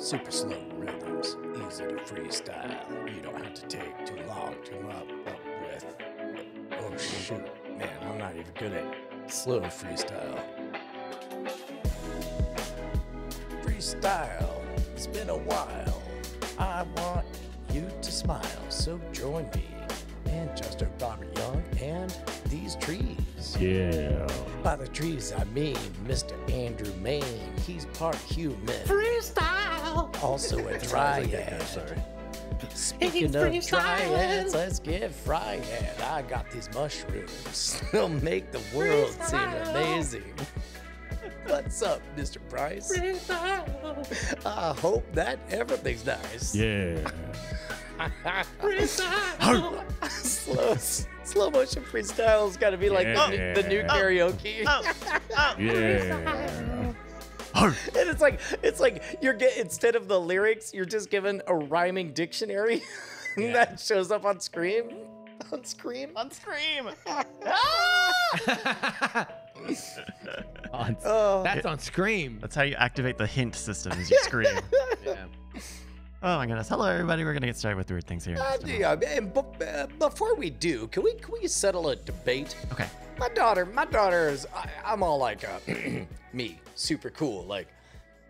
super slow rhythms, easy to freestyle. You don't have to take too long to up up with. Oh shoot, man, I'm not even good at slow freestyle. Freestyle, it's been a while. I want you to smile, so join me and Justin Robert Young and these trees. Yeah. By the trees, I mean Mr. Andrew Mayne. He's part human. Freestyle. Also a Sounds like guy, sorry. Speaking of freestyle. triads, let's get fried. I got these mushrooms. They'll make the world seem amazing. What's up, Mr. Bryce? Freestyle. I hope that everything's nice. Yeah. Freestyle. slow, slow motion freestyle's got to be like the, new- the new Yeah. karaoke. Oh, oh, oh, yeah. And it's like it's like you're get instead of the lyrics, you're just given a rhyming dictionary that shows up on screen. On Scream. On Scream. On- Oh. That's on Scream. That's how you activate the hint system as you scream. Yeah. oh my goodness. Hello, everybody. We're going to get started with weird things here. Uh, just a moment. yeah, and b- uh, before we do, can we can we settle a debate? Okay. My daughter, my daughter is. I, I'm all like, uh, me, super cool. Like,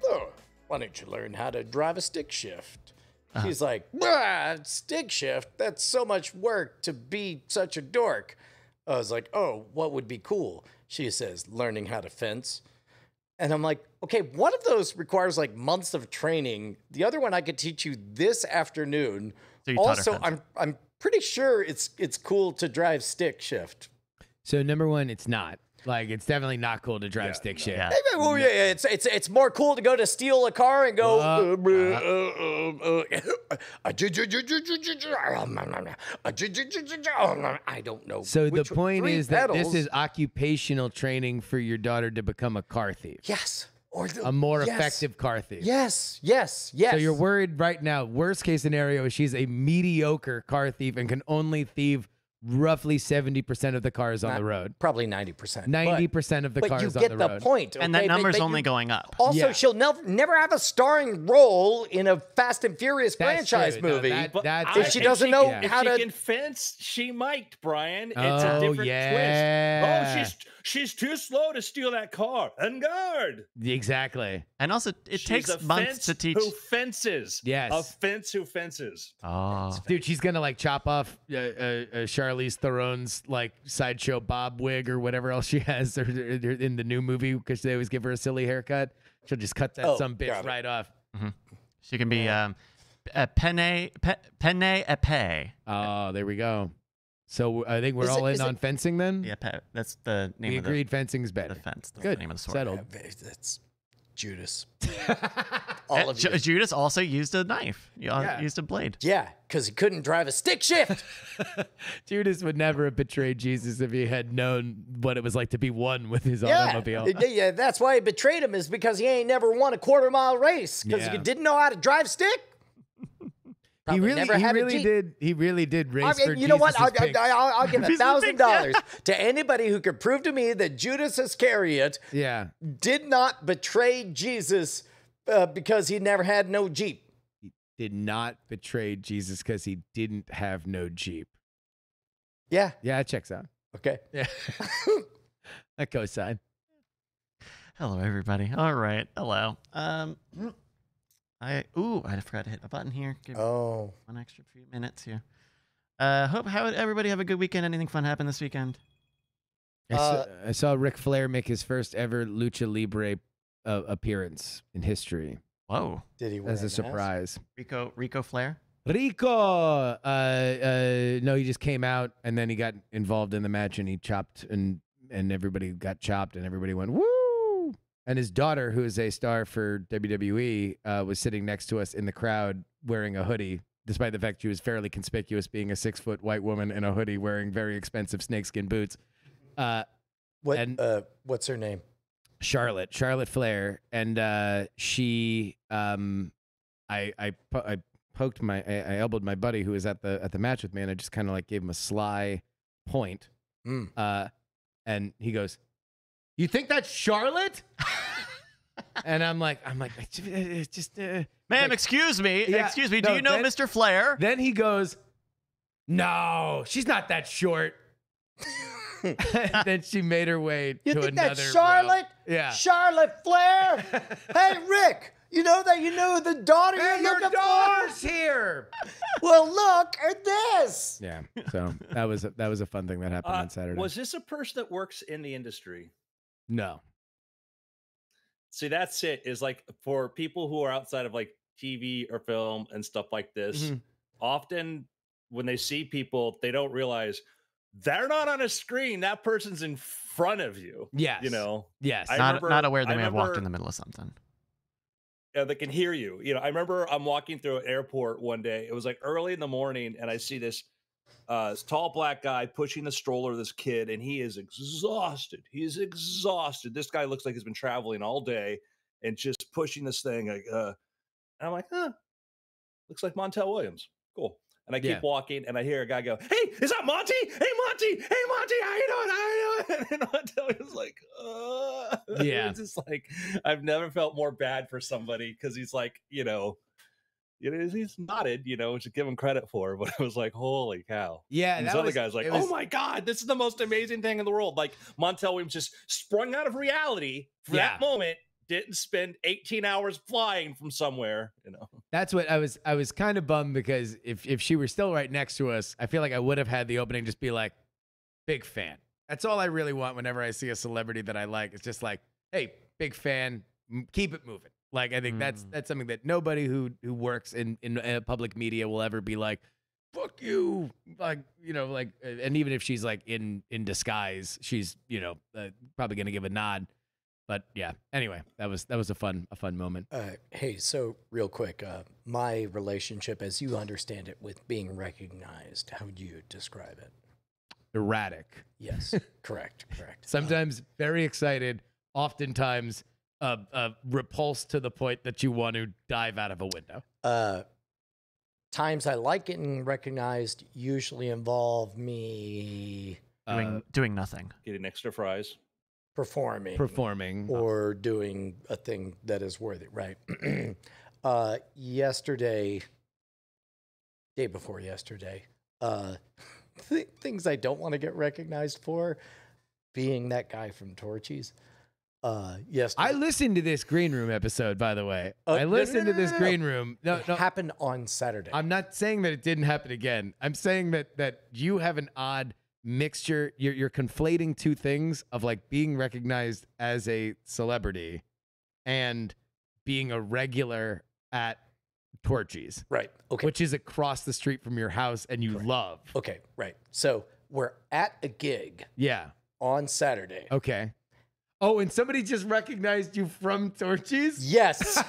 oh, why don't you learn how to drive a stick shift? Uh-huh. She's like, stick shift. That's so much work to be such a dork. I was like, oh, what would be cool? She says, learning how to fence. And I'm like, okay, one of those requires like months of training. The other one I could teach you this afternoon. So you also. I'm I'm pretty sure it's it's cool to drive stick shift. So number one, it's not. Like it's definitely not cool to drive Yeah, stick no. shift. Yeah. Hey, man, well, yeah, yeah, it's it's it's more cool to go to steal a car and go. Uh, uh, uh, uh, uh, uh, um, um, um, uh, um, um, I don't know. So the point one- point three is that this is occupational training for your daughter to become a car thief, yes, or the, a more yes, effective car thief. Yes, yes, yes. So you're worried right now. Worst case scenario is she's a mediocre car thief and can only thieve roughly 70% of the cars on the road. probably ninety percent. 90% of the but cars you on get the the, road. point. And that But- number's but only you- going up. Also, Yeah. she'll never never have a starring role in a Fast and Furious That's franchise true. No, movie. that- that's If she doesn't know yeah. if how she to- can fence, she might, Brian. It's Oh, a different yeah. twist. Oh, she's she's too slow to steal that car. And guard. Exactly. And also, it She's takes a months fence to teach. Who fences? Yes. A fence who fences. Oh. Dude, she's gonna like chop off uh, uh, uh, Charlize Theron's like sideshow bob wig or whatever else she has or, or in the new movie because they always give her a silly haircut. She'll just cut that Oh, some bitch got it. right off. She can be um, a penne, pe, penne epee. Oh, there we go. So I think we're Is it- all in on it- fencing then. Yeah, pe, that's the name we of the, agreed fencing's the better. fence. That's Good. the name of the sword. Settled. Yeah, That's Judas. All of Ju- you. Judas also used a knife. You Yeah. used a blade. Yeah, because he couldn't drive a stick shift. Judas would never have betrayed Jesus if he had known what it was like to be one with his yeah, automobile. Yeah, yeah, that's why he betrayed him is because he ain't never won a quarter mile race because Yeah. he didn't know how to drive stick. He really, never he had a really Jeep. did. He really did race I for mean, you know what? I'll, Jesus's pick. I'll, I'll, I'll give a thousand dollars to anybody who could prove to me that Judas Iscariot yeah, did not betray Jesus uh, because he never had no Jeep. He did not betray Jesus because he didn't have no Jeep. Yeah. Yeah, it checks out. Okay. Yeah, that cosine. Hello, everybody. All right. Hello. Um, I ooh, I forgot to hit a button here. Give me Oh. one extra few minutes here. Uh, hope how everybody have a good weekend. Anything fun happen this weekend? I, saw, Uh, I saw Ric Flair make his first ever lucha libre uh, appearance in history Whoa, Did he wear as a mask? surprise. Rico Rico Flair. Rico, uh, uh, no, he just came out and then he got involved in the match and he chopped and and everybody got chopped and everybody went woo. And his daughter, who is a star for WWE, uh, was sitting next to us in the crowd wearing a hoodie, despite the fact she was fairly conspicuous, being a six foot white woman in a hoodie wearing very expensive snakeskin boots. Uh, What? And- uh, what's her name? Charlotte, Charlotte Flair, and uh, she, um, I, I, po- I poked my, I, I elbowed my buddy who was at the at the match with me, and I just kind of like gave him a sly point, Mm. uh, and he goes, "You think that's Charlotte?" and I'm like, I'm like, it's just, uh. Ma'am, like- excuse me. Yeah, excuse me. Do no, you know then- Mr. Flair? Then he goes, "No, she's not that short." then she made her way You to think another. that's row. Charlotte? Yeah. Charlotte Flair? hey, Ric, you know that you know the daughter Hey, you're your looking daughter's here. Well, look at this. Yeah. So that was a, that was a fun thing that happened Uh, on Saturday. was this a person that works in the industry? No. See, that's it. Is like for people who are outside of like TV or film and stuff like this. Mhm. Often, when they see people, they don't realize they're not on a screen. That person's in front of you. Yes. You know, Yes. I not, remember- not aware they I may have walked in the middle of something. Yeah, they can hear you. You know, I remember I'm walking through an airport one day. It was like early in the morning, and I see this uh, tall black guy pushing the stroller of this kid, and he is exhausted. He is exhausted. This guy looks like he's been traveling all day and just pushing this thing. Like, uh, and I'm like, huh, looks like Montel Williams. Cool. And I keep Yeah. walking, and I hear a guy go, "Hey, is that Monty? Hey, Monty! Hey, Monty! How you doing? How you doing?" And Montel was like, uh. Yeah. it's just like I've never felt more bad for somebody because he's like, you know, you know, he's nodded, you know, to give him credit for, but it was like, holy cow. Yeah. And this other was- guy's like, it oh my God, this is the most amazing thing in the world. Like Montel Williams just sprung out of reality for Yeah. that moment, didn't spend 18 hours flying from somewhere, you know. That's what I was. I was kind of bummed because if if she were still right next to us, I feel like I would have had the opening just be like, "Big fan." That's all I really want whenever I see a celebrity that I like. It's just like, "Hey, big fan, keep it moving." Like I think that's Mm. that's something that nobody who who works in in uh, public media will ever be like, "Fuck you," like you know, like. And even if she's like in in disguise, she's you know uh, probably gonna give a nod. But yeah. Anyway, that was that was a fun a fun moment. Uh, hey, so real quick, uh, my relationship, as you understand it, with being recognized, how would you describe it? Erratic. Yes, correct, correct. Sometimes very excited, oftentimes uh, uh, repulsed to the point that you want to dive out of a window. uh, times I like getting recognized usually involve me Doing, Uh, doing nothing. Getting extra fries. performing performing. or doing a thing that is worthy, right? uh, yesterday, day before yesterday, uh, th- things I don't want to get recognized for, being that guy from Torchy's. Uh, yesterday, I listened to this green room episode, by the way. Oh, I no, no, listened no, to this no, no. green room. No, it no, happened on Saturday. I'm not saying that it didn't happen again. I'm saying that that you have an odd mixture. You're you're conflating two things of like being recognized as a celebrity and being a regular at Torchy's, right. Okay. which is across the street from your house and you love. okay. Right. So we're at a gig Yeah. on Saturday. Okay. Oh, and somebody just recognized you from Torchy's? Yes.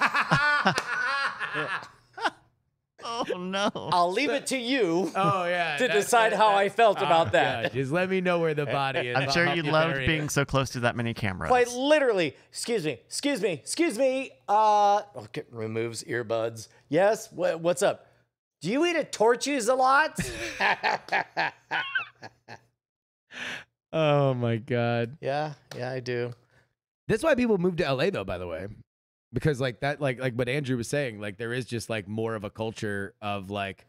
Oh no. I'll leave it to you Oh yeah. to that- decide that- how I felt Ah, about yeah, that. just let me know where the body is. I'm I'll sure help you you loved bury being it. so close to that many cameras. Quite literally, excuse me, excuse me, excuse me. Uh, okay, removes earbuds. Yes, what, what's up? Do you eat at Torchy's a lot? Oh my god. yeah, yeah, I do. That's why people move to LA though, by the way. Because like that like like what Andrew was saying, like there is just like more of a culture of like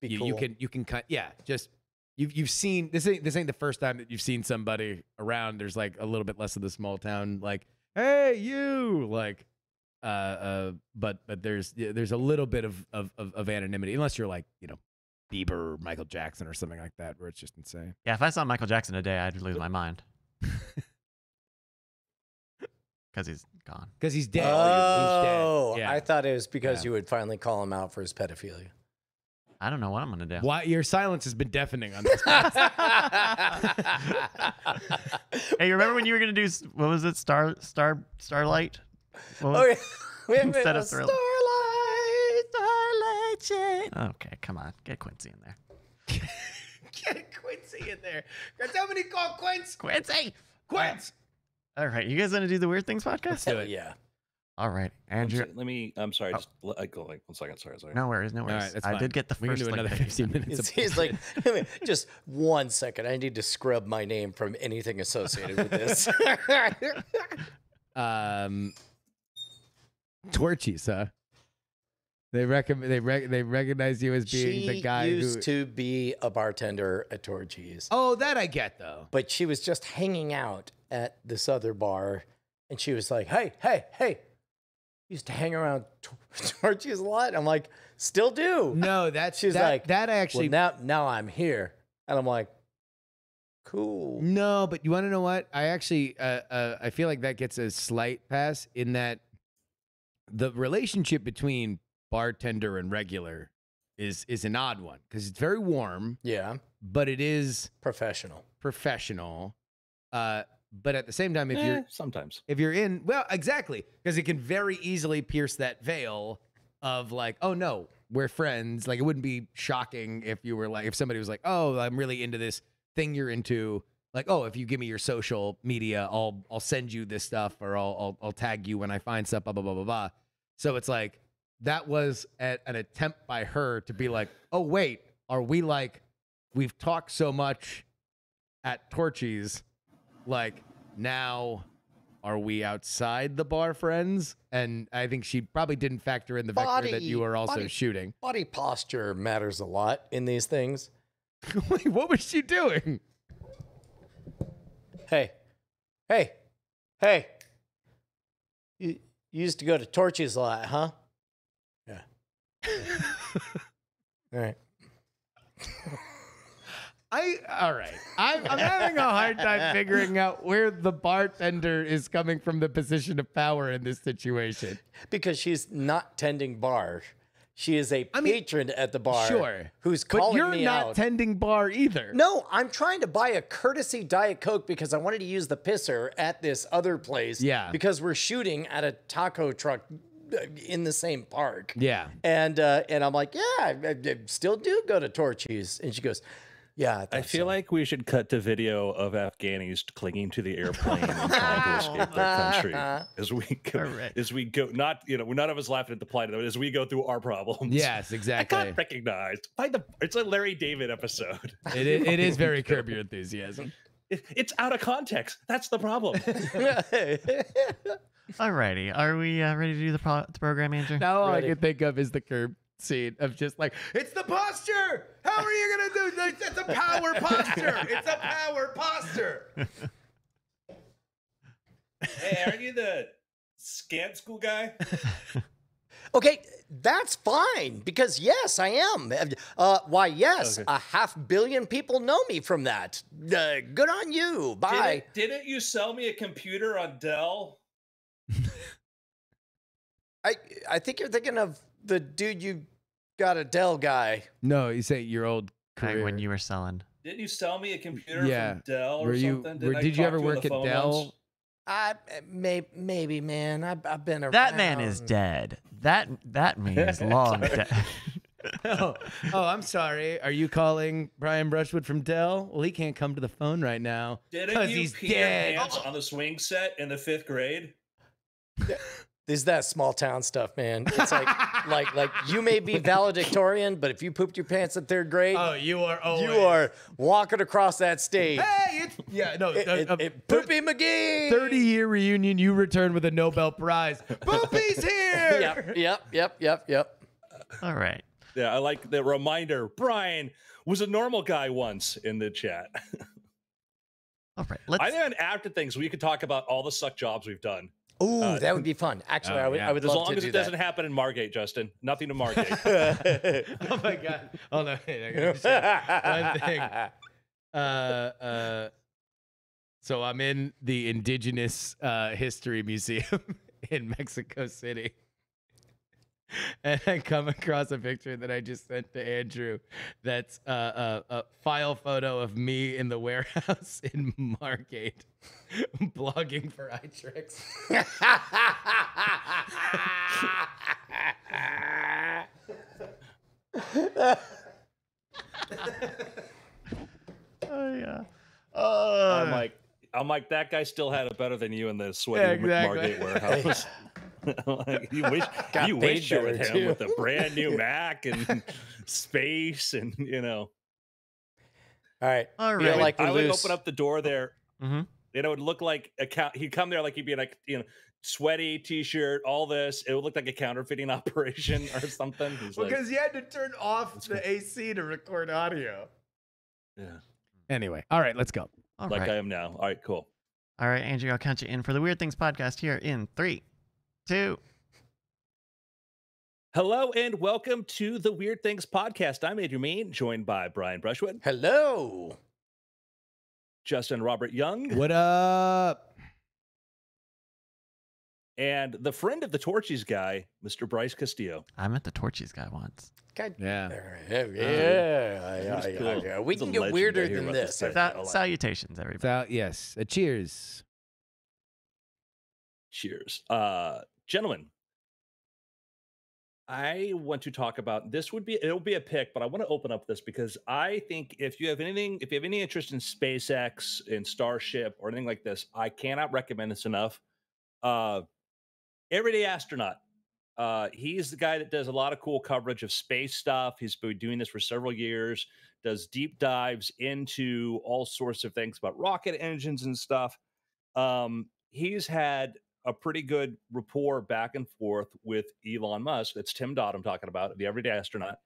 Be you, cool. you can you can cut yeah, just you've you've seen this ain't this ain't the first time that you've seen somebody around. There's like a little bit less of the small town like, hey you like uh uh but but there's yeah, there's a little bit of, of of of anonymity unless you're like, you know, Bieber or Michael Jackson or something like that where it's just insane. Yeah, if I saw Michael Jackson today, I'd lose my mind. Because he's gone. Because he's dead. Oh, he's dead. Yeah. I thought it was because Yeah. you would finally call him out for his pedophilia. I don't know what I'm gonna do. Why your silence has been deafening on this. Hey, you remember when you were gonna do what was it? Star Star Starlight? What was- oh, yeah. Wait a minute, Instead of a Thriller. Starlight, Starlight Jane. Okay, come on, get Quincy in there. Get Quincy in there. That's how many call Quince. Quincy. Quince. All right, you guys gonna do the weird things podcast? Let's do it. yeah. All right, Andrew. let me, I'm sorry, Oh. just let, go like one second. Sorry, sorry. No worries, no worries. right, I fine. did get the We can first do another 50 15 minutes. He's, of he's like, just one second. I need to scrub my name from anything associated with this. um, Torchy's, huh? They recommend they rec- they recognize you as being she the guy who used who. to be a bartender at Torchy's, oh, that I get though. but she was just hanging out at this other bar, and she was like, "Hey, hey, hey." Used to hang around Tor- Torchy's a lot. I'm like, still do. No, that's She's that, like, that I Well, actually now now I'm here, and I'm like, cool. No, but you want to know what? I actually, uh, uh, I feel like that gets a slight pass in that the relationship between bartender and regular is is an odd one because it's very warm, Yeah, but it is professional. professional. Uh, but at the same time, if Eh, you're sometimes. if you're in, well, exactly, because it can very easily pierce that veil of like, oh no, we're friends. Like it wouldn't be shocking if you were like, if somebody was like, oh, I'm really into this thing you're into. Like, oh, if you give me your social media, I'll I'll send you this stuff or I'll I'll, I'll tag you when I find stuff. Blah blah blah blah blah. So it's like that was a, an attempt by her to be like, oh wait, are we like, we've talked so much at Torchy's, like now are we outside the bar friends? And I think she probably didn't factor in the vector that you Body- were also body- shooting. Body posture matters a lot in these things. Wait, what was she doing? Hey, hey, hey. You, you used to go to Torchy's a lot, huh? Yeah. All right. I all right. I'm, I'm having a hard time figuring out where the bartender is coming from the position of power in this situation. Because she's not tending bar. She is a I mean, patron at the bar. sure, Who's calling But you're me not out. tending bar either. no, I'm trying to buy a courtesy Diet Coke because I wanted to use the pisser at this other place. Yeah. Because we're shooting at a taco truck uh, in the same park. Yeah. And uh, and I'm like, yeah, I, I still do go to Torchy's. And she goes, yeah. I thought feel so." like we should cut to video of Afghanis clinging to the airplane and trying to escape their country as we go. Alright. As we go, not you know, none of us laughing at the plight of it as we go through our problems. Yes, exactly. I exactly. got recognized by the. It's a Larry David episode. It, i- it is very curb your enthusiasm. It- it's out of context. That's the problem. Alrighty, are we uh, ready to do the, pro- the program, Andrew? Now all Ready. I can think of is the curb scene of just like, it's the posture. How are you gonna do this? It's a power posture. It's a power posture. hey, aren't you the Scam School guy? Okay, that's fine because yes, I am. Uh, why, yes, Okay. a half billion people know me from that. Uh, good on you. Bye. Didn't, didn't you sell me a computer on Dell? I I think you're thinking of the dude you got a Dell guy. No, you say your old Back career. when you were selling. Didn't you sell me a computer Yeah. from Dell or Were you- something? were- Didn't did you ever to you on work at Dell? once? I may, maybe man. I've, I've been around. That man is dead. That that man is long dead. oh, oh, I'm sorry. Are you calling Brian Brushwood from Dell? Well, he can't come to the phone right now Didn't because you he's pee your dead. pants on the swing set in the fifth grade? This is that small town stuff, man. It's like like like you may be valedictorian, but if you pooped your pants in third grade, Oh, you are. Oh, you are walking across that stage. Hey, it's yeah. No, It- uh, it- uh, it- Poopy McGee. 30 year reunion, you return with a Nobel Prize. Poopy's here. Yep, yep, yep, yep, yep. All right. Yeah, I like the reminder. Brian was a normal guy once in the chat. All right. Let's. I think on after things we could talk about all the suck jobs we've done. Ooh, Uh, that would be fun. Actually, oh, I would, yeah. I would As love long to as do it doesn't happen in Margate, Justin. Nothing to Margate. oh my god. Oh no. Wait, I gotta one thing. Uh, uh, so I'm in the Indigenous uh, History Museum in Mexico City. And I come across a picture that I just sent to Andrew. That's uh, a, a file photo of me in the warehouse in Margate, blogging for iTricks. oh yeah. Uh, I'm like, I'm like, that guy still had it better than you in the sweaty Yeah, exactly. Margate warehouse. Like, you wish Got you wish you were with him too. with a brand new Mac and space and you know. All right. All Feel right. like I would loose. open up the door there. mm-hmm. You know, it would look like a count. He'd come there like he'd be like you know sweaty t-shirt, all this. It would look like a counterfeiting operation or something. He's like, because you had to turn off the. AC to record audio. yeah, Anyway, all right, let's go. All like right. I am now. All right, cool. All right, Andrew, I'll count you in for the Weird Things podcast here in three, two. Hello and welcome to the Weird Things podcast. I'm Andrew Mayne, joined by Brian Brushwood, Hello. Justin Robert Young, What up? and the friend of the Torchy's guy, Mr. Bryce Castillo. I met the Torchy's guy once. God, Yeah. there- yeah, yeah, yeah, yeah, cool. yeah. We He's a can get weirder than this. this I Sa- salutations, everybody. So, yes, a cheers. Cheers. Uh gentlemen. I want to talk about this would be it'll be a pick, but I want to open up this because I think if you have anything, if you have any interest in SpaceX and Starship or anything like this, I cannot recommend this enough. Uh Everyday Astronaut. Uh he's the guy that does a lot of cool coverage of space stuff. He's been doing this for several years, does deep dives into all sorts of things about rocket engines and stuff. Um, he's had a pretty good rapport back and forth with Elon Musk. That's Tim Dodd I'm talking about, the everyday astronaut.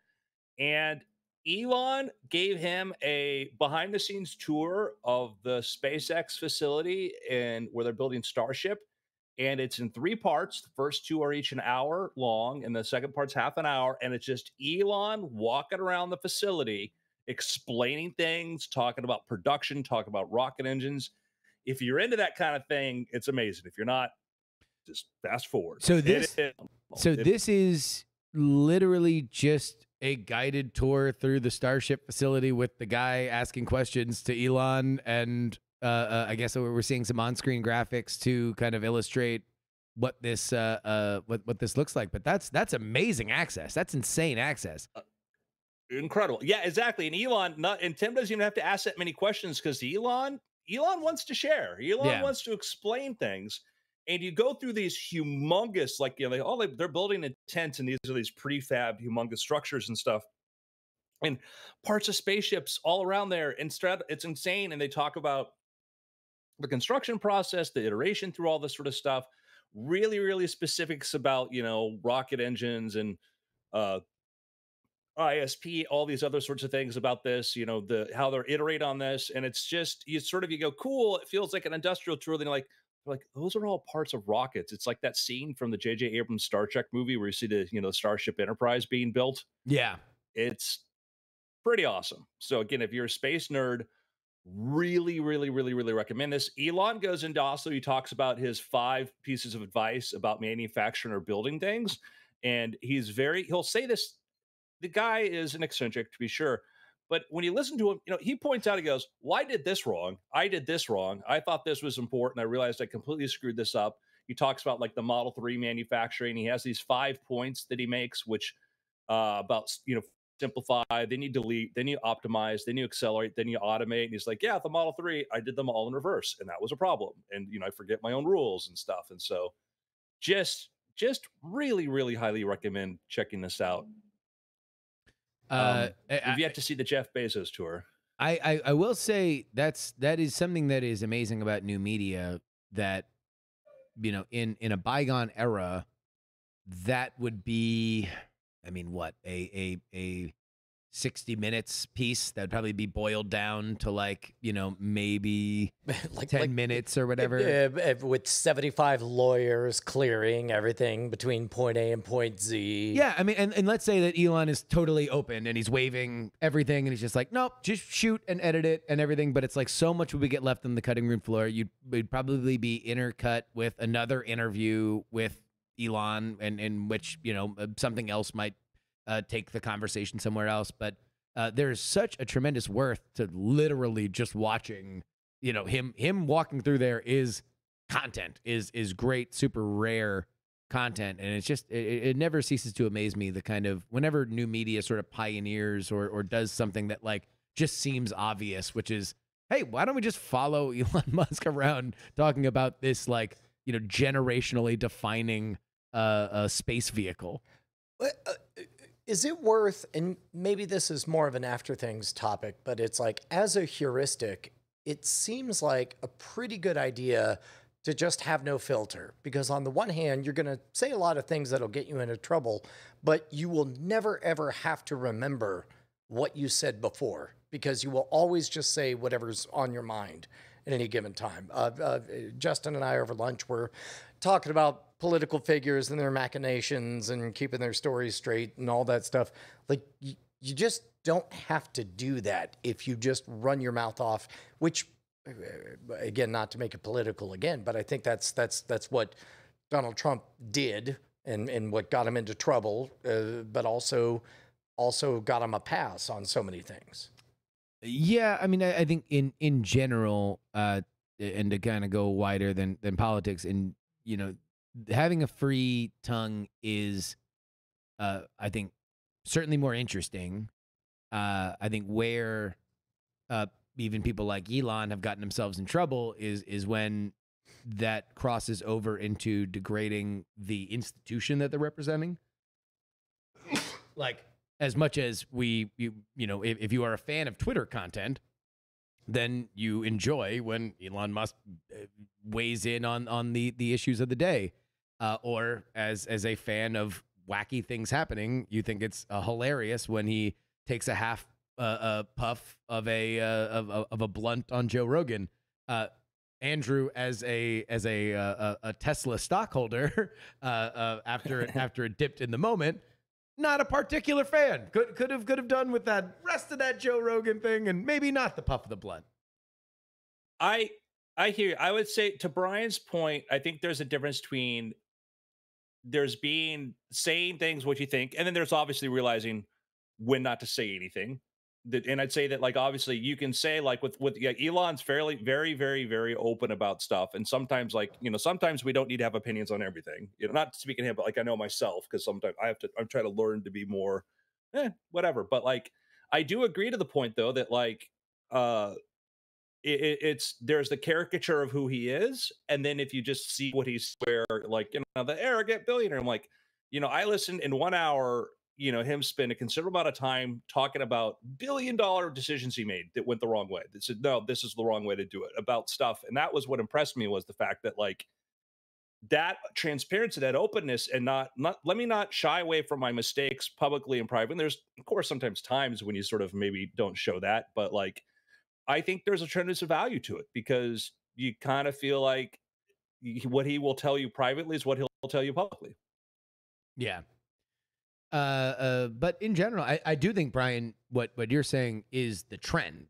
And Elon gave him a behind the scenes tour of the SpaceX facility and where they're building Starship. And it's in three parts. The first two are each an hour long, and the second part's half an hour. And it's just Elon walking around the facility, explaining things, talking about production, talking about rocket engines if you're into that kind of thing, it's amazing. If you're not, just fast forward. So It this- is- So it- this is literally just a guided tour through the Starship facility with the guy asking questions to Elon, and uh, uh, I guess we're seeing some on-screen graphics to kind of illustrate what this uh, uh, what what this looks like. But that's that's amazing access. That's insane access. incredible. Yeah, exactly. And Elon, not and Tim doesn't even have to ask that many questions because Elon, Elon wants to share. Elon Yeah. wants to explain things. And you go through these humongous, like you know, like, oh, they, they're building a tent, and these are these prefab, humongous structures and stuff, and parts of spaceships all around there. And strat- it's insane. And they talk about the construction process, the iteration through all this sort of stuff. Really, really specifics about you know rocket engines and uh, ISP, all these other sorts of things about this, you know, the how they're iterate on this. And it's just you sort of you go, cool, it feels like an industrial tour. Then like, you're like, those are all parts of rockets. It's like that scene from the JJ Abrams Star Trek movie where you see the, you know, the Starship Enterprise being built. Yeah. It's pretty awesome. So again, if you're a space nerd, really, really, really, really recommend this. Elon goes into also, he talks about his five pieces of advice about manufacturing or building things. And he's very, he'll say this. The guy is an eccentric to be sure. But when you listen to him, you know, he points out, he goes, Well, I did this wrong. I did this wrong. I thought this was important. I realized I completely screwed this up. He talks about like the Model 3 manufacturing. He has these five points that he makes, which uh about you know simplify, then you delete, then you optimize, then you accelerate, then you automate. And he's like, Yeah, the Model 3, I did them all in reverse, and that was a problem. And you know, I forget my own rules and stuff. And so just just really, really highly recommend checking this out. Uh, I- We've yet to see the Jeff Bezos tour. I, I I will say that's that is something that is amazing about new media that you know in in a bygone era that would be I mean what a a a 60 minutes piece that would probably be boiled down to like you know maybe like 10 like, minutes or whatever uh, uh, with 75 lawyers clearing everything between point A and point Z. Yeah, I mean, and, and let's say that Elon is totally open and he's waving everything and he's just like, nope, just shoot and edit it and everything. But it's like so much would get left on the cutting room floor. You'd would probably be intercut with another interview with Elon, and in which you know uh, something else might uh, take the conversation somewhere else. But uh, there's such a tremendous worth to literally just watching. You know, him him walking through there is content is is great, super rare content and it's just it, it never ceases to amaze me the kind of whenever new media sort of pioneers or or does something that like just seems obvious which is hey why don't we just follow Elon Musk around talking about this like you know generationally defining uh, a space vehicle uh, Is it worth, and maybe this is more of an after things topic, but it's like as a heuristic, it seems like a pretty good idea to just have no filter. Because on the one hand you're going to say a lot of things that'll get you into trouble but you will never ever have to remember what you said before. Because you will always just say whatever's on your mind at any given time. Uh, uh, justin and i over lunch were talking about political figures and their machinations and keeping their stories straight and all that stuff like you, you just don't have to do that if you just run your mouth off which uh, again not to make it political again but i think that's that's that's what donald trump did and and what got him into trouble uh, but also also got him a pass on so many things. Yeah, I mean, I, I think in in general, uh, and to kind of go wider than than politics, and you know, having a free tongue is, uh, I think, certainly more interesting. Uh, I think where, uh, even people like Elon have gotten themselves in trouble is is when that crosses over into degrading the institution that they're representing. like as much as we you you know if, if you are a fan of twitter content then you enjoy when elon musk uh, weighs in on on the the issues of the day. Uh, or as as a fan of wacky things happening you think it's uh, hilarious when he takes a half uh, uh, puff of a uh, of, of a blunt on joe rogan. Uh Andrew, as a as a uh, a, a Tesla stockholder, uh, uh, after after it dipped in the moment, not a particular fan. Could could have could have done with that rest of that Joe Rogan thing, and maybe not the puff of the blood. I I hear. you. I would say to Brian's point, I think there's a difference between there's being saying things what you think, and then there's obviously realizing when not to say anything. That, and I'd say that like obviously you can say like with with yeah, Elon's fairly very very very open about stuff, and sometimes like you know sometimes we don't need to have opinions on everything. You know, not speaking him, but like I know myself because sometimes I have to. I'm trying to learn to be more, eh, whatever. But like I do agree to the point though that like uh it, it- it's there's the caricature of who he is, and then if you just see what he's where like you know the arrogant billionaire, I'm like, you know, I listened in one hour, you know, him spend a considerable amount of time talking about billion dollar decisions he made that went the wrong way. That said, no, this is the wrong way to do it about stuff, and that was what impressed me was the fact that like that transparency, that openness, and not not let me not shy away from my mistakes publicly and private. And there's of course sometimes times when you sort of maybe don't show that, but like I think there's a tremendous value to it because you kind of feel like what he will tell you privately is what he'll tell you publicly. Yeah. Uh, uh, but in general, I, I do think Brian, what what you're saying is the trend.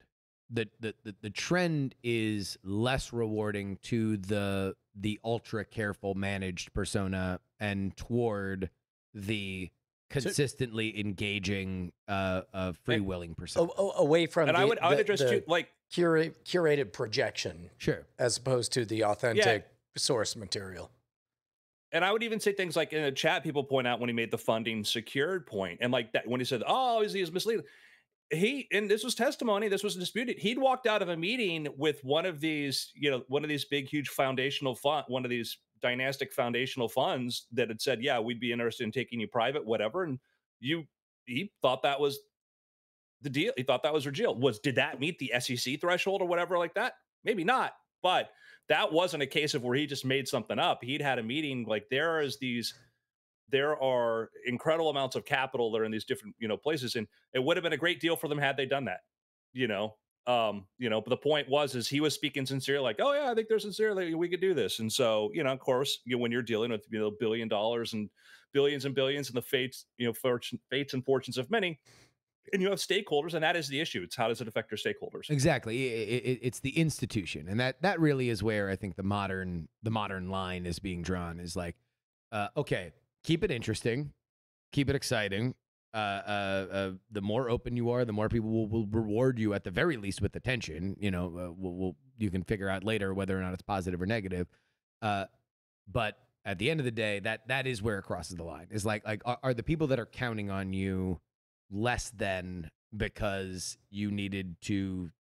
The, the the the trend is less rewarding to the the ultra careful managed persona and toward the consistently engaging uh, uh free willing persona. A- a- away from And the, I would I would the- address the too like cura- curated projection Sure. as opposed to the authentic source material and I would even say things like in the chat, people point out when he made the funding secured point, and like that when he said, "Oh, is he is misleading?" He and this was testimony. This was disputed. He'd walked out of a meeting with one of these, you know, one of these big, huge foundational fund, one of these dynastic foundational funds that had said, "Yeah, we'd be interested in taking you private, whatever." And you, he thought that was the deal. He thought that was their deal. Was did that meet the SEC threshold or whatever like that? Maybe not, but that wasn't a case of where he just made something up. He'd had a meeting like there is these there are incredible amounts of capital that are in these different you know places and it would have been a great deal for them had they done that you know um you know but the point was is he was speaking sincerely like oh yeah i think they're sincerely we could do this and so you know of course you know, when you're dealing with you know billion dollars and billions and billions and the fates you know fortune, fates and fortunes of many and you have stakeholders and that is the issue it's how does it affect your stakeholders Exactly. I- I- I- it's the institution, and that that really is where I think the modern the modern line is being drawn. Is like, uh, okay, keep it interesting, keep it exciting. Uh, uh, uh, the more open you are, the more people will, will reward you at the very least with attention. You know, uh, we'll, we'll you can figure out later whether or not it's positive or negative. Uh, but at the end of the day, that that is where it crosses the line. Is like like are, are the people that are counting on you less than because you needed to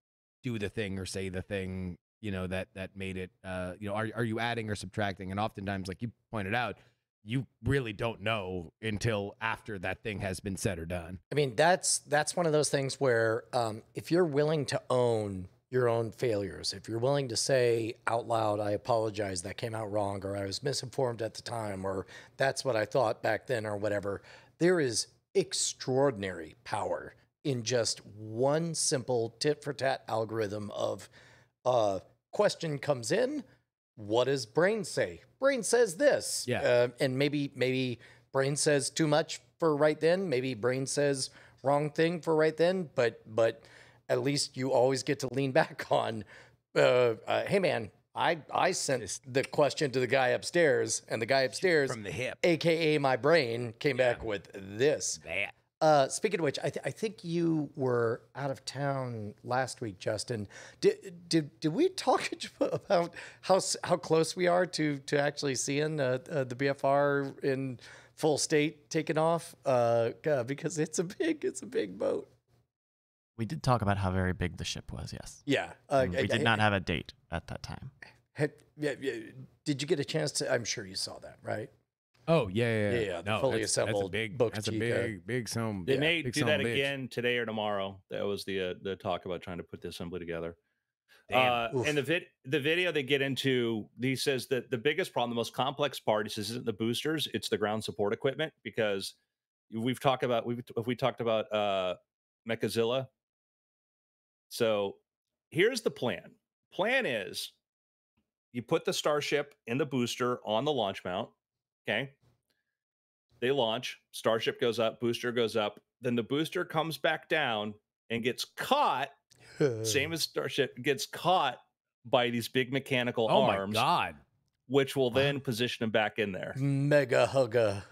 do the thing or say the thing you know that that made it uh you know are, are you adding or subtracting and oftentimes like you pointed out you really don't know until after that thing has been said or done I mean, that's that's one of those things where um, if you're willing to own your own failures. If you're willing to say out loud, I apologize, that came out wrong, or I was misinformed at the time, or that's what I thought back then, or whatever, there is extraordinary power in just one simple tit for tat algorithm of uh, question comes in, what does brain say? Brain says this. Yeah. Uh, and maybe, maybe brain says too much for right then. Maybe brain says wrong thing for right then, but, but, at least you always get to lean back on, uh, uh, hey man, I I sent the question to the guy upstairs, and the guy upstairs, From the hip. aka my brain, came back with this. That. Uh, speaking of which, I, th- I think you were out of town last week, Justin. Did did, did we talk about how how close we are to to actually seeing uh, uh, the BFR in full stack taking off? Uh, because it's a big it's a big boat. We did talk about how very big the ship was. Yes. Yeah, uh, And we did not have a date at that time. Had, yeah, yeah, did you get a chance to? I'm sure you saw that, right? Oh yeah, yeah, yeah. Yeah, yeah, No, fully that's, that's a assembled big, Boca that's a big, big some. They yeah, may big do that of bitch. again today or tomorrow. That was the uh, the talk about trying to put the assembly together. Uh, and the vid the video they get into, he says that the biggest problem, the most complex part, he says isn't the boosters, it's the ground support equipment because we've talked about we've we talked about uh Mechazilla. So here's the plan. Plan is you put the starship in the booster on the launch mount. Okay. They launch, starship goes up, booster goes up, then the booster comes back down and gets caught same as Starship, gets caught by these big mechanical Oh arms, my god. which will then position him back in there. mega hugger.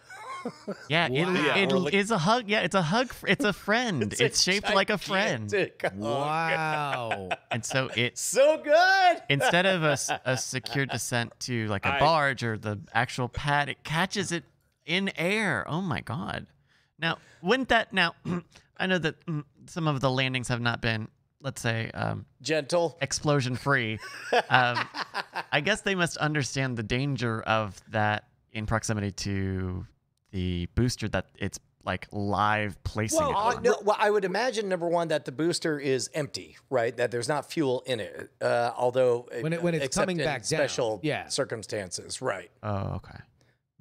Yeah, it, Wow. it like- is a hug. Yeah, it's a hug. It's a friend. it's, a shaped like a friend, hug. Wow. and so it's So good. instead of a, a secure descent to like a I- barge or the actual pad, it catches it in air. Oh my god! Now, wouldn't that now? I know that mm, some of the landings have not been, let's say, um, Gentle. explosion free. um, I guess they must understand the danger of that in proximity to the booster that it's like live placing Well, it. uh, no, well, I would imagine number one that the booster is empty, right? That there's not fuel in it. Uh, although When it- when it's coming in back down, special yeah. circumstances, right? Oh, okay.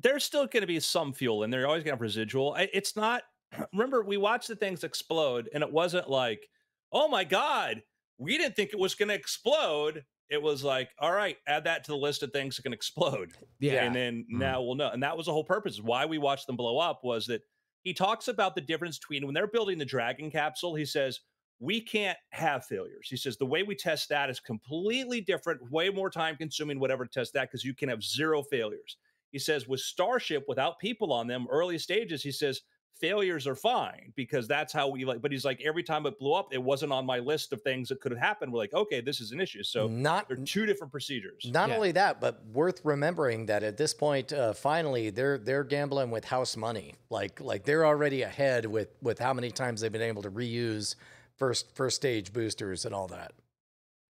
There's still going to be some fuel in there. You're always going to have residual. I- It's not. Remember, we watched the things explode, and it wasn't like, "Oh my god, we didn't think it was going to explode." It was like, "All right, add that to the list of things that can explode." Yeah. and then Mm. now we'll know. And that was the whole purpose. Why we watched them blow up was that he talks about the difference between when they're building the Dragon capsule. He says we can't have failures. He says the way we test that is completely different, way more time consuming, whatever to test that because you can have zero failures. He says with Starship without people on them, early stages, he says failures are fine because that's how we like. But he's like every time it blew up, it wasn't on my list of things that could have happened. We're like, okay, this is an issue. So not they're two different procedures. Not Yeah. only that, but worth remembering that at this point, uh, finally, they're they're gambling with house money. Like like they're already ahead with with how many times they've been able to reuse first first stage boosters and all that.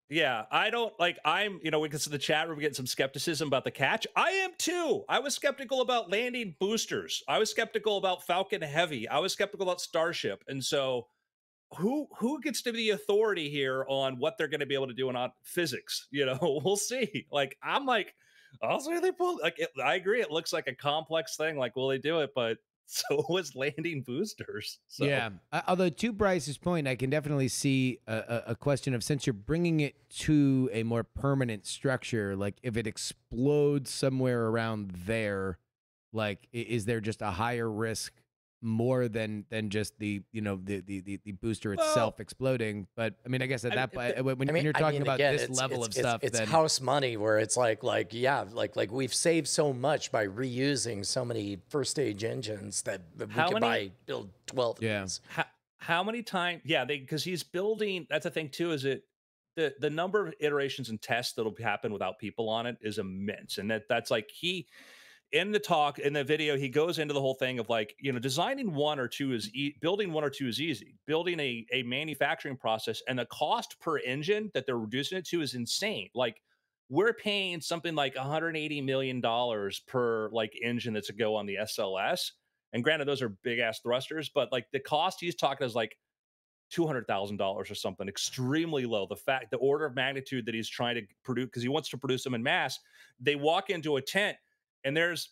Yeah, I don't like. I'm, you know, because in the chat room, we're getting some skepticism about the catch. I am too. I was skeptical about landing boosters. I was skeptical about Falcon Heavy. I was skeptical about Starship. And so, who who gets to be the authority here on what they're going to be able to do on physics? You know, we'll see. Like, I'm like, see they pull. Like, it, I agree. It looks like a complex thing. Like, will they do it? But so was landing boosters. So. Yeah. Uh, although to Bryce's point, I can definitely see a, a, a question of since you're bringing it to a more permanent structure, like if it explodes somewhere around there, like is there just a higher risk more than than just the you know the the the, the booster Well- itself exploding? But I mean, I guess at I- that point, uh, when, I when mean, you're I talking mean, about again, this it's- level it's- of it's- stuff, it's then house money where it's like like yeah, like like we've saved so much by reusing so many first stage engines that that we How could many- buy build twelve. of Yeah. these. how, how many times yeah they because he's building that's the thing too is it the the number of iterations and tests that'll happen without people on it is immense and that that's like he in the talk in the video he goes into the whole thing of like you know designing one or two is e- building one or two is easy building a, a manufacturing process and the cost per engine that they're reducing it to is insane like we're paying something like 180 million dollars per like engine that's a go on the SLS and granted those are big ass thrusters but like the cost he's talking is like two hundred thousand dollars or something, extremely low. The fact, the order of magnitude that he's trying to produce, because he wants to produce them in mass. They walk into a tent and there's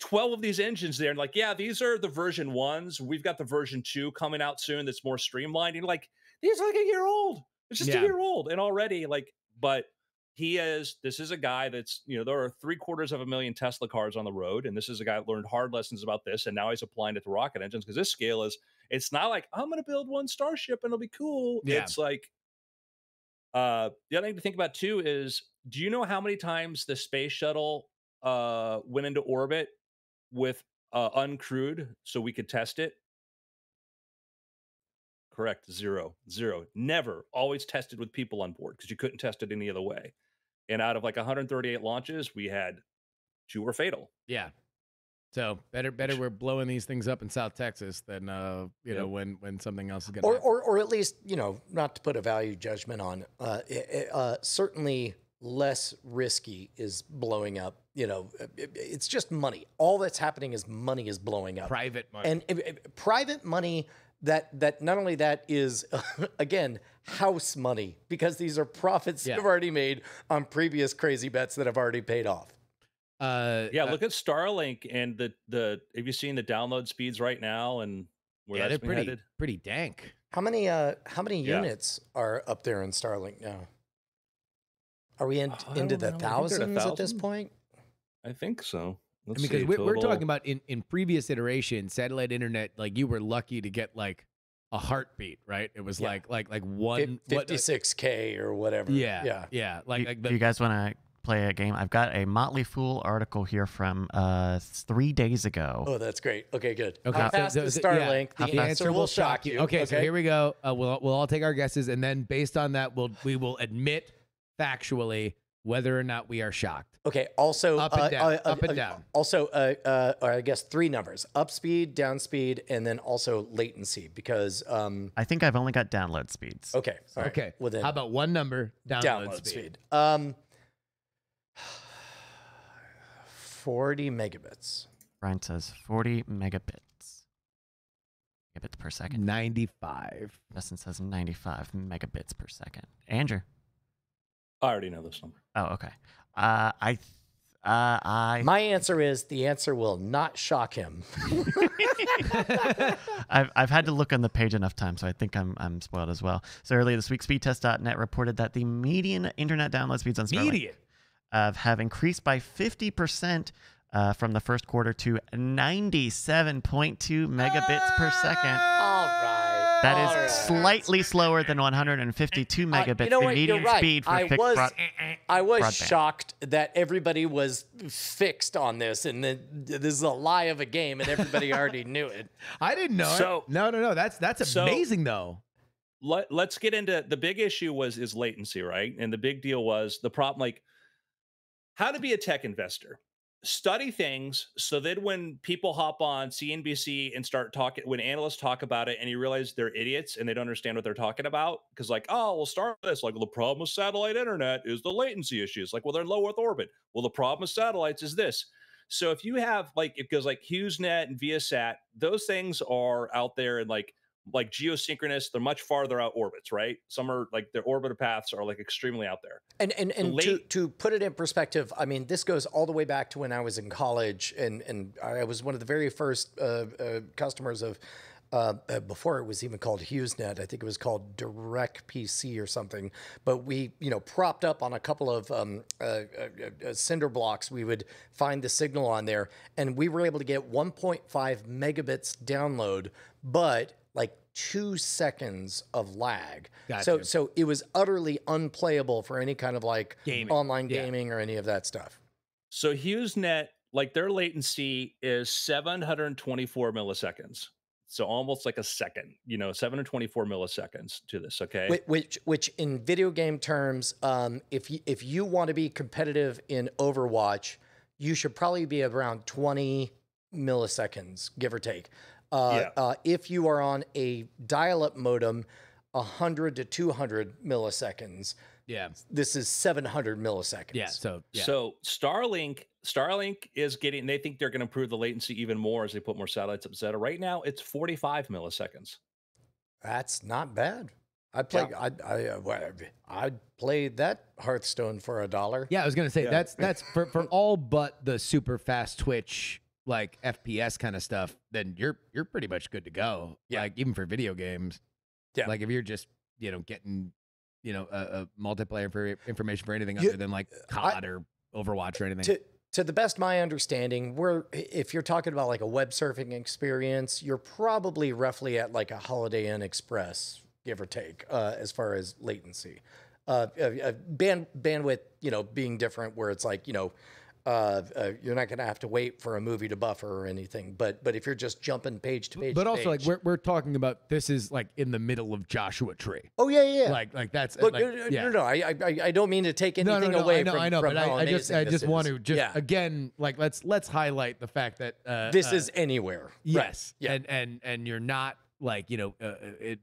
12 of these engines there and like yeah these are the version ones we've got the version two coming out soon that's more streamlined and like these are like a year old it's just Yeah. a year old and already like but he is this is a guy that's you know there are three quarters of a million tesla cars on the road and this is a guy that learned hard lessons about this and now he's applying it to rocket engines because this scale is it's not like i'm going to build one starship and it'll be cool Yeah. it's like uh the other thing to think about too is do you know how many times the space shuttle uh went into orbit with uh uncrewed so we could test it correct zero zero never always tested with people on board because you couldn't test it any other way and out of like 138 launches we had two were fatal Yeah. So better, better we're blowing these things up in South Texas than uh, you know Yep. when when something else is gonna. or, happen. or or at least you know not to put a value judgment on uh, i- i- uh certainly less risky is blowing up you know it- it- it's just money all that's happening is money is blowing up private money. and uh, private money that that not only that is again house money because these are profits Yeah. that have already made on previous crazy bets that have already paid off uh, yeah uh, look at starlink and the the have you seen the download speeds right now and where yeah, they're that's been pretty headed pretty dank. how many uh how many Yeah. units are up there in starlink now are we in, Oh, into the know. I think they're at a thousands at this point i think so Let's mean, because we're, we're talking about in in previous iterations, satellite internet. Like you were lucky to get like a heartbeat, right? It was Yeah. like like like Fif- one uh, 56k or whatever yeah, yeah yeah. Like you, like do the, you guys want to play a game? I've got a Motley Fool article here from uh three days ago. Oh, that's great. Okay, good. Okay, How so fast the- is the- Starlink? How The, fast- answer will shock you. Okay, so here we go. Uh, we'll we'll all take our guesses, and then based on that, we'll we will admit factually whether or not we are shocked. Okay. Also, Up and uh, down, uh, uh, up and uh, down. Also, uh, uh, or I guess three numbers: up speed, down speed, and then also latency. Because um, I think I've only got download speeds. okay, all right. Okay. Well then, How about one number download, download speed? speed? Um, forty megabits. Brian says 40 megabits. Megabits per second. Ninety-five. Justin says 95 megabits per second. Andrew. I already know this number Oh, okay. Uh, I, uh, I, My answer is the answer will not shock him. I've, I've had to look on the page enough times, so I think I'm, I'm spoiled as well. So earlier this week, speedtest.net reported that the median internet download speeds on Starlink Median. uh, have increased by 50% uh, from the first quarter to 97.2 megabits per second. All right. That all is right. slightly slower than 152 Uh, megabits, you know the what? You're right. speed for I fixed was, broad- I was broadband. shocked that everybody was fixed on this, and that this is a lie of a game, and everybody already knew it. I didn't know So- it. No, no, no. That's that's so- amazing though. Let, let's get into the big issue was is latency right and the big deal was the problem like how to be a tech investor study things so that when people hop on cnbc and start talking when analysts talk about it and you realize they're idiots and they don't understand what they're talking about because like oh we'll start with this like well, the problem with satellite internet is the latency issues like well they're low earth orbit. Well the problem with satellites is this. So if you have like it goes like HughesNet and Viasat, those things are out there and like like geosynchronous, they're much farther out orbits, right? Some are like their orbiter paths are like extremely out there. And and, and to, late- to put it in perspective, I mean, this goes all the way back to when I was in college, and and I was one of the very first uh, uh, customers of. Uh, uh, before it was even called HughesNet, I think it was called Direct PC or something. But we, you know, propped up on a couple of um, uh, uh, uh, cinder blocks, we would find the signal on there, and we were able to get 1.5 megabits download, but like two seconds of lag. So Gotcha. so it was utterly unplayable for any kind of like Gaming. online Yeah. gaming or any of that stuff. So HughesNet, like their latency is 724 milliseconds. So almost like a second, you know, 724 milliseconds to this. Okay. Whi- Which which in video game terms, um, if you, if you want to be competitive in Overwatch, you should probably be around 20 milliseconds, give or take. Uh, Yeah. uh, if you are on a dial-up modem, 100 to 200 milliseconds. Yeah. This is 700 milliseconds. Yeah. So yeah. So Starlink, Starlink is getting. They think they're going to improve the latency even more as they put more satellites up. Et cetera. Right now, it's 45 milliseconds. That's not bad. I play. I I uh, I'd play that Hearthstone for a dollar. Yeah, I was gonna say Yeah. that's that's for for all but the super fast Twitch like FPS kind of stuff. Then you're you're pretty much good to go. Yeah. like even for video games. Yeah. like if you're just you know getting you know a, a multiplayer for information for anything You- other than like I- COD or Overwatch or anything. To to the best of my understanding, we're if you're talking about like a web surfing experience, you're probably roughly at like a Holiday Inn Express, give or take, uh, as far as latency. Uh, uh, uh, band bandwidth, you know, being different, where it's like you know. Uh, uh, you're not going to have to wait for a movie to buffer or anything, but but if you're just jumping page to page, but to also like we're we're talking about this is like in the middle of Joshua Tree. oh yeah yeah, yeah. Like like that's But like, no, no, yeah. no, no, I, I, I don't mean to take anything no, no, away I know, from, I know, from but I, I just, I just want is. to just yeah. again, like let's let's highlight the fact that uh, this uh, is anywhere. Right. Yes. Yeah. And and and you're not like, you know, uh, it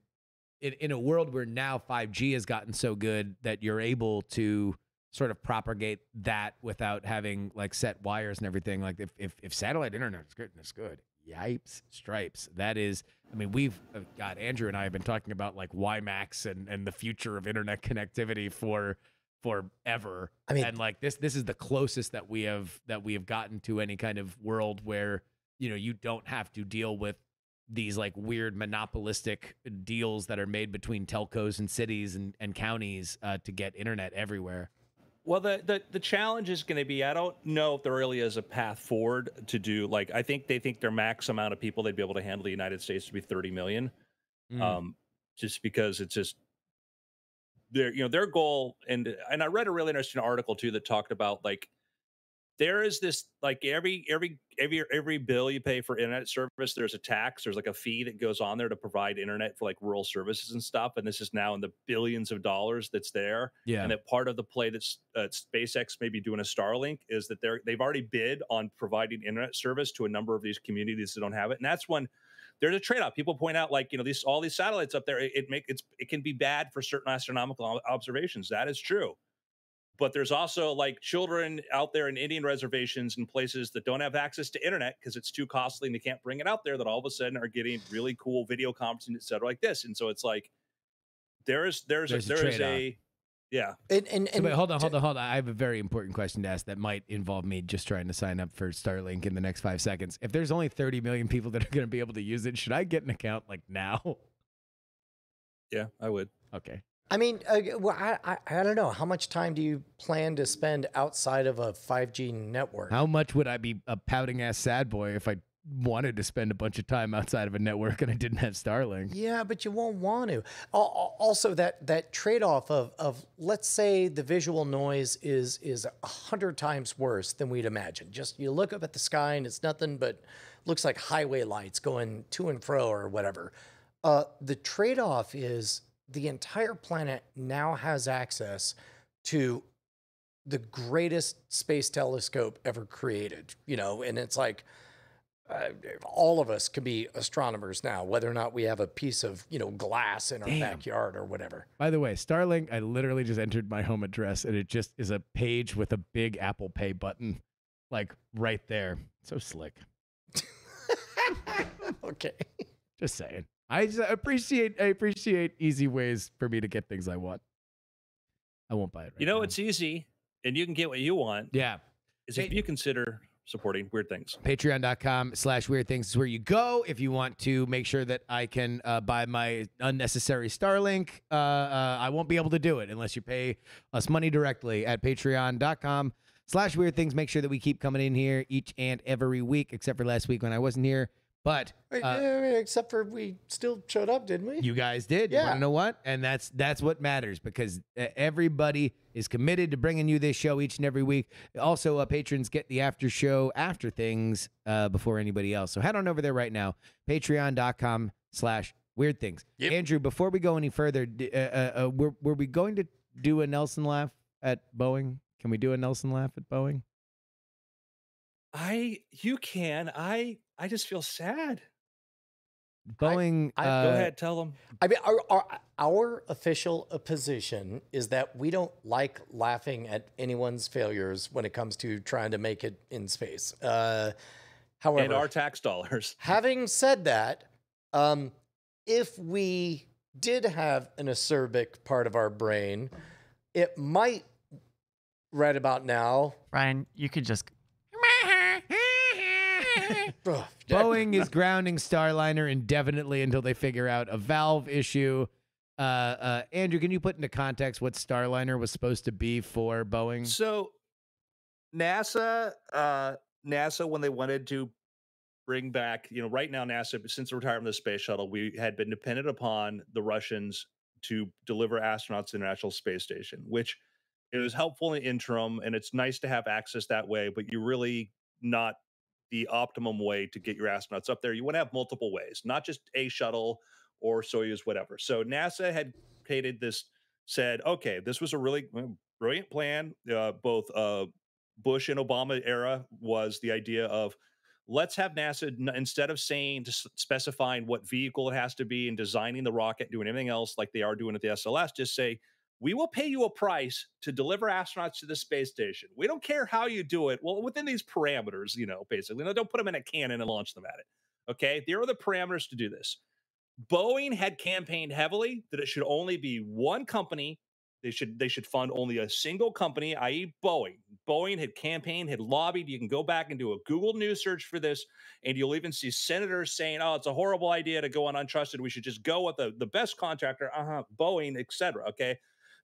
in in a world where now 5G has gotten so good that you're able to sort of propagate that without having like set wires and everything. Like if if, if satellite internet is good, it's good. Yipes, stripes. That is, I mean, we've uh, God, Andrew and I have been talking about like WiMAX and and the future of internet connectivity for forever. I mean- and like this this is the closest that we have that we have gotten to any kind of world where you know you don't have to deal with these like weird monopolistic deals that are made between telcos and cities and, and counties uh, to get internet everywhere. Well, the, the the challenge is going to be I don't know if there really is a path forward to do like I think they think their max amount of people they'd be able to handle the United States to be 30 million. Mm. Um, just because it's just their you know their goal and and I read a really interesting article too that talked about like there is this like every every every every bill you pay for internet service there's a tax there's like a fee that goes on there to provide internet for like rural services and stuff and this is now in the billions of dollars that's there yeah. and that part of the play that's uh, SpaceX may be doing a Starlink is that they're they've already bid on providing internet service to a number of these communities that don't have it, and that's when there's a trade-off. People point out like you know these all these satellites up there, it, it make it's it can be bad for certain astronomical observations. That is true, but there's also like children out there in Indian reservations and places that don't have access to internet because it's too costly and they can't bring it out there. That all of a sudden are getting really cool video conferencing, et cetera, like this, and so it's like there is there's, There's a a, there is a yeah And, and, So, and wait, hold on, hold on, hold on. I have a very important question to ask that might involve me just trying to sign up for Starlink in the next five seconds. If there's only 30 million people that are going to be able to use it, should I get an account like now? yeah I would. Okay. I mean, uh, well, I, I I don't know. How much time do you plan to spend outside of a 5G network? How much would I be a pouting ass sad boy if I wanted to spend a bunch of time outside of a network and I didn't have Starlink? Yeah, but you won't want to. Al- al- Also, that that trade off of of let's say the visual noise is is a hundred times worse than we'd imagine. Just you look up at the sky and it's nothing but looks like highway lights going to and fro or whatever. Uh, the trade off is the entire planet now has access to the greatest space telescope ever created. You know, and it's like uh, all of us can be astronomers now, whether or not we have a piece of you know glass in our Damn. backyard or whatever. By the way, Starlink, I literally just entered my home address and it just is a page with a big Apple Pay button, like right there. So slick. okay. Just saying. I just appreciate I appreciate easy ways for me to get things I want. I won't buy it. Right You know, now. it's easy, and you can get what you want. yeah. Is if you consider supporting weird things. Patreon.com slash weird things is where you go if you want to make sure that I can uh, buy my unnecessary Starlink. Uh, uh, I won't be able to do it unless you pay us money directly at patreon.com slash weird things. Make sure that we keep coming in here each and every week, except for last week when I wasn't here. But uh, except for we still showed up, didn't we? you guys did. You Yeah. to know what? And that's that's what matters because uh, everybody is committed to bringing you this show each and every week. Also, uh, patrons get the after show after things uh, before anybody else. So head on over there right now, patreon.com slash weird things. Yep. Andrew, before we go any further, uh, uh, were, were we going to do a Nelson laugh at Boeing? Can we do a Nelson laugh at Boeing? I you can. I I just feel sad. Boeing. I- Go uh, ahead, tell them. I mean, our, our our official uh, position is that we don't like laughing at anyone's failures when it comes to trying to make it in space. Uh, And however, our tax dollars. having said that, um, if we did have an acerbic part of our brain, it might right about now. Ryan, you could just. Boeing is grounding Starliner indefinitely until they figure out a valve issue. Uh, uh, Andrew, can you put into context what Starliner was supposed to be for Boeing? So NASA, uh, NASA, when they wanted to bring back, you know, right now NASA, since the retirement of the space shuttle, we had been dependent upon the Russians to deliver astronauts to the International Space Station, which it was helpful in the interim, and it's nice to have access that way. But you really not the optimum way to get your astronauts up there. You want to have multiple ways, not just a shuttle or Soyuz, whatever. So NASA had created this, said, okay, this was a really uh, brilliant plan. Uh, both uh, Bush and Obama era was the idea of let's have NASA instead of saying specifying what vehicle it has to be and designing the rocket, doing anything else like they are doing at the SLS, just say we will pay you a price to deliver astronauts to the space station. We don't care how you do it. Well, within these parameters, you know, basically, no, don't put them in a cannon and launch them at it. Okay, there are the parameters to do this. Boeing had campaigned heavily that it should only be one company. They should they should fund only a single company, i.e., Boeing. Boeing had campaigned, had lobbied. You can go back and do a Google News search for this, and you'll even see senators saying, "Oh, it's a horrible idea to go on untrusted. We should just go with the, the best contractor, uh-huh, Boeing, etc." Okay.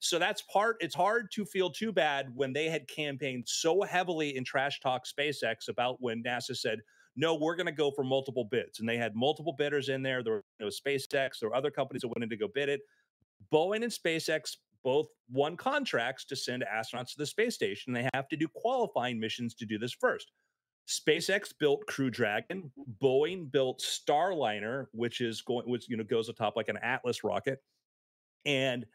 So that's part, it's hard to feel too bad when they had campaigned so heavily in trash talk SpaceX about when NASA said, no, we're going to go for multiple bids. And they had multiple bidders in there. There was SpaceX, there were other companies that wanted to go bid it. Boeing and SpaceX both won contracts to send astronauts to the space station. They have to do qualifying missions to do this first. SpaceX built Crew Dragon. Boeing built Starliner, which is going, which you know goes atop like an Atlas rocket. And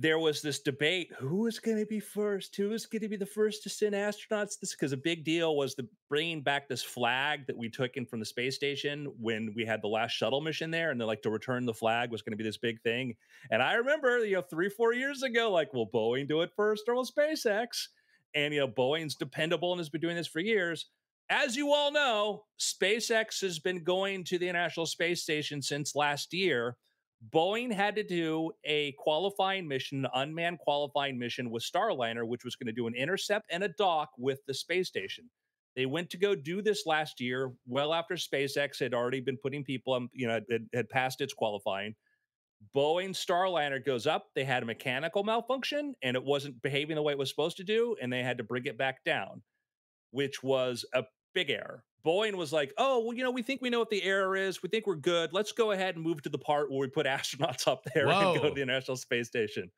there was this debate who is going to be first? Who is going to be the first to send astronauts? This because a big deal was the bringing back this flag that we took in from the space station when we had the last shuttle mission there and then like to return the flag was going to be this big thing. And i remember you know three four years ago like will boeing do it first or will spacex? And you know boeing's dependable and has been doing this for years. As you all know spacex has been going to the international space station since last year Boeing had to do a qualifying mission, an unmanned qualifying mission with Starliner, which was going to do an intercept and a dock with the space station. They went to go do this last year, well after SpaceX had already been putting people on, you know, had, had passed its qualifying. Boeing Starliner goes up. They had a mechanical malfunction and it wasn't behaving the way it was supposed to do, and they had to bring it back down, which was a big error. Boeing was like, oh, well, you know, we think we know what the error is. We think we're good. Let's go ahead and move to the part where we put astronauts up there and go to the International Space Station.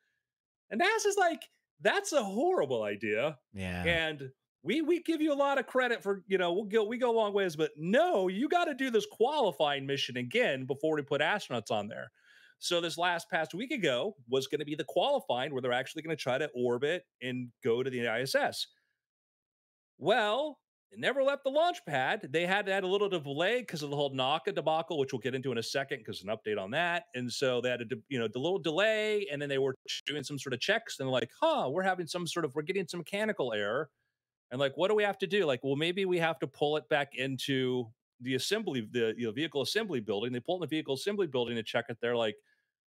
And NASA's like, that's a horrible idea. Yeah. And we we give you a lot of credit for, you know, we'll go we go a long ways, but no, you got to do this qualifying mission again before we put astronauts on there. So this last past week ago was going to be the qualifying where they're actually going to try to orbit and go to the ISS. Well, it never left the launch pad. They had to add a little delay because of the whole Nauka debacle, which we'll get into in a second because an update on that. And so they had a you know the little delay, and then they were doing some sort of checks, and like, "Huh, we're having some sort of we're getting some mechanical error." And like, what do we have to do? Like, well, maybe we have to pull it back into the assembly, the you know, vehicle assembly building. They pull in the vehicle assembly building to check it. They're like,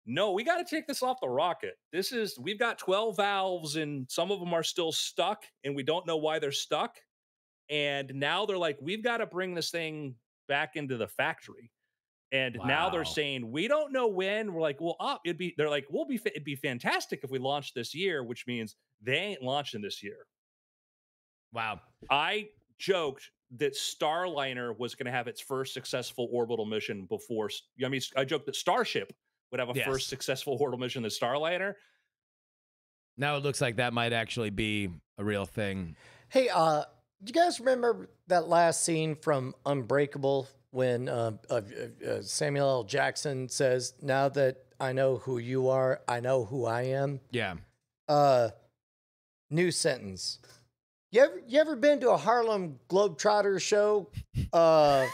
no, we got to take this off the rocket. This is we've got 12 valves and some of them are still stuck and we don't know why they're stuck. And now they're like, we've got to bring this thing back into the factory. And now they're saying we don't know when. We're like, well, uh, it'd be. They're like, we'll be. It'd be fantastic if we launched this year, which means they ain't launching this year. wow. I joked that Starliner was going to have its first successful orbital mission before. I mean, I joked that Starship would have a Yes. first successful orbital mission than Starliner. Now it looks like that might actually be a real thing. Hey, uh, do you guys remember that last scene from Unbreakable when uh, uh, uh, Samuel L. Jackson says, "Now that I know who you are, I know who I am." Yeah. Uh, new sentence. You ever you ever been to a Harlem Globetrotter show? Uh,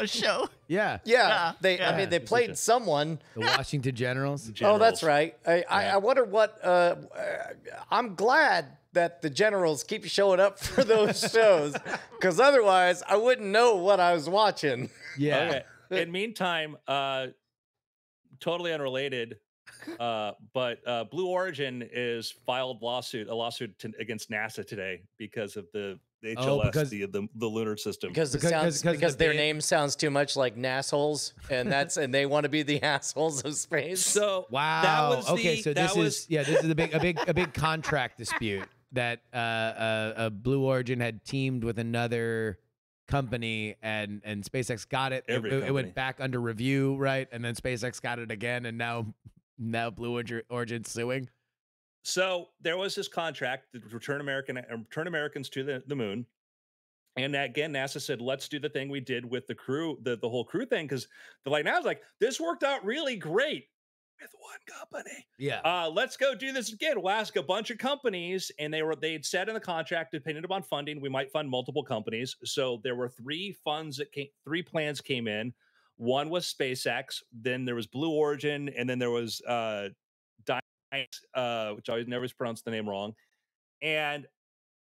A show. Yeah. yeah, Yeah, they. I yeah. mean, they It's a played someone. The Washington Generals. Oh, that's right. I, I, Yeah. I wonder what. Uh, uh, I'm glad that the generals keep showing up for those shows, because otherwise I wouldn't know what I was watching. Yeah. Okay. in meantime, uh, totally unrelated, uh, but uh, Blue Origin is filed lawsuit a lawsuit to, against NASA today because of the, the HLS, Oh, because- the, the the lunar system. because Because- sounds because- because because the their band- name sounds too much like nassholes, and that's and they want to be the assholes of space. so Wow. was okay, the- so that this was- is yeah, this is a big a big a big contract dispute that uh, uh, uh Blue Origin had teamed with another company and and SpaceX got it. It- Every it, it went back under review, right? And then SpaceX got it again and now now Blue Origin suing. So there was this contract to return American uh, return Americans to the, the moon. And again, NASA said, let's do the thing we did with the crew, the, the whole crew thing, because the like now it's like, this worked out really great with one company. Yeah. Uh, let's go do this again. We'll ask a bunch of companies, and they were they'd said in the contract, depending upon funding, we might fund multiple companies. So there were three funds that came, three plans came in. One was SpaceX, then there was Blue Origin, and then there was uh, uh, which I always never pronounce the name wrong. And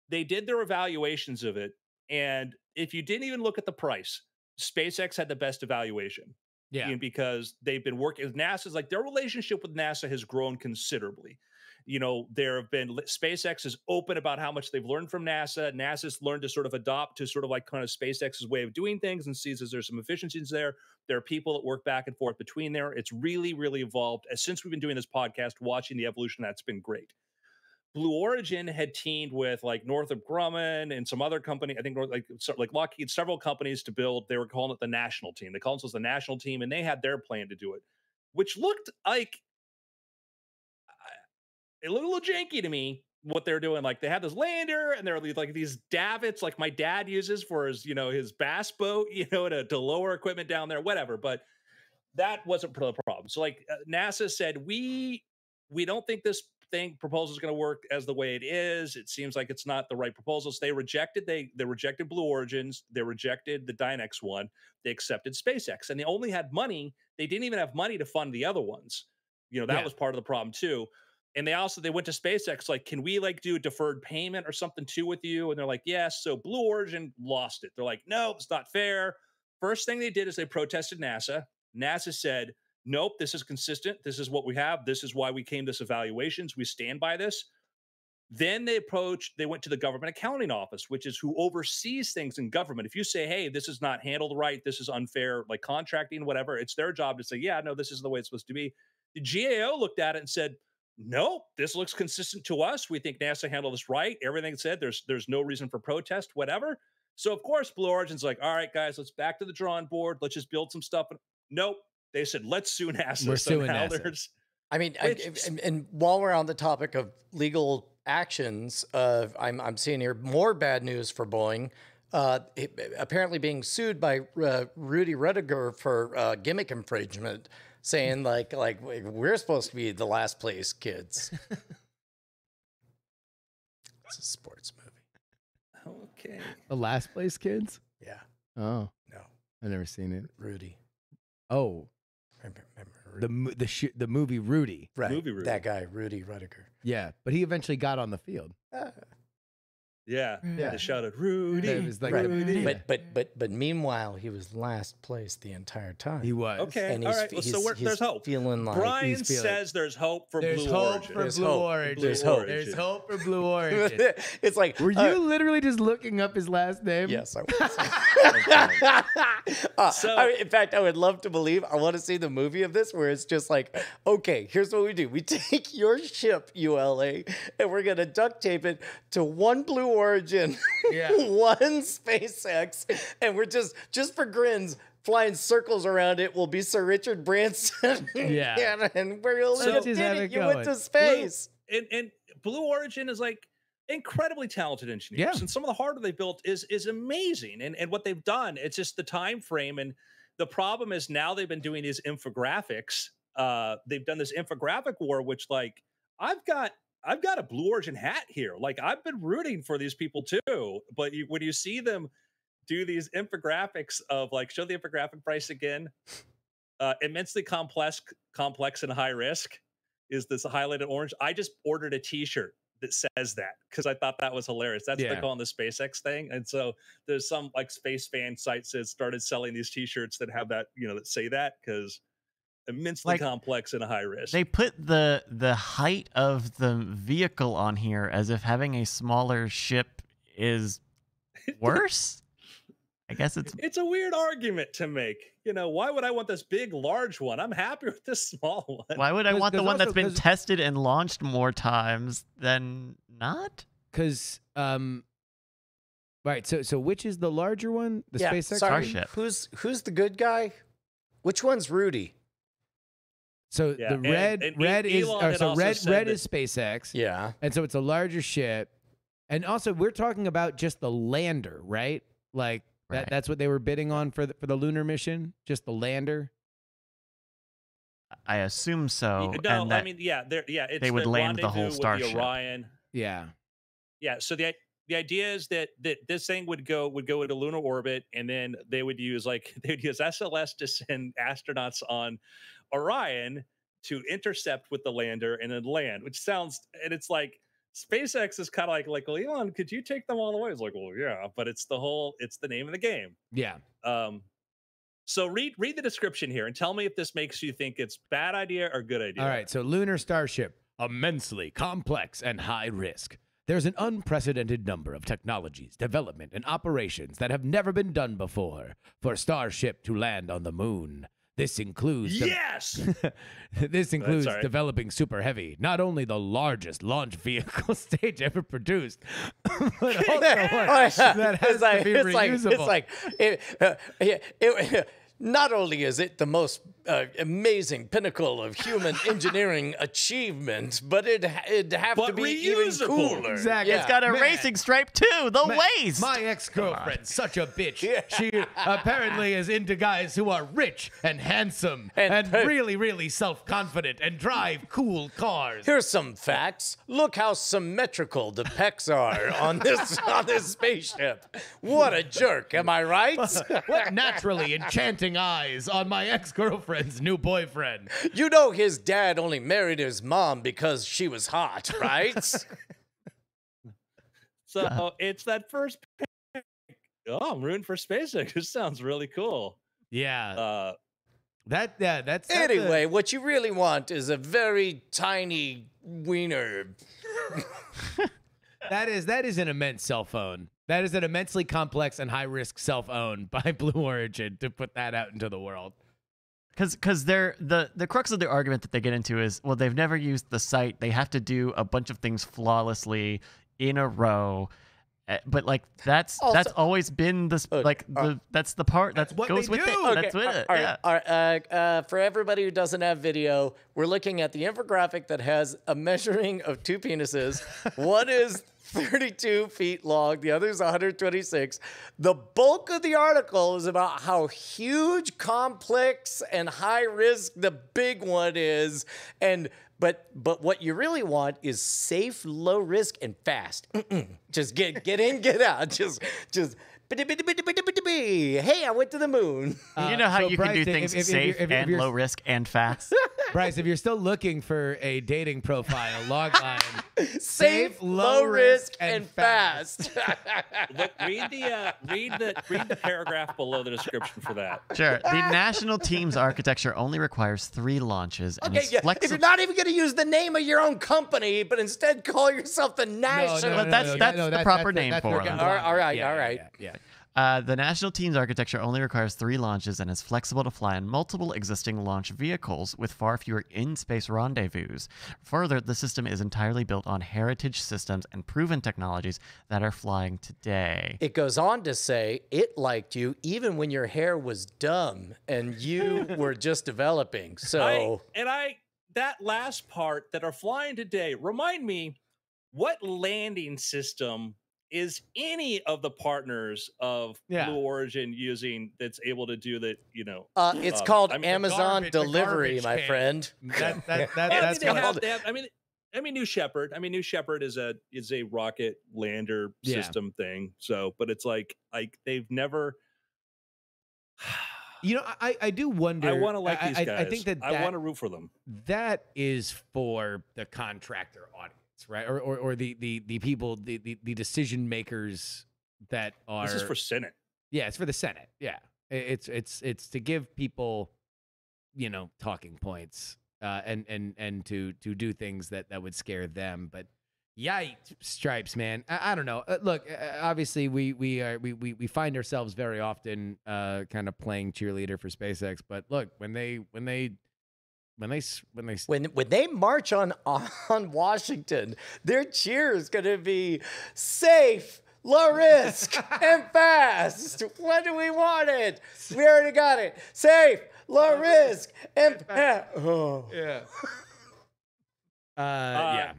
they did their evaluations of it. And if you didn't even look at the price, SpaceX had the best evaluation yeah. because they've been working NASA's like their relationship with NASA has grown considerably. You know, there have been SpaceX is open about how much they've learned from NASA. NASA's learned to sort of adopt to sort of like kind of SpaceX's way of doing things and sees as there's some efficiencies there. There are people that work back and forth between there. It's really, really evolved. As since we've been doing this podcast, watching the evolution, that's been great. Blue Origin had teamed with like Northrop Grumman and some other company. I think like like Lockheed, several companies to build. They were calling it the national team. They called themselves the national team, and they had their plan to do it, which looked like it looked a little janky to me. What they're doing, like they had this lander, and they're like these davits, like my dad uses for his, you know, his bass boat, you know, to, to lower equipment down there, whatever. But that wasn't the problem. So like uh, NASA said, we we don't think this thing proposal is going to work as the way it is. It seems like it's not the right proposals. They rejected they they rejected Blue Origins. They rejected the Dynex one. They accepted SpaceX, and they only had money. They didn't even have money to fund the other ones. You know that Yeah. was part of the problem too. And they also they went to SpaceX like, can we like do a deferred payment or something too with you? And they're like, yes. So Blue Origin lost it. They're like, no, it's not fair. First thing they did is they protested NASA. NASA said, nope, this is consistent. This is what we have. This is why we came this evaluations. We stand by this. Then they approached, they went to the government accounting office, which is who oversees things in government. If you say, hey, this is not handled right, this is unfair, like contracting, whatever, it's their job to say, yeah, no, this is the way it's supposed to be. The GAO looked at it and said, no, this looks consistent to us. We think NASA handled this right. Everything said there's there's no reason for protest, whatever. So of course, Blue Origin's like, all right, guys, let's back to the drawing board. Let's just build some stuff. Nope. They said, let's sue NASA. We're So suing now NASA. I mean, I, and, and while we're on the topic of legal actions, uh, I'm I'm seeing here more bad news for Boeing. Uh, apparently being sued by uh, Rudy Ruettiger for uh, gimmick infringement, saying like like we're supposed to be the last place kids. it's a sports movie. Okay. The last place kids? Yeah. Oh, No, I've never seen it. Rudy. Oh, Remember, remember Rudy? the the sh- the movie Rudy. right, movie Rudy. that guy, Rudy Ruettiger. Yeah, but he eventually got on the field. Uh, Yeah. Yeah. They shouted, Rudy. It was like right, Rudy. but but but but meanwhile, he was last place the entire time. He was. Okay. and all he's, right. Well, so he's- we're, he's there's hope. Feeling like Brian he's feeling- says there's hope for There's Blue hope Origin. for There's Blue hope. Origin. There's Blue hope. Origin. There's hope for Blue Origin. it's like Were you uh, literally just looking up his last name? yes, I was. Uh, So- I- in fact, I would love to believe. I want to see the movie of this where it's just like, okay, here's what we do: we take your ship, ULA, and we're gonna duct tape it to one Blue Origin, Origin, yeah. one SpaceX, and we're just just for grins. Flying circles around it will be Sir Richard Branson. Yeah. and, and we're So- you did it. You went to space. and, and Blue Origin is like incredibly talented engineers, Yeah. and some of the hardware they built is is amazing. And and what they've done, it's just the time frame. And the problem is now they've been doing these infographics. Uh, they've done this infographic war, which like I've got. I've got a Blue Origin hat here. Like I've been rooting for these people too. But you, when you see them do these infographics of like show the infographic price again, uh, immensely complex, complex and high risk is this highlighted orange. I just ordered a T-shirt that says that because I thought that was hilarious. That's what Yeah. they're calling the SpaceX thing. And so there's some like space fan sites that started selling these T-shirts that have that you know that say that because immensely Like, complex and a high risk. They put the the height of the vehicle on here as if having a smaller ship is worse. I guess it's it's a weird argument to make. You know, why would I want this big, large one? I'm happy with this small one. why would I want the one that's been tested and launched more times than not? Because um, right. So so which is the larger one? The yeah, SpaceX. sorry. Starship. Who's who's the good guy? Which one's Rudy? So Yeah, the red and E- red is Elon or so red red that- is SpaceX. Yeah. And so it's a larger ship. And also we're talking about just the lander, right? Like that Right. that's what they were bidding on for the for the lunar mission, just the lander. I assume so. Y- no, and that I mean, yeah, there, yeah. It's would the land the whole starship. The Orion. Yeah. Yeah. So the the idea is that that this thing would go would go into lunar orbit, and then they would use like they would use SLS to send astronauts on Orion to intercept with the lander and then land. Which sounds and it's like SpaceX is kind of like like well, Elon, could you take them all the way? It's like well, yeah, but it's the whole it's the name of the game. Yeah. Um, so read read the description here and tell me if this makes you think it's bad idea or good idea. All right, so lunar starship, immensely complex and high risk. There's an unprecedented number of technologies, development, and operations that have never been done before for Starship to land on the moon. This includes de- Yes. this includes right. developing Super Heavy, not only the largest launch vehicle stage ever produced, but also one that has it's like, to be it's like, it's like it, uh, it, it- not only is it the most uh, amazing pinnacle of human engineering achievement, but it it'd have to But be even cooler. Exactly. Yeah. it's got a Man. racing stripe too. The Ma- waist. My ex-girlfriend, such a bitch. Yeah. She apparently is into guys who are rich and handsome And and, per- really, really self confident and drive cool cars. Here's some facts. Look how symmetrical the pecs are on this on this spaceship. What a jerk, am I right? What naturally enchanting eyes on my ex girlfriend's new boyfriend. You know his dad only married his mom because she was hot, right? So it's that first. pick. Oh, I'm rooting for SpaceX. This sounds really cool. Yeah. Uh, that, yeah, that's. that's a- anyway, what you really want is a very tiny wiener. that is that is an immense cell phone. That is an immensely complex and high risk cell phone by Blue Origin to put that out into the world. Because because they're the the crux of the argument that they get into is well they've never used the site they have to do a bunch of things flawlessly in a row Uh, but like that's that's always been the sp- Look, like uh, the that's the part that That's what goes with do. it Okay, that's with it all right, yeah all right, uh, uh, for everybody who doesn't have video, we're looking at the infographic that has a measuring of two penises. One is 32 feet long, the other is 126. The bulk of the article is about how huge, complex, and high risk the big one is, and but but what you really want is safe, low risk, and fast. Mm-mm. Just get get in, get out. Just just. Hey, I went to the moon. you know how so you Bryce, can do things if- if safe you're- if- if and you're- low risk and fast Bryce, if you're still looking for a dating profile, log line. safe, low risk, and fast. look, read the uh, read the read the paragraph below the description for that. sure the national team's architecture only requires three launches and okay, is yeah. If you're not even going to use the name of your own company, but instead call yourself the national. No, But that's- that's the proper name for their them. conglomerate. All right, all right, Yeah, all yeah. Yeah, yeah. Uh, the national team's architecture only requires three launches and is flexible to fly on multiple existing launch vehicles with far fewer in space rendezvous. Further, the system is entirely built on heritage systems and proven technologies that are flying today. It goes on to say it liked you even when your hair was dumb and you were just developing. I, So and I that last part that are flying today. Remind me, what landing system is any of the partners of Yeah. Blue Origin using that's able to do that? You know, uh, it's Um, called I mean, Amazon garbage- delivery, my can. friend. That, that, that, Yeah, I mean, that's they what have, they have- I mean, I mean, New Shepard. I mean, New Shepard is a is a rocket lander Yeah. system thing. So, but it's like like they've never. You know, I, I do wonder. I want to like I, these I- guys. I think that, I want to root for them. that is for the contractor audience. Right? Or or, or the, the the people, the, the the decision makers that are This is for Senate. yeah, it's for the Senate. Yeah, it's it's it's to give people, you know, talking points, uh, and and and to to do things that that would scare them. But yikes, stripes, man. I, I don't know. Uh, look, uh, obviously we we are we we, we find ourselves very often uh, kind of playing cheerleader for SpaceX. But look, when they when they when they when they When when they march on on Washington, their cheer is going to be safe, low risk, and fast. What do we want it? We already got it. Safe, low risk, and fast. Oh. yeah. Uh, yeah.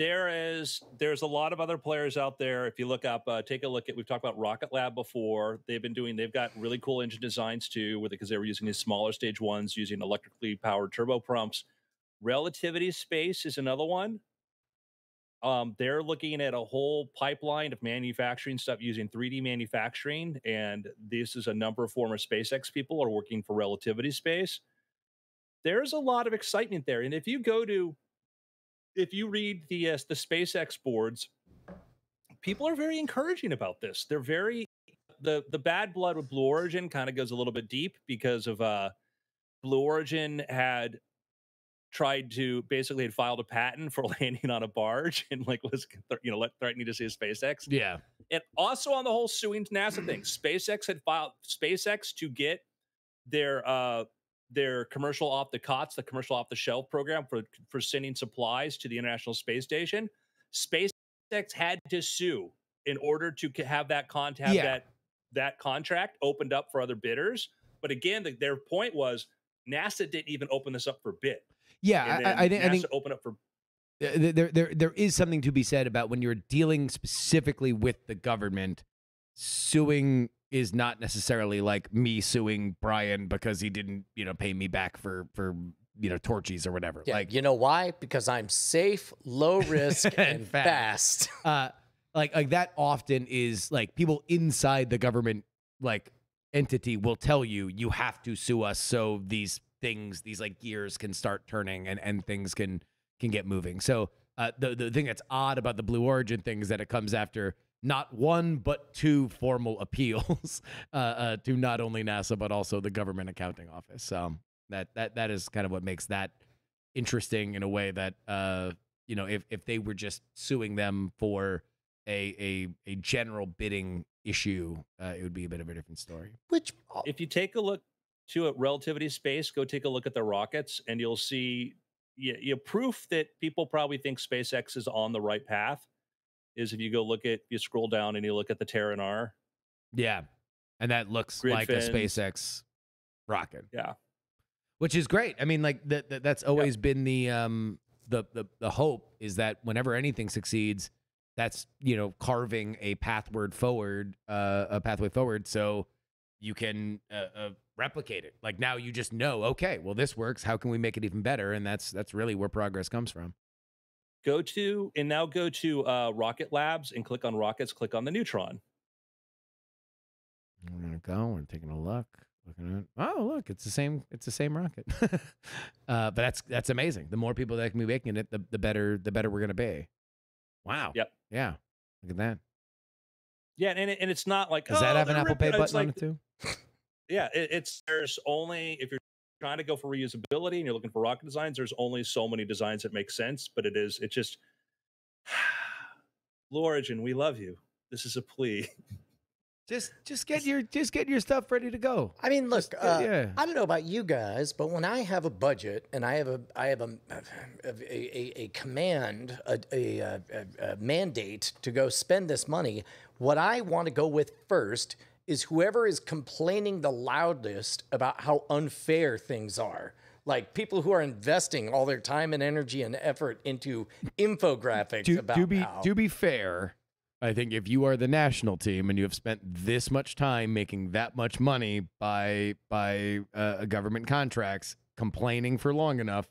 There is there's a lot of other players out there. If you look up uh, take a look at we've talked about rocket lab before. They've been doing they've got really cool engine designs too with it because they were using these smaller stage ones using electrically powered turbo turbopumps relativity space is another one. Um, they're looking at a whole pipeline of manufacturing stuff using 3d manufacturing and this is a number of former spacex people are working for relativity space. There's a lot of excitement there and if you go to if you read the uh, the SpaceX boards, people are very encouraging about this. They're very the the bad blood with Blue Origin kind of goes a little bit deep because of uh Blue Origin had tried to basically had filed a patent for landing on a barge and like was you know let- threatening to sue SpaceX. Yeah. And also on the whole suing NASA thing, SpaceX had filed SpaceX to get their uh their commercial off the cots, the commercial off the shelf program for for sending supplies to the International Space Station. SpaceX had to sue in order to have that contact Yeah. that that contract opened up for other bidders. But again, the, their point was NASA didn't even open this up for bid. Yeah, I, I, I think I think NASA opened up for Uh, there there there is something to be said about when you're dealing specifically with the government suing is not necessarily like me suing Brian because he didn't you know pay me back for for you know Torchy's or whatever Yeah, like you know why? Because I'm safe, low risk, And and, fast. fast. uh like like that often is like people inside the government like entity will tell you you have to sue us so these things these like gears can start turning and and things can can get moving so uh the the thing that's odd about the blue origin thing is that it comes after not one but two formal appeals uh, uh to not only NASA but also the government accounting office so that that that is kind of what makes that interesting in a way that uh you know if if they were just suing them for a a a general bidding issue uh, it would be a bit of a different story Which if you take a look to a relativity space, go take a look at the rockets, and you'll see yeah, yeah, proof that people probably think SpaceX is on the right path. Is if you go look at you scroll down and you look at the Terran R. yeah and that looks Grid like fins. a SpaceX rocket. Yeah, which is great. I mean like that that- that's always been the um the, the the hope is that whenever anything succeeds that's you know carving a pathward forward uh a pathway forward so you can uh, uh, replicate it. Like now you just know okay well this works. How can we make it even better? And that's that's really where progress comes from go to and now go to uh, Rocket Labs and click on rockets. Click on the Neutron. We're gonna go. We're taking a look. Looking at. Oh, look! It's the same. It's the same rocket. uh, but that's that's amazing. The more people that can be making it, the the better the better we're gonna be. Wow. Yep. Yeah. Look at that. Yeah, and it, and it's not like Does that "Oh, have an Apple Pay ripping-" It's button on it too? Yeah, it, it's there's only if you're trying to go for reusability and you're looking for rocket designs, there's only so many designs that make sense. But it is it's just Blue Origin, we love you. This is a plea. Just just get your just get your stuff ready to go. I mean, look, Just, uh, yeah. I don't know about you guys, but when I have a budget and I have a, I have a, a, a, a command, a, a, a, a mandate to go spend this money, what I want to go with first is whoever is complaining the loudest about how unfair things are. Like people who are investing all their time and energy and effort into infographics To, about to be how- to be fair, I think if you are the national team and you have spent this much time making that much money by by uh, government contracts, complaining for long enough,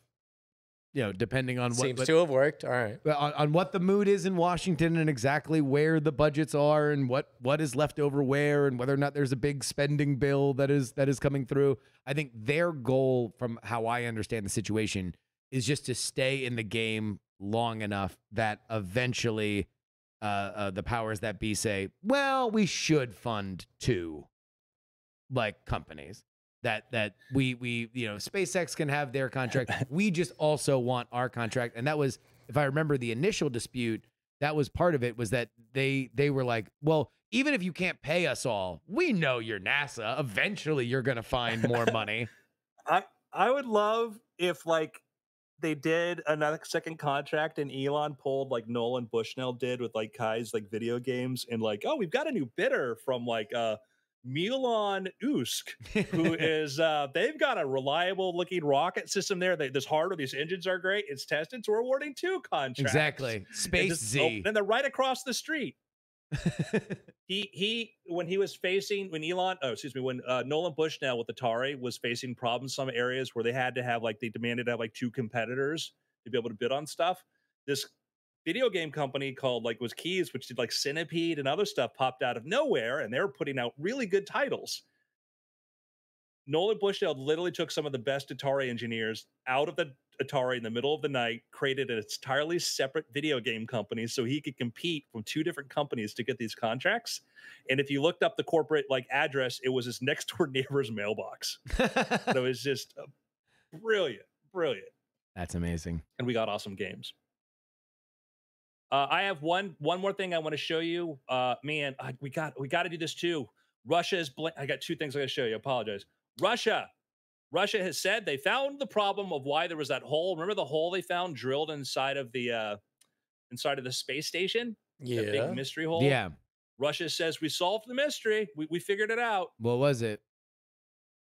you know, depending on what seems but- to have worked. All right. On, on what the mood is in Washington and exactly where the budgets are and what what is left over where and whether or not there's a big spending bill that is that is coming through. I think their goal from how I understand the situation is just to stay in the game long enough that eventually uh, uh, the powers that be say, well, we should fund two like companies that that we we you know SpaceX can have their contract. we just also want our contract, and that was if I remember the initial dispute. That was part of it was that they they were like, well, even if you can't pay us all, we know you're NASA. Eventually, you're going to find more money. I I would love if like they did another second contract and Elon pulled like Nolan Bushnell did with like Kai's like video games and like oh we've got a new bidder from like uh Milan Usk, who is uh they've got a reliable looking rocket system there. They, this hardware, these engines are great. It's tested, so we're awarding two contracts. exactly. And Space Z. oh, and they're right across the street. he he when he was facing when Elon oh excuse me when uh, Nolan Bushnell with Atari was facing problems some areas where they had to have like they demanded to have like two competitors to be able to bid on stuff. This video game company called like was Keys, which did like Centipede and other stuff, popped out of nowhere, and they were putting out really good titles. Nolan Bushnell literally took some of the best Atari engineers out of the Atari in the middle of the night, created an entirely separate video game company so he could compete from two different companies to get these contracts. And if you looked up the corporate like address, it was his next door neighbor's mailbox. So it was just uh, brilliant, brilliant That's amazing. and we got awesome games. Uh, I have one one more thing I want to show you. Uh, man, I, we got we got to do this too. Russia is. Bl- I got two things I got to show you. I apologize. Russia, Russia has said they found the problem of why there was that hole. Remember the hole they found drilled inside of the uh, inside of the space station? That Yeah. big mystery hole. Yeah. Russia says we solved the mystery. We we figured it out. What was it?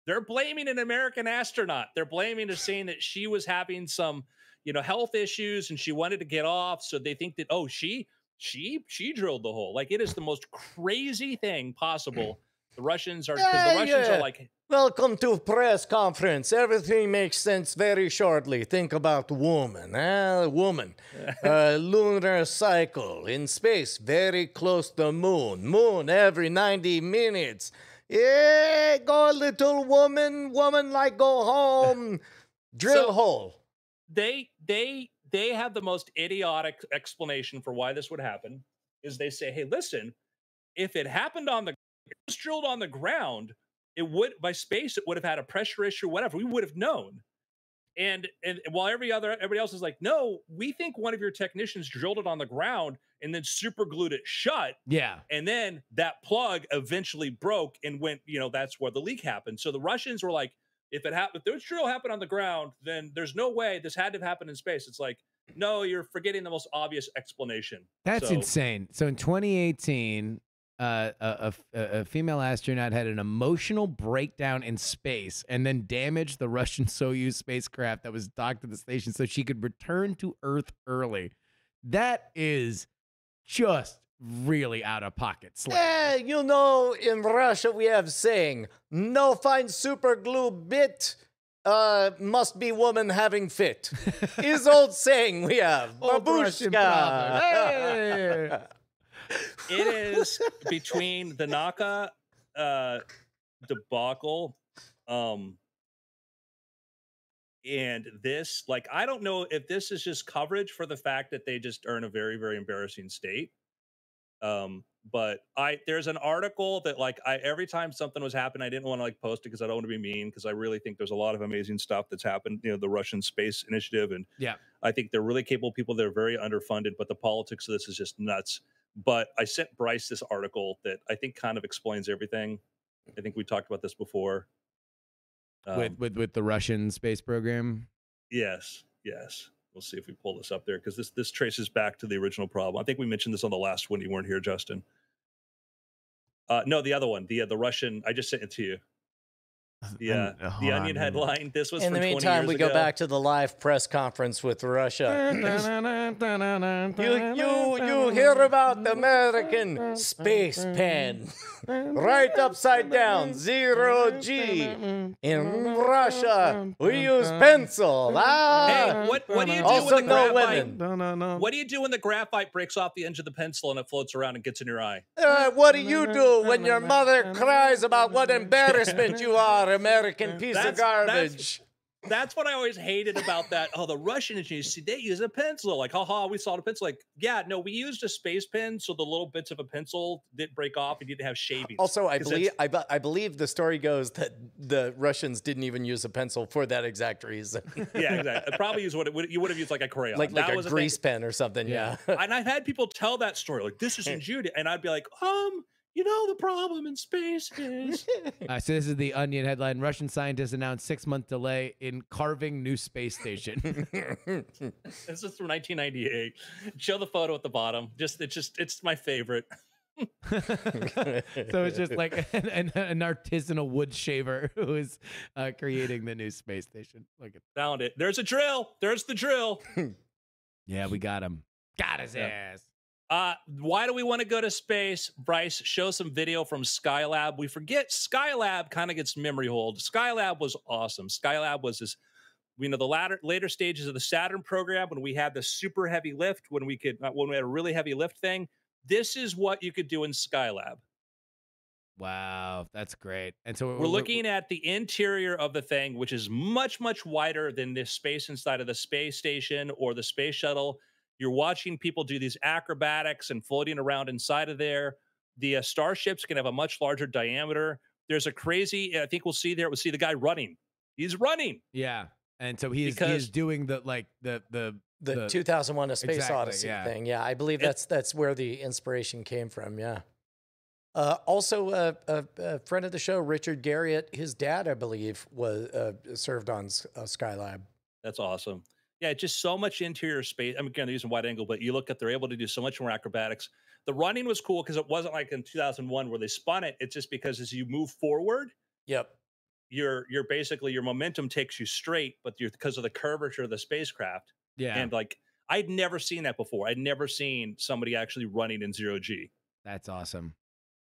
They're blaming an American astronaut. They're blaming her, saying that she was having some, you know, health issues and she wanted to get off. So they think that oh, she she she drilled the hole. Like it is the most crazy thing possible. The Russians are because the Russians are like Welcome to press conference. Everything makes sense very shortly. Think about woman, eh? Woman. uh, lunar cycle in space, very close to moon. Moon every 90 minutes. Yeah, go little woman, woman like go home. Drill So- hole. They they they have the most idiotic explanation for why this would happen is they say hey listen if it happened on the was drilled on the ground it would by space it would have had a pressure issue whatever we would have known and and while every other everybody else is like no we think one of your technicians drilled it on the ground and then super glued it shut Yeah. and then that plug eventually broke and went, you know, that's where the leak happened. So the Russians were like, if it happened, if this drill happened on the ground, then there's no way this had to happen in space. It's like, no, you're forgetting the most obvious explanation. That's So- insane. So in 2018, uh, a, a, a female astronaut had an emotional breakdown in space and then damaged the Russian Soyuz spacecraft that was docked to the station so she could return to Earth early. That is just really out of pocket. Slam. Yeah, you know, in Russia we have saying, no fine super glue bit uh, must be woman having fit. is old saying we have. Old Russian proverb. Hey! it is between the Nauka uh, debacle um, and this. Like, I don't know if this is just coverage for the fact that they just are in a very, very embarrassing state. Um, but I there's an article that like I every time something was happening, I didn't want to like post it because I don't want to be mean because I really think there's a lot of amazing stuff that's happened. You know, the Russian space initiative and Yeah. I think they're really capable people. They're very underfunded, but the politics of this is just nuts. But I sent Bryce this article that I think kind of explains everything. I think we talked about this before. Um, with, with with the Russian space program. yes, yes. We'll see if we pull this up there because this this traces back to the original problem. I think we mentioned this on the last one. You weren't here, Justin. Uh, no, the other one, the uh, the Russian. I just sent it to you. The uh, And- the Onion headline. This was In the from 20 meantime, years we ago. go back to the live press conference with Russia. You, you, you hear about the American space pen. right upside down, zero G. In Russia, we use pencil. Ah. Hey, what what do you do Also when the no graphite? women. What do you do when the graphite breaks off the edge of the pencil and it floats around and gets in your eye? Uh, what do you do when your mother cries about what embarrassment you are, American piece of That's- that's- garbage? That's what I always hated about that. Oh, the Russian engineers, see, they use a pencil. Like, haha, we saw the pencil. Like, yeah, no, we used a space pen, so the little bits of a pencil didn't break off and you didn't have shavings. Also, I believe I, be- I believe the story goes that the Russians didn't even use a pencil for that exact reason, yeah, exactly. I'd probably use what it would. You would have used like a crayon, like like that a was the thing. grease pen or something. Yeah. and I've had people tell that story, like this is in Judy, and I'd be like, um, you know, the problem in space is Uh, so this is the Onion headline: Russian scientists announced six-month delay in carving new space station. this is from 1998. Show the photo at the bottom. Just it's just it's my favorite. so it's just like an, an, an artisanal wood shaver who is uh, creating the new space station. Look at Found it. There's a drill. There's the drill. yeah, we got him. Got his Yeah. ass. Uh, why do we want to go to space? Bryce, show some video from Skylab. We forget Skylab kind of gets memory hold. Skylab was awesome. Skylab was this, you know, the latter later stages of the Saturn program when we had the super heavy lift, when we could, uh, when we had a really heavy lift thing. This is what you could do in Skylab. Wow, that's great. And so We're looking at the interior of the thing, which is much, much wider than the space inside of the space station or the space shuttle. You're watching people do these acrobatics and floating around inside of there. The uh, starships can have a much larger diameter. There's a crazy, I think we'll see there, we'll see the guy running. He's running. Yeah, and so he is Because- is doing the like the the the, The- 2001: A Space exactly, Odyssey yeah. thing. Yeah, I believe It- that's that's where the inspiration came from. Yeah. Uh, also, uh, a, a friend of the show, Richard Garriott, his dad, I believe, was uh, served on uh, Skylab. That's awesome. Yeah, just so much interior space. I mean, again, they're using wide angle, but you look at they're able to do so much more acrobatics. The running was cool because it wasn't like in 2001 where they spun it. It's just because as you move forward, Yep. you're you're basically your momentum takes you straight, but you're because of the curvature of the spacecraft. yeah. And like I'd never seen that before. I'd never seen somebody actually running in zero G. That's awesome.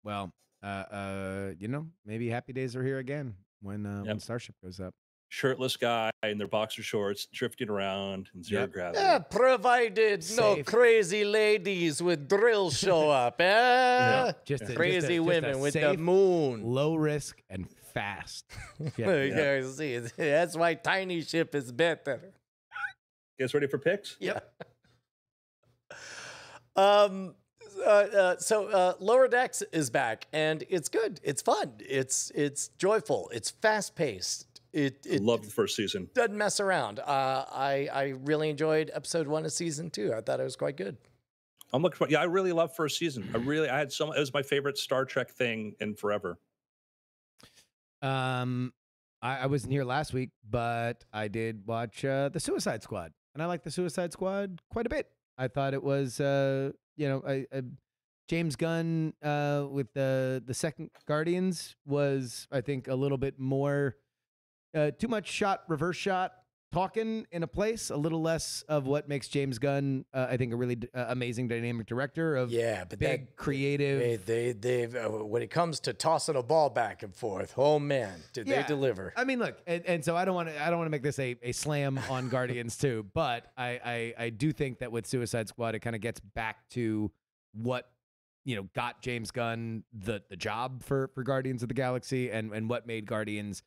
Well, uh, uh, you know, maybe happy days are here again when uh, when Starship goes up. Shirtless guy in their boxer shorts, drifting around in zero Yep. gravity. Yeah, provided no crazy ladies with drills show up. Eh? Just a- just a- Crazy just a women with the moon. low risk and fast. Yeah, Yeah. see, that's why tiny ship is better. Guys ready for picks? Yeah. um. Uh, uh, so uh, Lower Decks is back, and it's good. It's fun. It's it's joyful. It's fast paced. It it Loved the first season. doesn't mess around. Uh, I I really enjoyed episode one of season two. I thought it was quite good. I'm looking for yeah, I really love first season. I really I had some it was my favorite Star Trek thing in forever. Um, I, I wasn't here last week, but I did watch uh, the Suicide Squad, and I like the Suicide Squad quite a bit. I thought it was, uh, you know, I, I, James Gunn uh, with the the second Guardians was, I think, a little bit more, uh, too much shot, reverse shot, talking in a place, a little less of what makes James Gunn, uh, I think, a really d- uh, amazing dynamic director of Yeah, but big that creative. they they they uh, when it comes to tossing a ball back and forth, oh man, did Yeah. they deliver? I mean, look, and, and so I don't want to. I don't want to make this a, a slam on Guardians too, but I, I I do think that with Suicide Squad, it kind of gets back to what you know got James Gunn the the job for for Guardians of the Galaxy, and and what made Guardians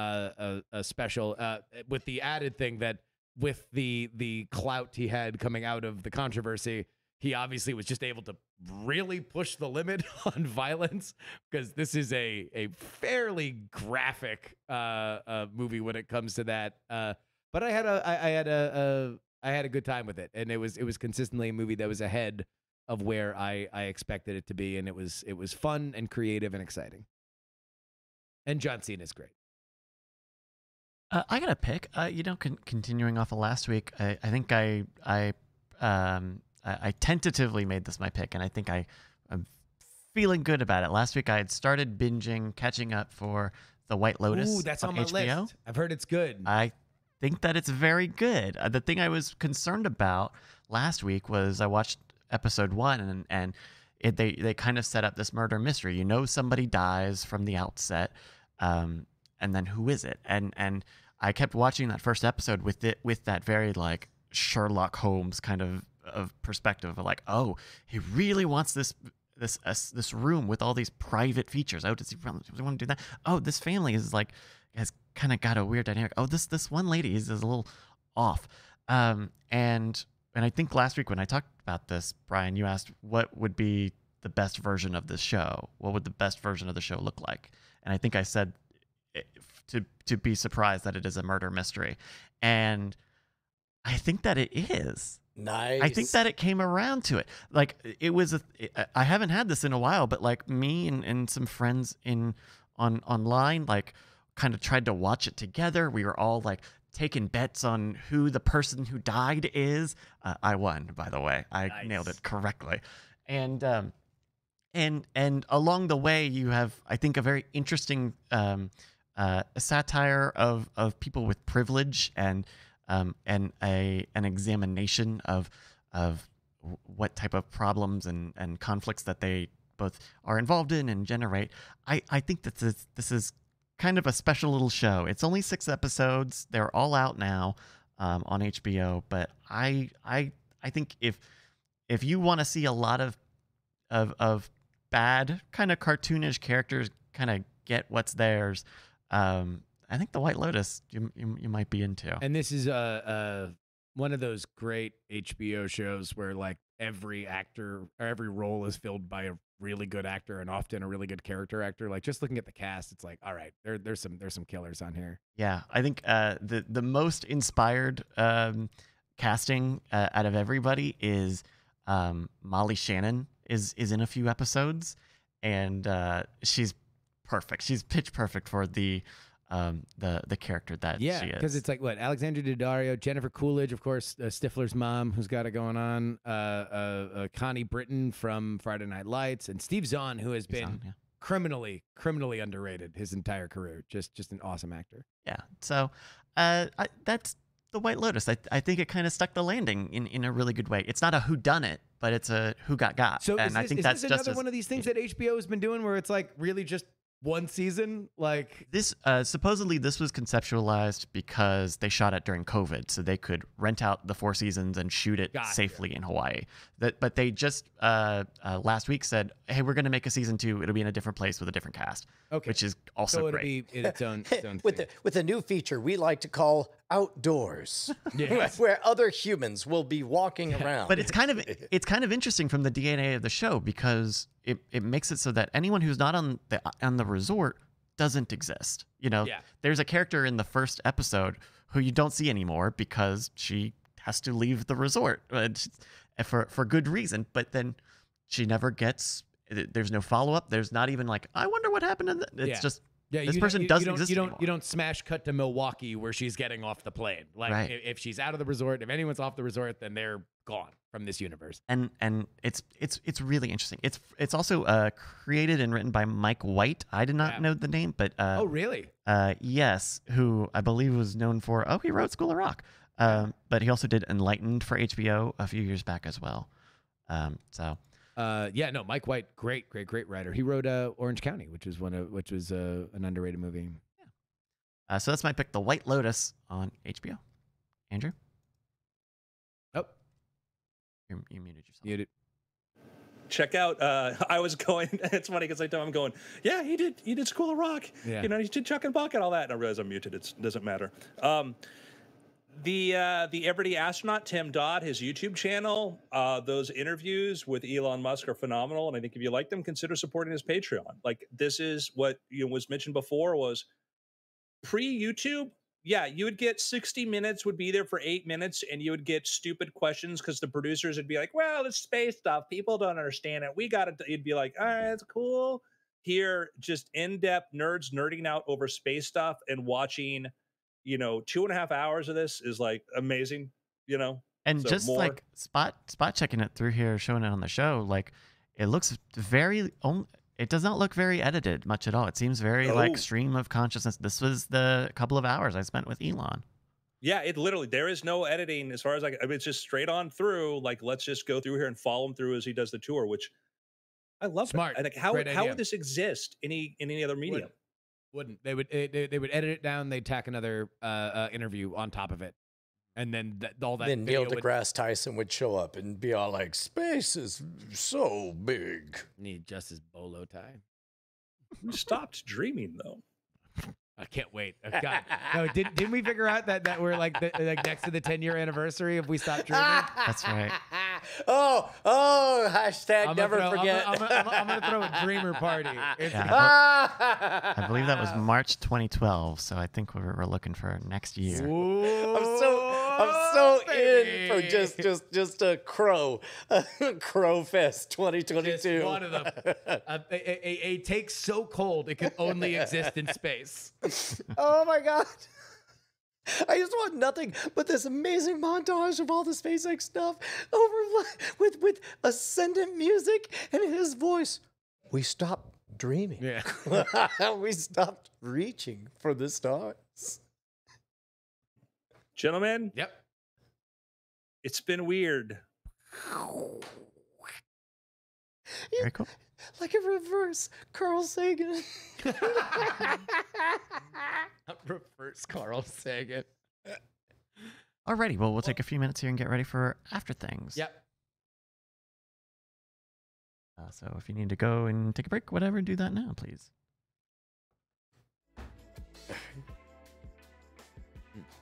uh, a, a special. Uh, with the added thing that with the the clout he had coming out of the controversy, he obviously was just able to really push the limit on violence because this is a a fairly graphic uh, uh, movie when it comes to that. Uh, but I had a I, I had a, a I had a good time with it, and it was it was consistently a movie that was ahead of where I I expected it to be, and it was it was fun and creative and exciting. And John Cena is great. Uh, I got a pick. Uh, you know, con- continuing off of last week, I, I think I I um I, I tentatively made this my pick, and I think I I'm feeling good about it. Last week I had started binging, catching up for the White Lotus. Ooh, that's on my HBO. list. I've heard it's good. I think that it's very good. Uh, the thing I was concerned about last week was I watched episode one and and it, they they kind of set up this murder mystery. You know, somebody dies from the outset, um, and then who is it? And and I kept watching that first episode with it with that very like Sherlock Holmes kind of of perspective of like, oh, he really wants this. This uh, this room with all these private features. Oh, does he want to do that? Oh, this family is like has kind of got a weird dynamic. Oh, this this one lady is, is a little off. Um, and and I think last week when I talked about this, Brian, you asked what would be the best version of this show. What would the best version of the show look like? And I think I said to to be surprised that it is a murder mystery, and I think that it is. Nice. I think that it came around to it. Like it was a. I haven't had this in a while, but like me and, and some friends in on online, like kind of tried to watch it together. We were all like taking bets on who the person who died is. Uh, I won, by the way. I nailed it correctly, and um, and and along the way, you have I think a very interesting um, uh, satire of of people with privilege and um, and a an examination of of what type of problems and, and conflicts that they both are involved in and generate. I, I think that this this is kind of a special little show. It's only six episodes. They're all out now um, on HBO. But I I I think if if you want to see a lot of of of bad kind of cartoonish characters kind of get what's theirs, um, I think the White Lotus you, you you might be into. And this is uh, uh, one of those great HBO shows where like every actor or every role is filled by a really good actor and often a really good character actor. Like just looking at the cast, it's like, all right, there, there's some there's some killers on here. Yeah, I think uh, the the most inspired um, casting uh, out of everybody is um, Molly Shannon is is in a few episodes, and uh, she's perfect. She's pitch perfect for the um, the the character that Yeah, she is. because it's like what Alexandra Daddario, Jennifer Coolidge, of course, uh, Stifler's mom, who's got it going on, uh, uh, uh, Connie Britton from Friday Night Lights, and Steve Zahn, who has She's been on, yeah. criminally criminally underrated his entire career. Just just an awesome actor. Yeah. So uh, I, that's the White Lotus. I, I think it kind of stuck the landing in, in a really good way. It's not a who done it, but it's a who got got. So and is I think that's this just another as, one of these things that HBO has been doing where it's like really just one season? Like This uh, supposedly this was conceptualized because they shot it during COVID, so they could rent out the four seasons and shoot it Gotcha. safely in Hawaii. That, but they just uh, uh, last week said, "Hey, we're going to make a season two. It'll be in a different place with a different cast," okay, which is also so it'll great. be in its own, its own with thing. the, with a new feature we like to call outdoors, Yes. where other humans will be walking around. but it's kind of it's kind of interesting from the DNA of the show because it, it makes it so that anyone who's not on the on the resort doesn't exist. You know, Yeah. there's a character in the first episode who you don't see anymore because she has to leave the resort uh, for for good reason. But then she never gets. There's no follow up. There's not even like I wonder what happened. In the, it's Yeah. just Yeah, This you, person doesn't you don't, exist You don't, anymore. you don't smash cut to Milwaukee where she's getting off the plane. Like Right. if, if she's out of the resort, if anyone's off the resort, then they're gone from this universe. and and it's it's it's really interesting. It's it's also uh, created and written by Mike White. I did not Yeah. know the name, but uh, oh, really? Uh, yes, who I believe was known for. Oh, he wrote School of Rock. Um, but he also did Enlightened for HBO a few years back as well. Um, so Uh, yeah, no, Mike White, great, great, great writer. He wrote uh, Orange County, which was one of which was uh, an underrated movie. uh, so that's my pick, The White Lotus on HBO. Andrew, Oh, you you muted yourself. muted. check out uh i was going it's funny because I tell I'm going yeah he did he did school of rock Yeah. you know he did chuck and buck and all that and i realize i'm muted it doesn't matter um the uh the everyday astronaut tim dodd his youtube channel uh those interviews with elon musk are phenomenal and i think if you like them consider supporting his patreon like this is what you know was mentioned before was pre youtube yeah, you would get 60 minutes would be there for eight minutes, and you would get stupid questions because the producers would be like, Well, it's space stuff. People don't understand it. We got it. You'd be like, All right, it's cool. Here, just in-depth nerds nerding out over space stuff and watching, you know, two and a half hours of this is like amazing, you know. And So just more- like spot spot checking it through here, showing it on the show, like it looks very. It does not look very edited much at all. It seems very No. like stream of consciousness. This was the couple of hours I spent with Elon. Yeah, it literally there is no editing as far as I, I mean, it's just straight on through. Like, let's just go through here and follow him through as he does the tour, which I love. it. Smart. I Like, how Great how idea. would this exist any in any other medium? Wouldn't they would eh, they, they would edit it down? They'd tack another uh, uh, interview on top of it, and then th- all that. then Neil video would deGrasse Tyson would show up and be all like, "Space is so big." need just his bolo tie. Stopped dreaming though? I can't wait. Oh, God. No, did, didn't we figure out that, that we're like the, like next to the 10 year anniversary if we stop dreaming? That's right. oh, oh, hashtag I'm never throw- forget. I'm gonna- I'm I'm gonna throw a dreamer party. Yeah. I I believe that was March 2012, so I think we're, we're looking for next year. I'm so I'm so in for just just just a crow, crow fest 2022. Just one of them. A, a, a, a take so cold it can only exist in space. oh my god. I just want nothing but this amazing montage of all the SpaceX stuff over with with ascendant music and his voice. We stopped dreaming. Yeah. we stopped reaching for the stars. Gentlemen, Yep. it's been weird. Very cool. Like a reverse Carl Sagan. Reverse Carl Sagan. Alrighty, well, we'll take a few minutes here and get ready for after things. Yep. Uh, so if you need to go and take a break, whatever, do that now, please.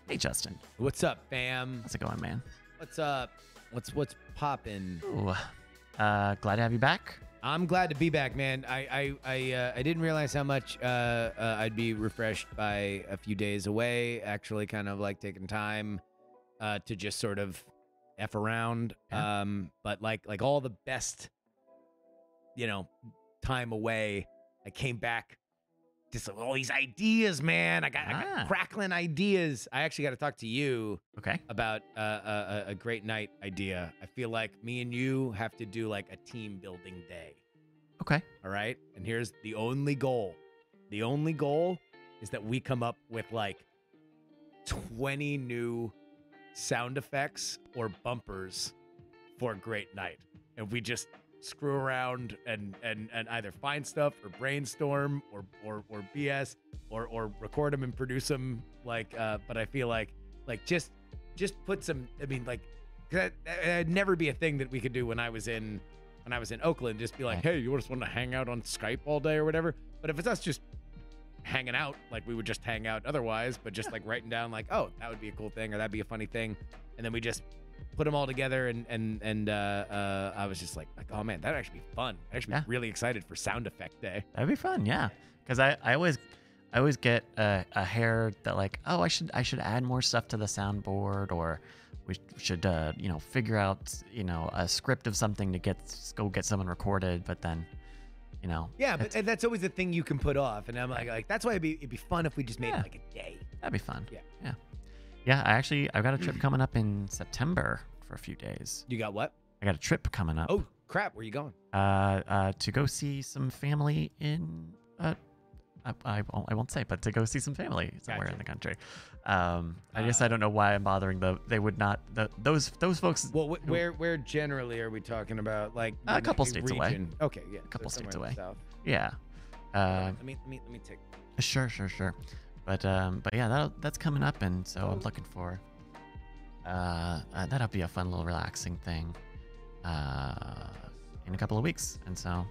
Hey, Justin. What's up, fam? How's it going, man? What's up? What's what's poppin'? Ooh, uh, glad to have you back. I'm glad to be back, man. I I I, uh, I didn't realize how much uh, uh, I'd be refreshed by a few days away. Actually, kind of like taking time uh, to just sort of f around. Yeah. Um, but like like all the best, you know, time away. I came back. Just all these ideas, man. I got, I Ah. got crackling ideas. I actually got to talk to you Okay. about uh, a, a, a great night idea. I feel like me and you have to do like a team building day. Okay. All right. And here's the only goal the only goal is that we come up with like 20 new sound effects or bumpers for a great night. And we just screw around and and and either find stuff or brainstorm or or or BS or or record them and produce them like uh but I feel like like just just put some I mean like that, that'd never be a thing that we could do when I was in when I was in Oakland just be like hey you just want to hang out on Skype all day or whatever? But if it's us just hanging out like we would just hang out otherwise but just like writing down like oh that would be a cool thing or that'd be a funny thing and then we just put them all together and and and uh, uh, I was just like like oh man that'd actually be fun I'd actually Yeah. be really excited for sound effect day That'd be fun, yeah. Because I, I always I always get a, a hair that like oh I should I should add more stuff to the soundboard or we should uh, you know figure out you know a script of something to get go get someone recorded but then you know yeah but that's always the thing you can put off and I'm like like that's why it'd be it'd be fun if we just made Yeah. it like a day that'd be fun Yeah. yeah yeah I actually I've got a trip coming up in September for a few days you got what I got a trip coming up oh crap where are you going uh, uh, to go see some family in uh, I, I, won't, I won't say, but to go see some family somewhere Gotcha. in the country. Um, I guess I Uh, don't know why I'm bothering the. They would not. The, those those folks. well wh- where where generally are we talking about like A couple states away. okay yeah a couple states in the away. Yeah. Uh, let me let me let me take sure, sure, sure. But um, but yeah, that that's coming up, and so I'm looking for. Uh, uh, that'll be a fun little relaxing thing. Uh, in a couple of weeks, and so.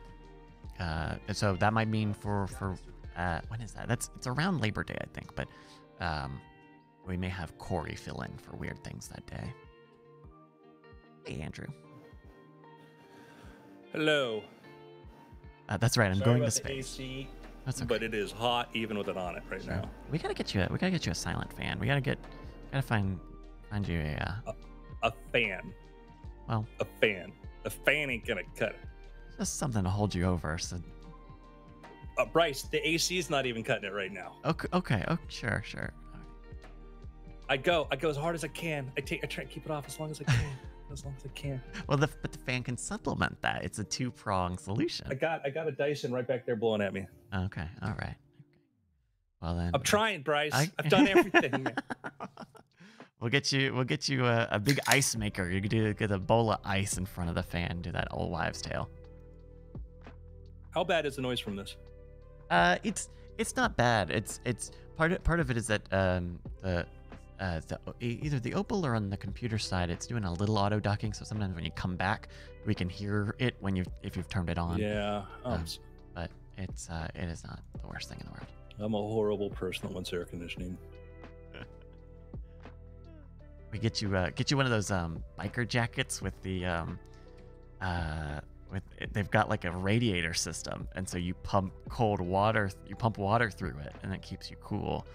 Uh, and so that might mean for for uh, when is that? That's it's around Labor Day, I think. But um, we may have Corey fill in for weird things that day. Hey, Andrew. Hello. Uh, that's right. I'm Sorry going to space. That's okay. but it is hot even with it on it right Sure. now. We gotta get you. A, we gotta get you a silent fan. We gotta get. Gotta find find you a. Uh, A fan. Well. a fan. A fan ain't gonna cut it. just something to hold you over. So Uh, Bryce, the AC is not even cutting it right now. okay, okay, oh sure, sure. Right. I go, I go as hard as I can. I take, I try to keep it off as long as I can, as long as I can. Well, the but the fan can supplement that. It's a two prong solution. I got, I got a Dyson right back there blowing at me. Okay, all right. Well then, I'm trying, Bryce. I- I've done everything. we'll get you. We'll get you a, a big ice maker. You could do get a bowl of ice in front of the fan. Do that old wives' tale. How bad is the noise from this? Uh, it's it's not bad. It's it's part of part of it is that um the uh the either the Opal or on the computer side it's doing a little auto docking. So sometimes when you come back, we can hear it when you if you've turned it on. Yeah. Um, Um, But it's uh it is not the worst thing in the world. I'm a horrible person that wants air conditioning. We get you uh, get you one of those um, biker jackets with the um, uh, with they've got like a radiator system, and so you pump cold water, you pump water through it, and it keeps you cool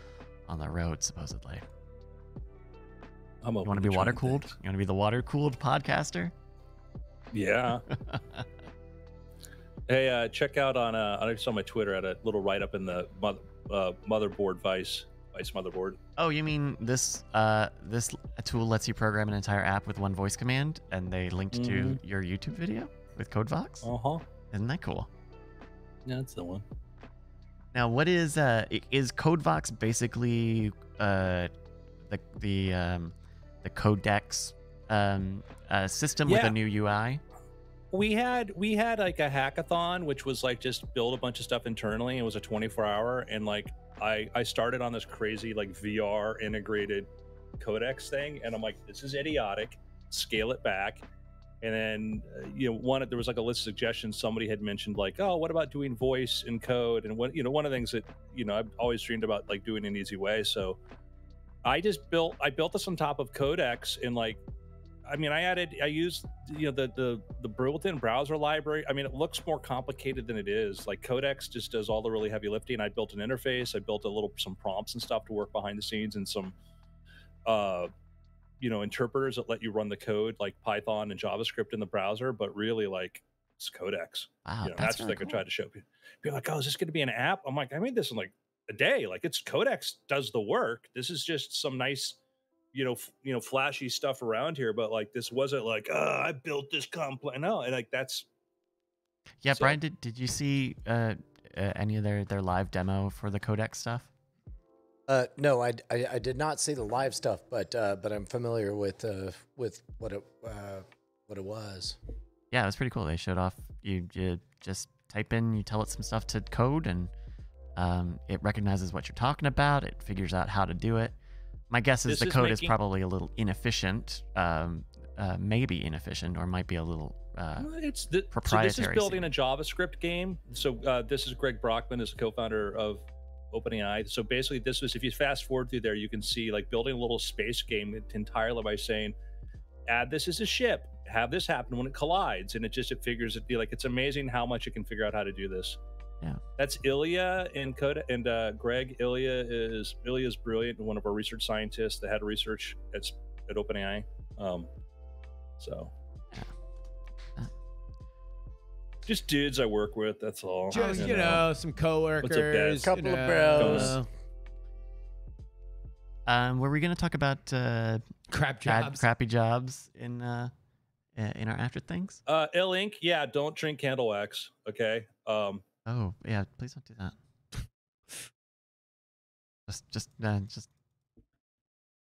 on the road supposedly. I'm You want to be water cooled? You want to be the water cooled podcaster? Yeah. hey, uh, check out on uh, I saw my Twitter at a little write up in the mother, uh, motherboard Vice Vice motherboard. Oh, you mean this uh, this tool lets you program an entire app with one voice command, and they linked to Mhm. your YouTube video with CodeVox? Uh huh. Isn't that cool? Yeah, that's the one. Now, what is uh i- is CodeVox basically uh the the um the Codex um uh, system with a new UI? we had we had like a hackathon which was like just build a bunch of stuff internally. It was a 24 hour and like i i started on this crazy like vr integrated codex thing and i'm like this is idiotic. Scale it back. And then uh, you know one there was like a list of suggestions. Somebody had mentioned like oh what about doing voice and code? And what you know one of the things that you know i've always dreamed about like doing an easy way. So i just built i built this on top of codex and like I mean, I added, I used, you know, the the the built-in browser library. I mean, it looks more complicated than it is. Like Codex just does all the really heavy lifting. I built an interface. I built a little some prompts and stuff to work behind the scenes, and some, uh, you know, interpreters that let you run the code like Python and JavaScript in the browser. But really, like, it's Codex. Wow, you know, that's that's, really what I could cool. try to show people. People are like, oh, is this going to be an app? I'm like, I made this in like a day. Like, it's Codex does the work. This is just some nice you know, f- you know, flashy stuff around here, but like this wasn't like, uh, I built this complex. No, and, like that's Yeah, So- Brian, did did you see uh, uh any of their their live demo for the Codex stuff? Uh, no, I, I, I did not see the live stuff, but uh, but I'm familiar with uh, with what it uh, what it was. Yeah, it was pretty cool. They showed off you, you just type in, you tell it some stuff to code, and um, it recognizes what you're talking about. It figures out how to do it. My guess is This the code is making- probably a little inefficient, um, uh, maybe inefficient, or might be a little. Uh, it's the, so this is building scene. a JavaScript game. So uh, this is Greg Brockman, is the co-founder of OpenAI. So basically, this was if you fast forward through there, you can see like building a little space game entirely by saying, add this as a ship, have this happen when it collides, and it just it figures it. Be like it's amazing how much it can figure out how to do this. Yeah. that's Ilya and Code and uh, Greg. Ilya is Ilya is brilliant and one of our research scientists, the head of research at at OpenAI. Um, so Yeah. just dudes I work with. That's all. Just And, you uh, know, some coworkers, a Couple you of bros. um, were we going to talk about uh, crap bad, jobs. crappy jobs in uh, uh, in our after things? Uh, Ill Inc. Yeah, don't drink candle wax. Okay. Um, Oh yeah, please don't do that. Just just uh, just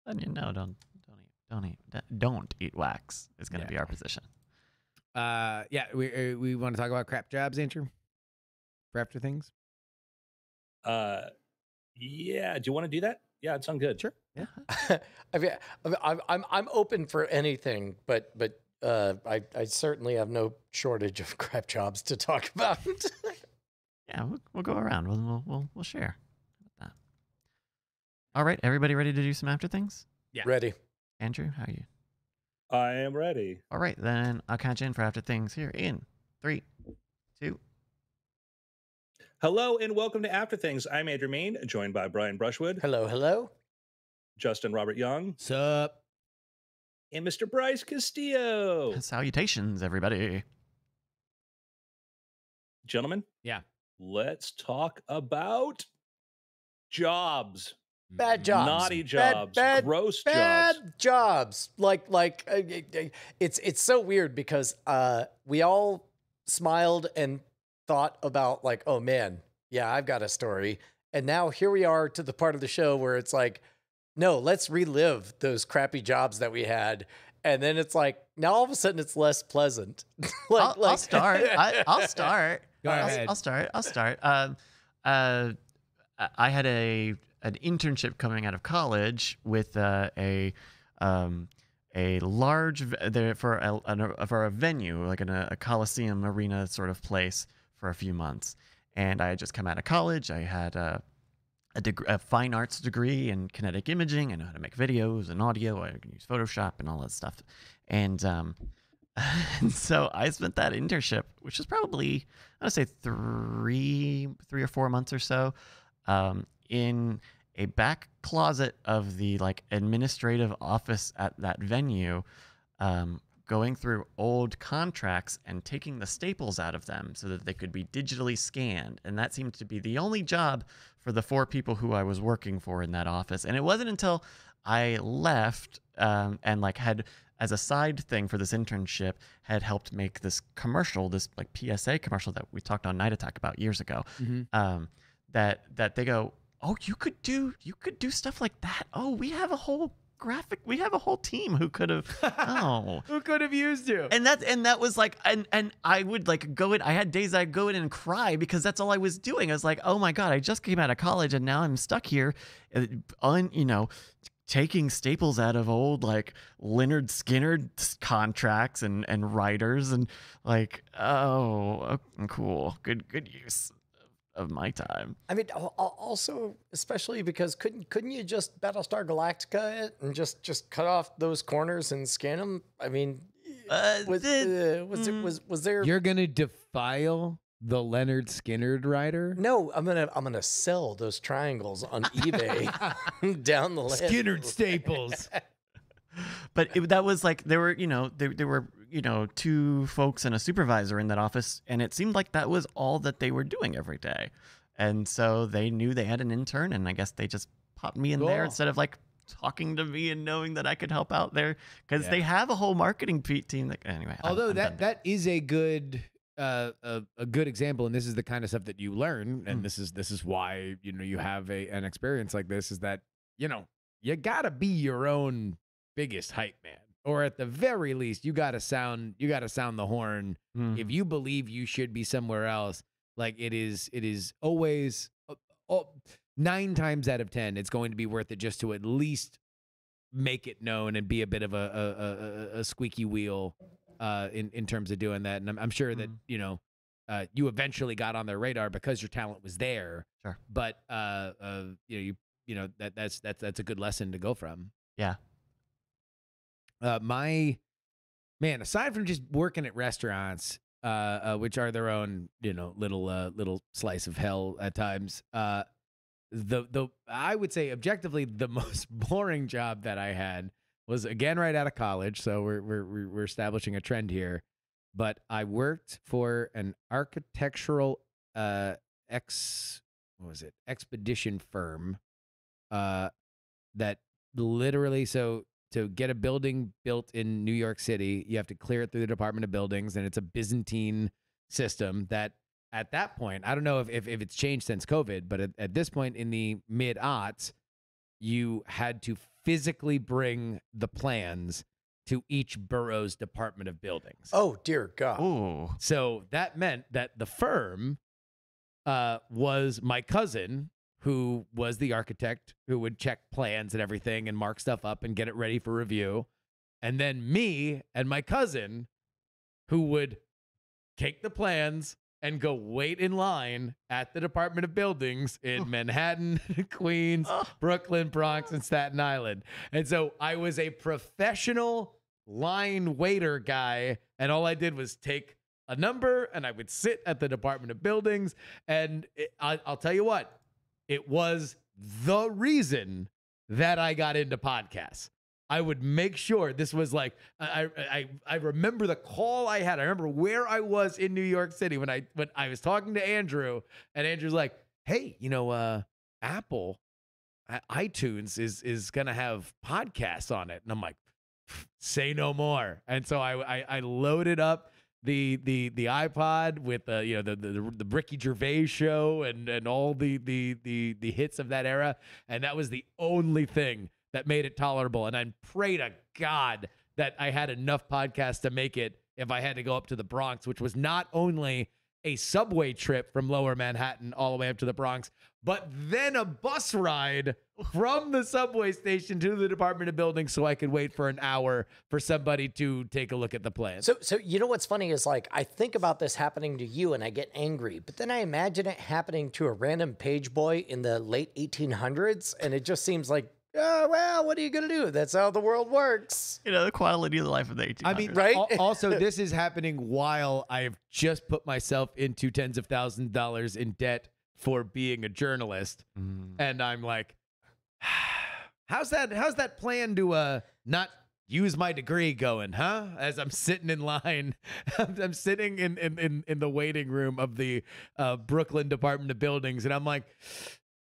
letting you know, don't don't eat don't eat don't- don't eat wax is going to Yeah. be our position. Uh, yeah, we uh, we want to talk about crap jobs, Andrew, for after things. uh, yeah. Do you want to do that? Yeah, it sounds good. Sure. Yeah. I mean, I mean, I'm I'm I'm open for anything, but but uh, I I certainly have no shortage of crap jobs to talk about. Yeah, we'll, we'll go around. We'll, we'll we'll we'll share. That? All right, everybody ready to do some after things? Yeah. Ready? Andrew, how are you? I am ready. All right, then I'll catch you in for after things here in three, two. Hello and welcome to After Things. I'm Andrew Mayne, joined by Brian Brushwood, Hello, hello. Justin Robert Young, Sup? and Mr. Bryce Castillo. Salutations, everybody. Gentlemen, Yeah. Let's talk about jobs, Bad jobs. naughty Bad- jobs, bad- gross Bad jobs. jobs. Like like uh, it's it's so weird because uh we all smiled and thought about like oh man yeah I've got a story and now here we are to the part of the show where it's like no let's relive those crappy jobs that we had and then it's like now all of a sudden it's less pleasant. like, I'll, I'll start. I, I'll start. Go I'll, ahead. I'll start. I'll start. Um, uh, I- had a an internship coming out of college with uh, a um, a large there for a, an, for a venue like in a, a coliseum arena sort of place for a few months, and I had just come out of college. I had uh, a, deg- a fine arts degree in kinetic imaging. I know how to make videos and audio. I can use Photoshop and all that stuff. And um, and so I spent that internship, which was probably I would say three three or four months or so, um, in a back closet of the like administrative office at that venue, um, going through old contracts and taking the staples out of them so that they could be digitally scanned. And that seemed to be the only job for the four people who I was working for in that office. And it wasn't until I left um, and like had as a side thing for this internship had helped make this commercial, this like PSA commercial that we talked on Night Attack about years ago. Um, that that they go, oh, you could do you could do stuff like that. Oh, we have a whole graphic, we have a whole team who could have. oh, Who could have used you? and that and that was like and and I would like go in I had days I'd go in and cry because that's all I was doing. I was like, "Oh my god, I just came out of college and now I'm stuck here uh, on, you know, taking staples out of old like Lynyrd Skynyrd contracts and and writers and like, oh, cool. Good good use of my time." I mean, al- al- also, especially because couldn't couldn't you just Battlestar Galactica it and just just cut off those corners and scan them? I mean, Uh, was the- uh, was mm. it was was there? You're gonna defile the Lynyrd Skynyrd writer? no, I'm gonna I'm gonna sell those triangles on eBay down the list. Skynyrd staples. but it, that was like there were you know there, there were you know two folks and a supervisor in that office and it seemed like that was all that they were doing every day and so they knew they had an intern and i guess they just popped me in there instead of like talking to me and knowing that i could help out there because they have a whole marketing pe- team that anyway I'm- Although I'm that that is a good uh, a, a good example, and this is the kind of stuff that you learn, and Mm. this is this is why you know you have a an experience like this is that you know you gotta be your own biggest hype man, or at the very least you gotta sound you gotta sound the horn Mm. if you believe you should be somewhere else like it is it is always uh, oh, nine times out of ten it's going to be worth it just to at least make it known and be a bit of a, a, a- a squeaky wheel uh in in terms of doing that and i'm, I'm sure that Mhm. you know uh, you eventually got on their radar because your talent was there Sure. but uh, uh you know you you know that that's that's that's a good lesson to go from Yeah. uh my man aside from just working at restaurants uh, uh which are their own you know little uh little slice of hell at times uh the the i would say objectively the most boring job that i had was again right out of college so we're we're we're establishing a trend here but i worked for an architectural uh ex what was it? Expedition firm uh that literally so to get a building built in New York City, you have to clear it through the Department of Buildings, and it's a Byzantine system that at that point, I don't know if, if, if it's changed since COVID, but at, at this point in the mid aughts, you had to physically bring the plans to each borough's Department of Buildings. Oh dear God! Ooh. So that meant that the firm uh, was my cousin, who was the architect who would check plans and everything and mark stuff up and get it ready for review. And then me and my cousin, who would take the plans and go wait in line at the Department of Buildings in Manhattan, Queens. Brooklyn, Bronx, and Staten Island. And so I was a professional line waiter guy, and all I did was take a number and I would sit at the Department of Buildings. And it, I, I'll tell you what, it was the reason that I got into podcasts. I would make sure this was like I, I I remember the call I had. I remember where I was in New York City when I when I was talking to Andrew, and Andrew's like, "Hey, you know, uh, Apple, uh, iTunes is is gonna have podcasts on it," and I'm like, "Say no more." And so I I, I loaded up the the the iPod with the you know the the, the Ricky Gervais show and and all the the the the hits of that era, and that was the only thing that made it tolerable. And I pray to God that I had enough podcasts to make it if I had to go up to the Bronx, which was not only a subway trip from lower Manhattan all the way up to the Bronx, but then a bus ride from the subway station to the Department of Buildings so I could wait for an hour for somebody to take a look at the plan. So, so you know what's funny is like I think about this happening to you and I get angry, but then I imagine it happening to a random page boy in the late 1800s, and it just seems like, oh well, what are you gonna do? That's how the world works. You know, the quality of the life of the 1800s. I mean, Right? al- also, this is happening while I have just put myself into tens of thousands of dollars in debt for being a journalist, Mm. and I'm like, how's that? How's that plan to uh not use my degree going, huh? As I'm sitting in line, I'm, I'm sitting in, in in in the waiting room of the uh, Brooklyn Department of Buildings, and I'm like,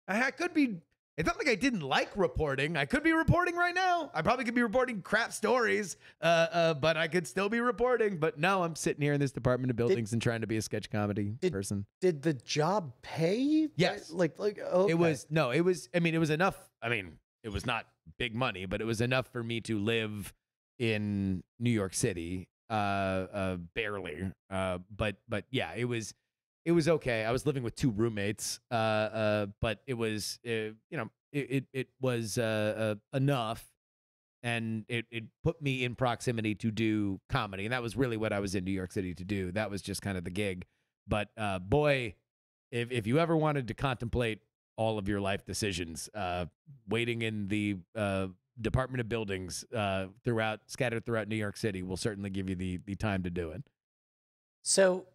I I could be. It's not like I didn't like reporting. I could be reporting right now. I probably could be reporting crap stories, uh, uh, but I could still be reporting. But no, I'm sitting here in this Department of Buildings and trying to be a sketch comedy Did- person. Did the job pay? Yes. Like, like okay. It was no, it was. I mean, it was enough. I mean, it was not big money, but it was enough for me to live in New York City, uh, uh, barely. Uh, but but yeah, it was. It was okay. I was living with two roommates, uh, uh, but it was, uh, you know, it it, it was uh, uh, enough, and it it put me in proximity to do comedy, and that was really what I was in New York City to do. That was just kind of the gig. But uh, boy, if if you ever wanted to contemplate all of your life decisions, uh, waiting in the uh, Department of Buildings uh, throughout scattered throughout New York City will certainly give you the the time to do it. So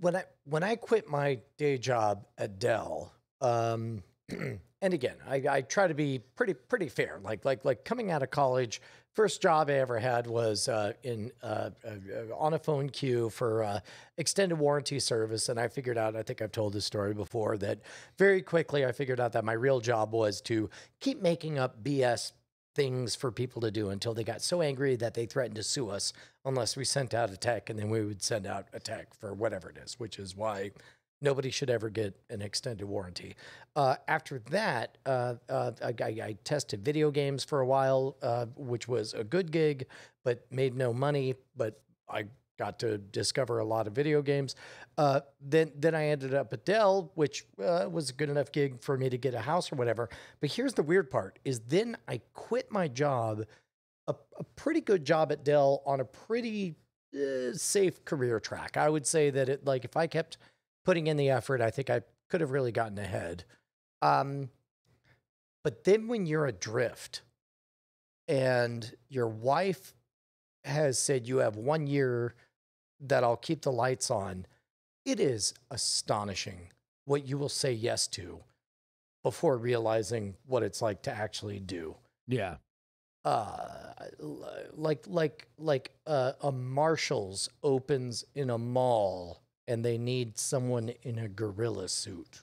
when I when I quit my day job at Dell, um, and again, I, I try to be pretty pretty fair. Like like like coming out of college, first job I ever had was uh, in uh, uh, on a phone queue for uh, extended warranty service, and I figured out. I think I've told this story before that very quickly. I figured out that my real job was to keep making up BS things for people to do until they got so angry that they threatened to sue us unless we sent out a tech and then we would send out a tech for whatever it is, which is why nobody should ever get an extended warranty. Uh, after that, uh, uh, I, I tested video games for a while, uh, which was a good gig, but made no money. But I got to discover a lot of video games. Uh, then then I ended up at Dell, which uh, was a good enough gig for me to get a house or whatever. But here's the weird part: is then I quit my job, a, a pretty good job at Dell on a pretty uh, safe career track. I would say that it like if I kept putting in the effort, I think I could have really gotten ahead. Um, but then when you're adrift and your wife has said you have one year that I'll keep the lights on, it is astonishing what you will say yes to before realizing what it's like to actually do. Yeah. Uh, like like like uh, a Marshalls opens in a mall and they need someone in a gorilla suit.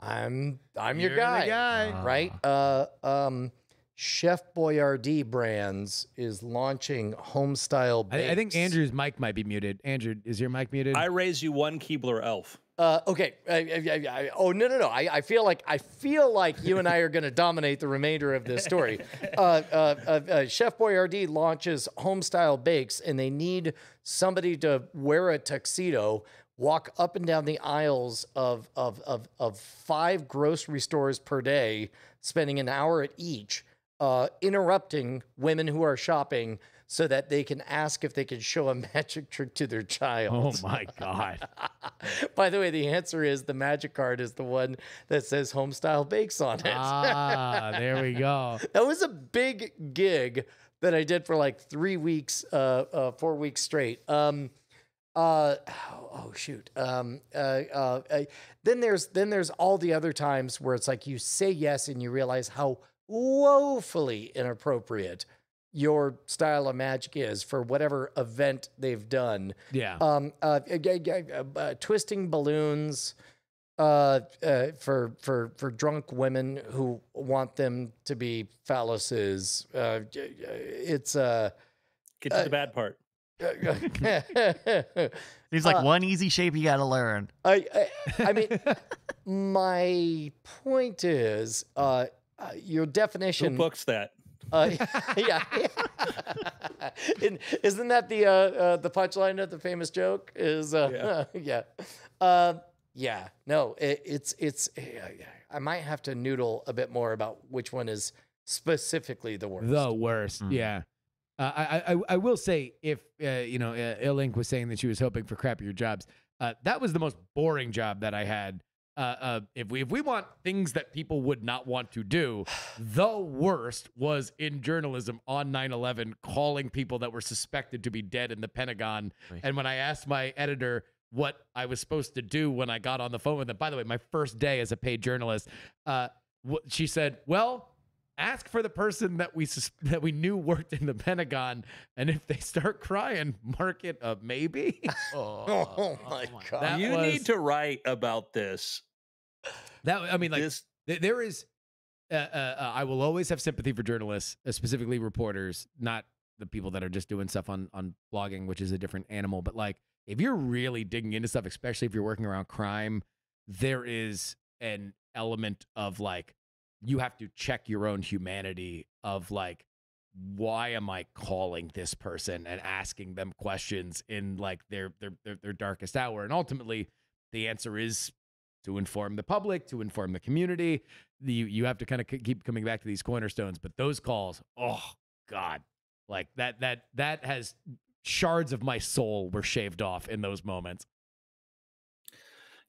I'm I'm your You're the guy, guy. right? Uh, um, Chef Boyardee Brands is launching homestyle. I, I think. Andrew's mic might be muted. Andrew, is your mic muted? I raise you one Keebler elf. Uh, okay. I, I, I, oh no no no! I, I feel like I feel like you and I are going to dominate the remainder of this story. Uh, uh, uh, uh, Chef Boyardee launches homestyle bakes, and they need somebody to wear a tuxedo, walk up and down the aisles of of of, of five grocery stores per day, spending an hour at each, uh, interrupting women who are shopping. So that they can ask if they can show a magic trick to their child. oh my god. By the way, the answer is the magic card is the one that says homestyle bakes on it. ah, there we go. that was a big gig that I did for like three weeks, uh, uh four weeks straight. Um, uh, oh, oh, shoot. Um, uh, uh, uh, then there's then there's all the other times where it's like you say yes and you realize how woefully inappropriate your style of magic is for whatever event they've done Yeah. um, uh, uh, uh, twisting balloons uh, uh, for for for drunk women who want them to be phalluses. Uh, g- g- it's uh, Get to Uh, the bad part. I, He's like Uh, one easy shape you got to learn. I I mean, my point is, uh, your Who definition. books that? Uh, yeah. And isn't that the uh, uh, the punchline of the famous joke? Is uh, yeah, yeah, uh, yeah. No, it, it's it's. I might have to noodle a bit more about which one is specifically the worst. The worst. Mm. Yeah. Uh, I, I I will say if uh, you know uh, Illink was saying that she was hoping for crappier jobs. Uh, that was the most boring job that I had. Uh, uh, if we if we want things that people would not want to do, the worst was in journalism on 9/11, calling people that were suspected to be dead in the Pentagon. Right. And when I asked my editor what I was supposed to do when I got on the phone with them, by the way, my first day as a paid journalist, uh, wh- she said, "Well." Ask for the person that we sus- that we knew worked in the Pentagon, and if they start crying, mark it a maybe. Oh my God. That you was- need to write about this. that I mean, like this th- there is. Uh, uh, uh, I will always have sympathy for journalists, uh, specifically reporters, not the people that are just doing stuff on on blogging, which is a different animal. But like, if you're really digging into stuff, especially if you're working around crime, there is an element of like you have to check your own humanity of like why am i calling this person and asking them questions in like their their their, their darkest hour? And ultimately the answer is to inform the public to inform the community. You you have to kind of keep coming back to these cornerstones but those calls oh god. Like that that that has shards of my soul were shaved off in those moments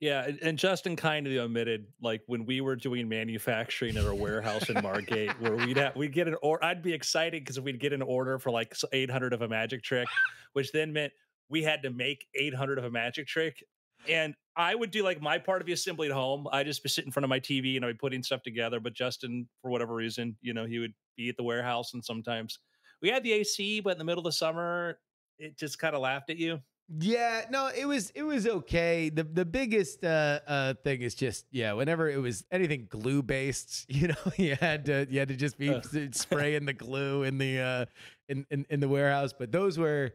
Yeah, and- Justin kind of omitted like when we were doing manufacturing at our warehouse in Margate, where we'd have, we'd get an or I'd be excited because we'd get an order for like eight hundred of a magic trick, which then meant we had to make eight hundred of a magic trick, and I would do like my part of the assembly at home. I just be sitting in front of my TV and I'd be putting stuff together. But Justin, for whatever reason, you know, he would be at the warehouse, and sometimes we had the AC, but in the middle of the summer, it just kind of laughed at you. Yeah, no, it was it was okay. The the biggest uh uh thing is just yeah, whenever it was anything glue based, you know, you had to you had to just be Uh. spraying the glue in the uh in, in in the warehouse. But those were,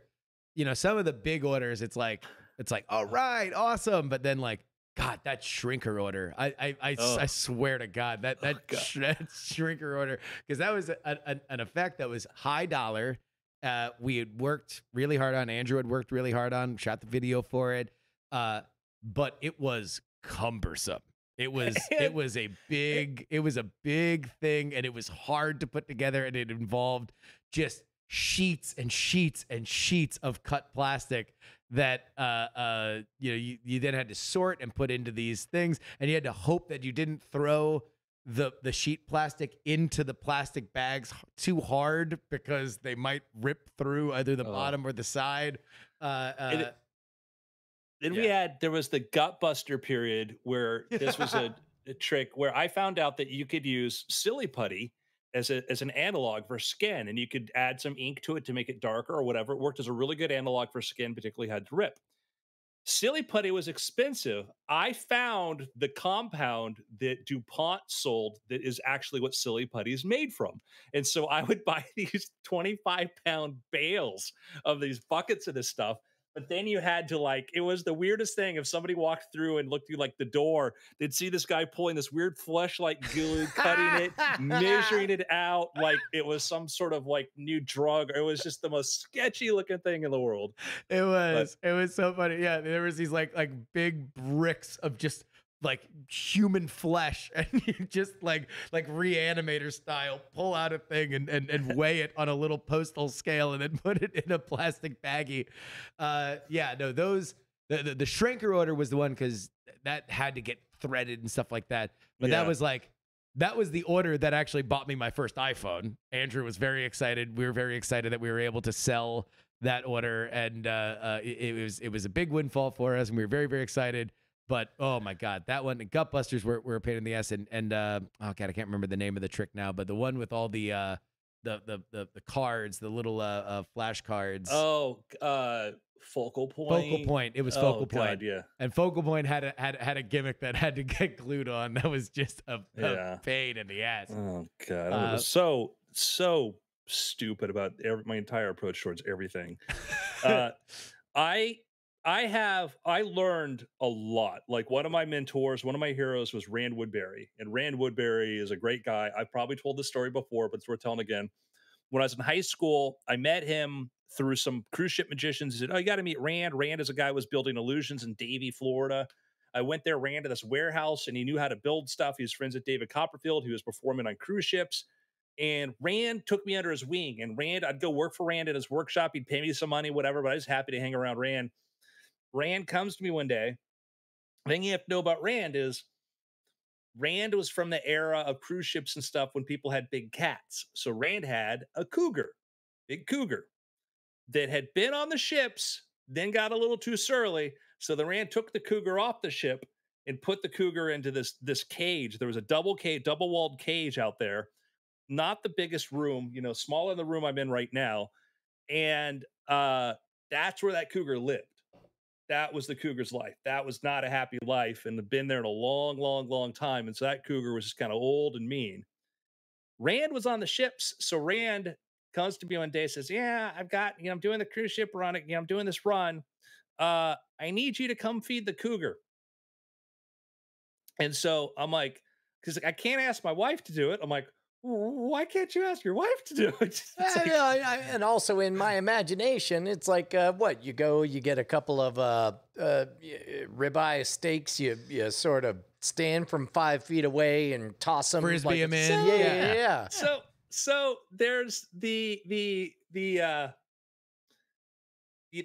you know, some of the big orders. It's like it's like all right, awesome. But then like God, that shrinker order. I I I, Oh. I swear to God that that, God. sh- that shrinker order because that was a, an an effect that was high dollar uh, we had worked really hard on. Andrew had worked really hard on, shot the video for it. Uh, but it was cumbersome. It was it was a big it was a big thing, and it was hard to put together, and it involved just sheets and sheets and sheets of cut plastic that uh uh you know you, you then had to sort and put into these things and you had to hope that you didn't throw the the sheet plastic into the plastic bags too hard because they might rip through either the Oh. bottom or the side. Uh, uh, Then we had there was the gutbuster period where this was a, a trick where I found out that you could use silly putty as a as an analog for skin, and you could add some ink to it to make it darker or whatever. It worked as a really good analog for skin, particularly had to rip. Silly putty was expensive. I found the compound that DuPont sold that is actually what silly putty is made from. And so I would buy these 25 pound bales of these buckets of this stuff. But then you had to like, it was the weirdest thing. If somebody walked through and looked through like the door, they'd see this guy pulling this weird fleshlight glue, cutting it, measuring it out like it was some sort of like new drug. It was just the most sketchy looking thing in the world. it was it was so funny. Yeah, there was these like like big bricks of just like human flesh, and you just like like reanimator style pull out a thing and and, and weigh it on a little postal scale, and then put it in a plastic baggie. Uh, yeah, no, those the the, the shrinker order was the one because that had to get threaded and stuff like that. But that was like that was the order that actually bought me my first iPhone. Andrew was very excited. We were very excited that we were able to sell that order, and uh, uh, it, it was it was a big windfall for us, and we were very very excited. But oh my god, that one, the Gutbusters were, were a pain in the ass, and and uh, oh god, I can't remember the name of the trick now, but the one with all the uh, the, the the the cards, the little uh, uh flash cards. Oh, uh, focal point. Focal point. It was Oh, focal God, point. yeah. And focal point had a had had a gimmick that had to get glued on. That was just a, a Yeah. pain in the ass. Oh god, Uh, was so so stupid about every, my entire approach towards everything. uh, I I have I learned a lot. Like one of my mentors, one of my heroes was Rand Woodbury, and Rand Woodbury is a great guy. I've probably told this story before, but it's worth telling again. when I was in high school, I met him through some cruise ship magicians. He said, "Oh, you got to meet Rand. Rand is a guy who was building illusions in Davie, Florida." I went there, ran to this warehouse, and he knew how to build stuff. He was friends with David Copperfield, who was performing on cruise ships. And Rand took me under his wing. And Rand, I'd go work for Rand in his workshop. He'd pay me some money, whatever, but I was happy to hang around Rand. Rand comes to me one day. The thing you have to know about Rand is Rand was from the era of cruise ships and stuff when people had big cats. So Rand had a cougar, big cougar, that had been on the ships, then got a little too surly. So the Rand took the cougar off the ship and put the cougar into this this cage. There was a double cage, double walled cage out there, not the biggest room, you know, smaller than the room I'm in right now, and uh, that's where that cougar lived. That was the cougar's life. That was not a happy life, and been there in a long, long, long time. And so that cougar was just kind of old and mean. Rand was on the ships, so Rand comes to me one day says, "Yeah, I've got you know I'm doing the cruise ship run. You know I'm doing this run. Uh, I need you to come feed the cougar." And so I'm like, because I can't ask my wife to do it. I'm like, why can't you ask your wife to do it? Like- yeah, I- I- and also in my imagination, it's like uh, what you go, you get a couple of uh, uh, ribeye steaks. You you sort of stand from five feet away and toss them. Frisbee like 'em it's- in. Yeah, yeah, Yeah. yeah. so so there's the the the uh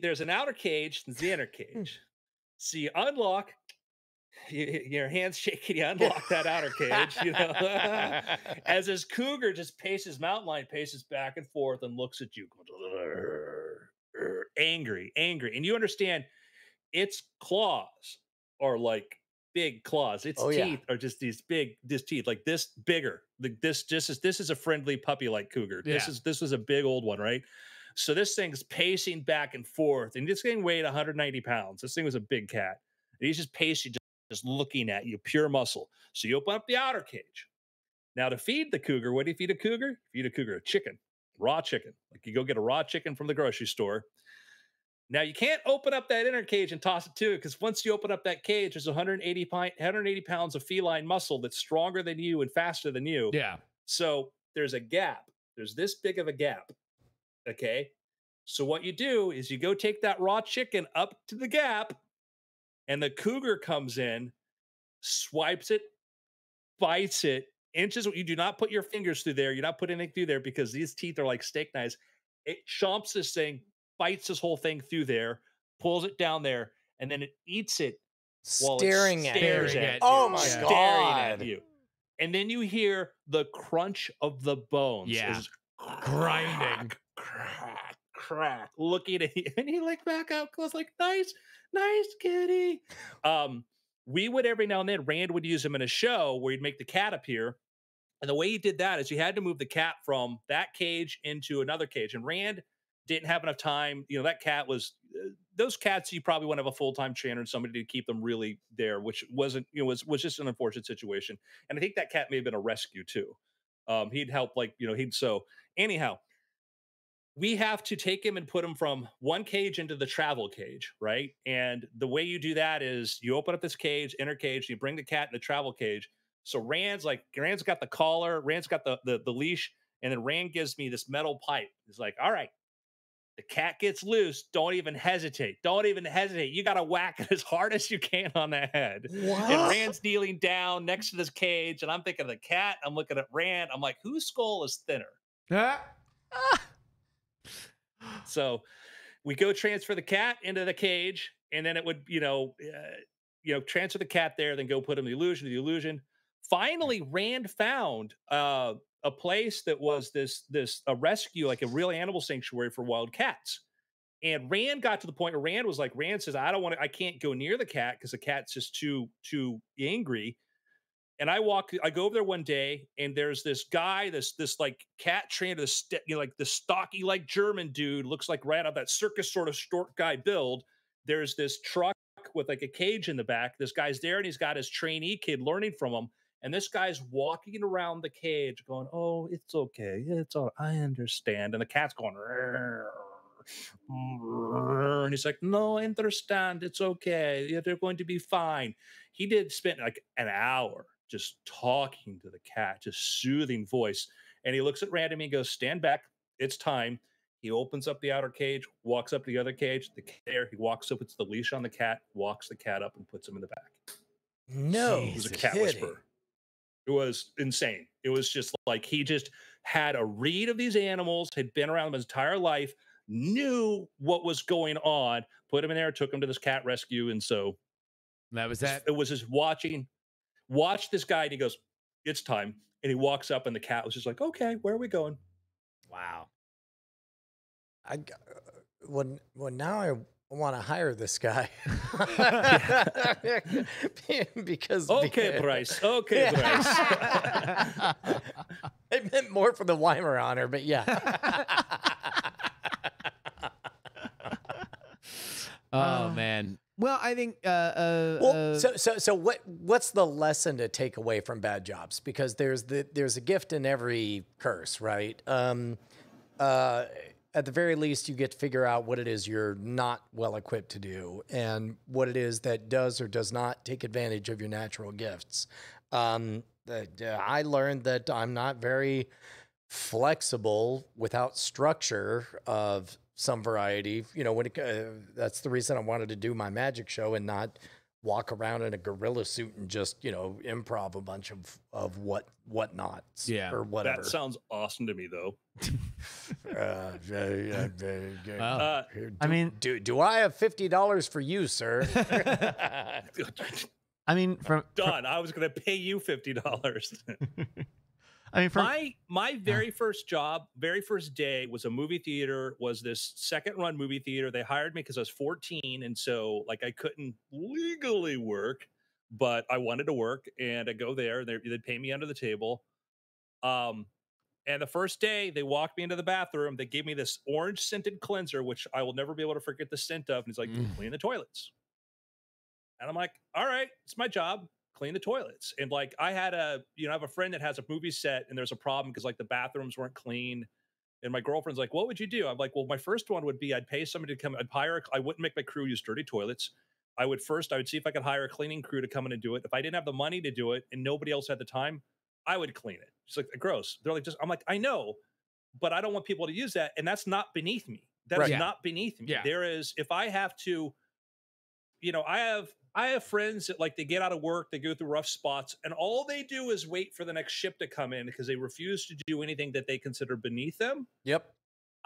there's an outer cage and the inner cage so you unlock you, your hands shaking you unlock that outer cage you know? As this cougar just paces mountain lion paces back and forth and looks at you angry angry. And you understand its claws are like big claws. Its Oh, yeah. teeth are just these big this teeth like this bigger like this this is this is a friendly puppy like cougar. This is this was a big old one right? So this thing's pacing back and forth and this thing weighed 190 pounds. This thing was a big cat. And he's just pacing just, looking at you pure muscle so you open up the outer cage now to feed the cougar what do you feed a cougar You feed a cougar a chicken raw chicken like you go get a raw chicken from the grocery store now you can't open up that inner cage and toss it to it because once you open up that cage, there's 180, pi- 180 pounds of feline muscle that's stronger than you and faster than you. Yeah. So there's a gap. There's this big of a gap. Okay. So what you do is you go take that raw chicken up to the gap, and the cougar comes in, swipes it, bites it, inches. You do not put your fingers through there. You're not putting anything through there because these teeth are like steak knives. It chomps this thing, bites this whole thing through there, pulls it down there, and then it eats it while Staring it at stares you. At at you, Oh my staring God. at you. And then you hear the crunch of the bones. Yeah. Grinding. Crack, crack, crack, looking at you. And he like back out close, like, nice, nice kitty. Um, we would every now and then, Rand would use him in a show where he'd make the cat appear. And the way he did that is he had to move the cat from that cage into another cage. And Rand didn't have enough time. You know, that cat was uh, those cats. You probably want to have a full time trainer and somebody to keep them really there, which wasn't you know was was just an unfortunate situation. And I think that cat may have been a rescue too. Um, he'd help like you know he'd so anyhow. We have to take him and put him from one cage into the travel cage, right? And the way you do that is you open up this cage, inner cage, you bring the cat in the travel cage. So Rand's like Rand's got the collar, Rand's got the the, the leash, and then Rand gives me this metal pipe. He's like, all right, the cat gets loose. Don't even hesitate. Don't even hesitate. You got to whack it as hard as you can on the head. And Rand's kneeling down next to this cage, and I'm thinking of the cat. I'm looking at Rand. I'm like, whose skull is thinner? Ah. So we go transfer the cat into the cage, and then it would, you know, uh, you know, transfer the cat there, then go put him in the illusion, the illusion. Finally, Rand found uh, a place that was this this a rescue, like a real animal sanctuary for wild cats. And Rand got to the point where Rand was like, Rand says, I don't want to, I can't go near the cat because the cat's just too too angry. And I walk, I go over there one day, and there's this guy, this this like cat trainer, this st- you know, like the stocky like German dude, looks like right out of that circus sort of short guy build. There's this truck with like a cage in the back. This guy's there, and he's got his trainee kid learning from him. And this guy's walking around the cage, going, "Oh, it's okay, it's all, I understand." And the cat's going, "Rrrr, rrrr," and he's like, "No, understand. It's okay. They're going to be fine." He did spend like an hour just talking to the cat, just soothing voice. And he looks at Rand and he goes, "Stand back, it's time. He opens up the outer cage, walks up to the other cage. The cat there, he walks up, puts the leash on the cat, walks the cat up, and puts him in the back. No, He was a kidding. cat whisperer. It was insane. It was just like he just had a read of these animals, had been around them his entire life, knew what was going on, put him in there, took him to this cat rescue, and so That was just- that. it was just watching, watch this guy, and he goes, "It's time," and he walks up, and the cat was just like, "Okay, where are we going?" Wow. I when when now I want to hire this guy because Okay, because- Bryce. Okay, Bryce. I meant more for the Weimer honor, but yeah. Oh Uh, man. Well, I think. Uh, uh, well, uh, so so so what what's the lesson to take away from bad jobs? Because there's the there's a gift in every curse, right? Um, uh, at the very least, you get to figure out what it is you're not well equipped to do, and what it is that does or does not take advantage of your natural gifts. Um, that, uh, I learned that I'm not very flexible without structure of some variety. You know, when it, uh, that's the reason I wanted to do my magic show and not walk around in a gorilla suit and just you know improv a bunch of of what whatnots Yeah. or whatever. that sounds awesome to me, though. uh, very, uh, very good. Uh, Here, I mean- do do I have fifty dollars for you, sir? I mean, from, from Done. I was going to pay you fifty dollars. I mean, from my my very first job, very first day was a movie theater. Was this second run movie theater? They hired me because I was 14, and so like I couldn't legally work, but I wanted to work, and I go there. and They they'd pay me under the table. Um, and the first day they walked me into the bathroom. They gave me this orange scented cleanser, which I will never be able to forget the scent of. And he's like, Mm. clean the toilets. And I'm like, all right, it's my job clean the toilets. And like I had a, you know, I have a friend that has a movie set and there's a problem because like the bathrooms weren't clean. And my girlfriend's like, what would you do? I'm like, well, my first one would be I'd pay somebody to come, I'd hire, I wouldn't make my crew use dirty toilets. I would first, I would see if I could hire a cleaning crew to come in and do it. If I didn't have the money to do it and nobody else had the time, I would clean it. She's like, gross. They're like, just, I'm like, I know, but I don't want people to use that. And that's not beneath me. That's Right. Yeah. not beneath me. Yeah. There is, if I have to, you know, I have I have friends that like they get out of work, they go through rough spots, and all they do is wait for the next ship to come in because they refuse to do anything that they consider beneath them. yep.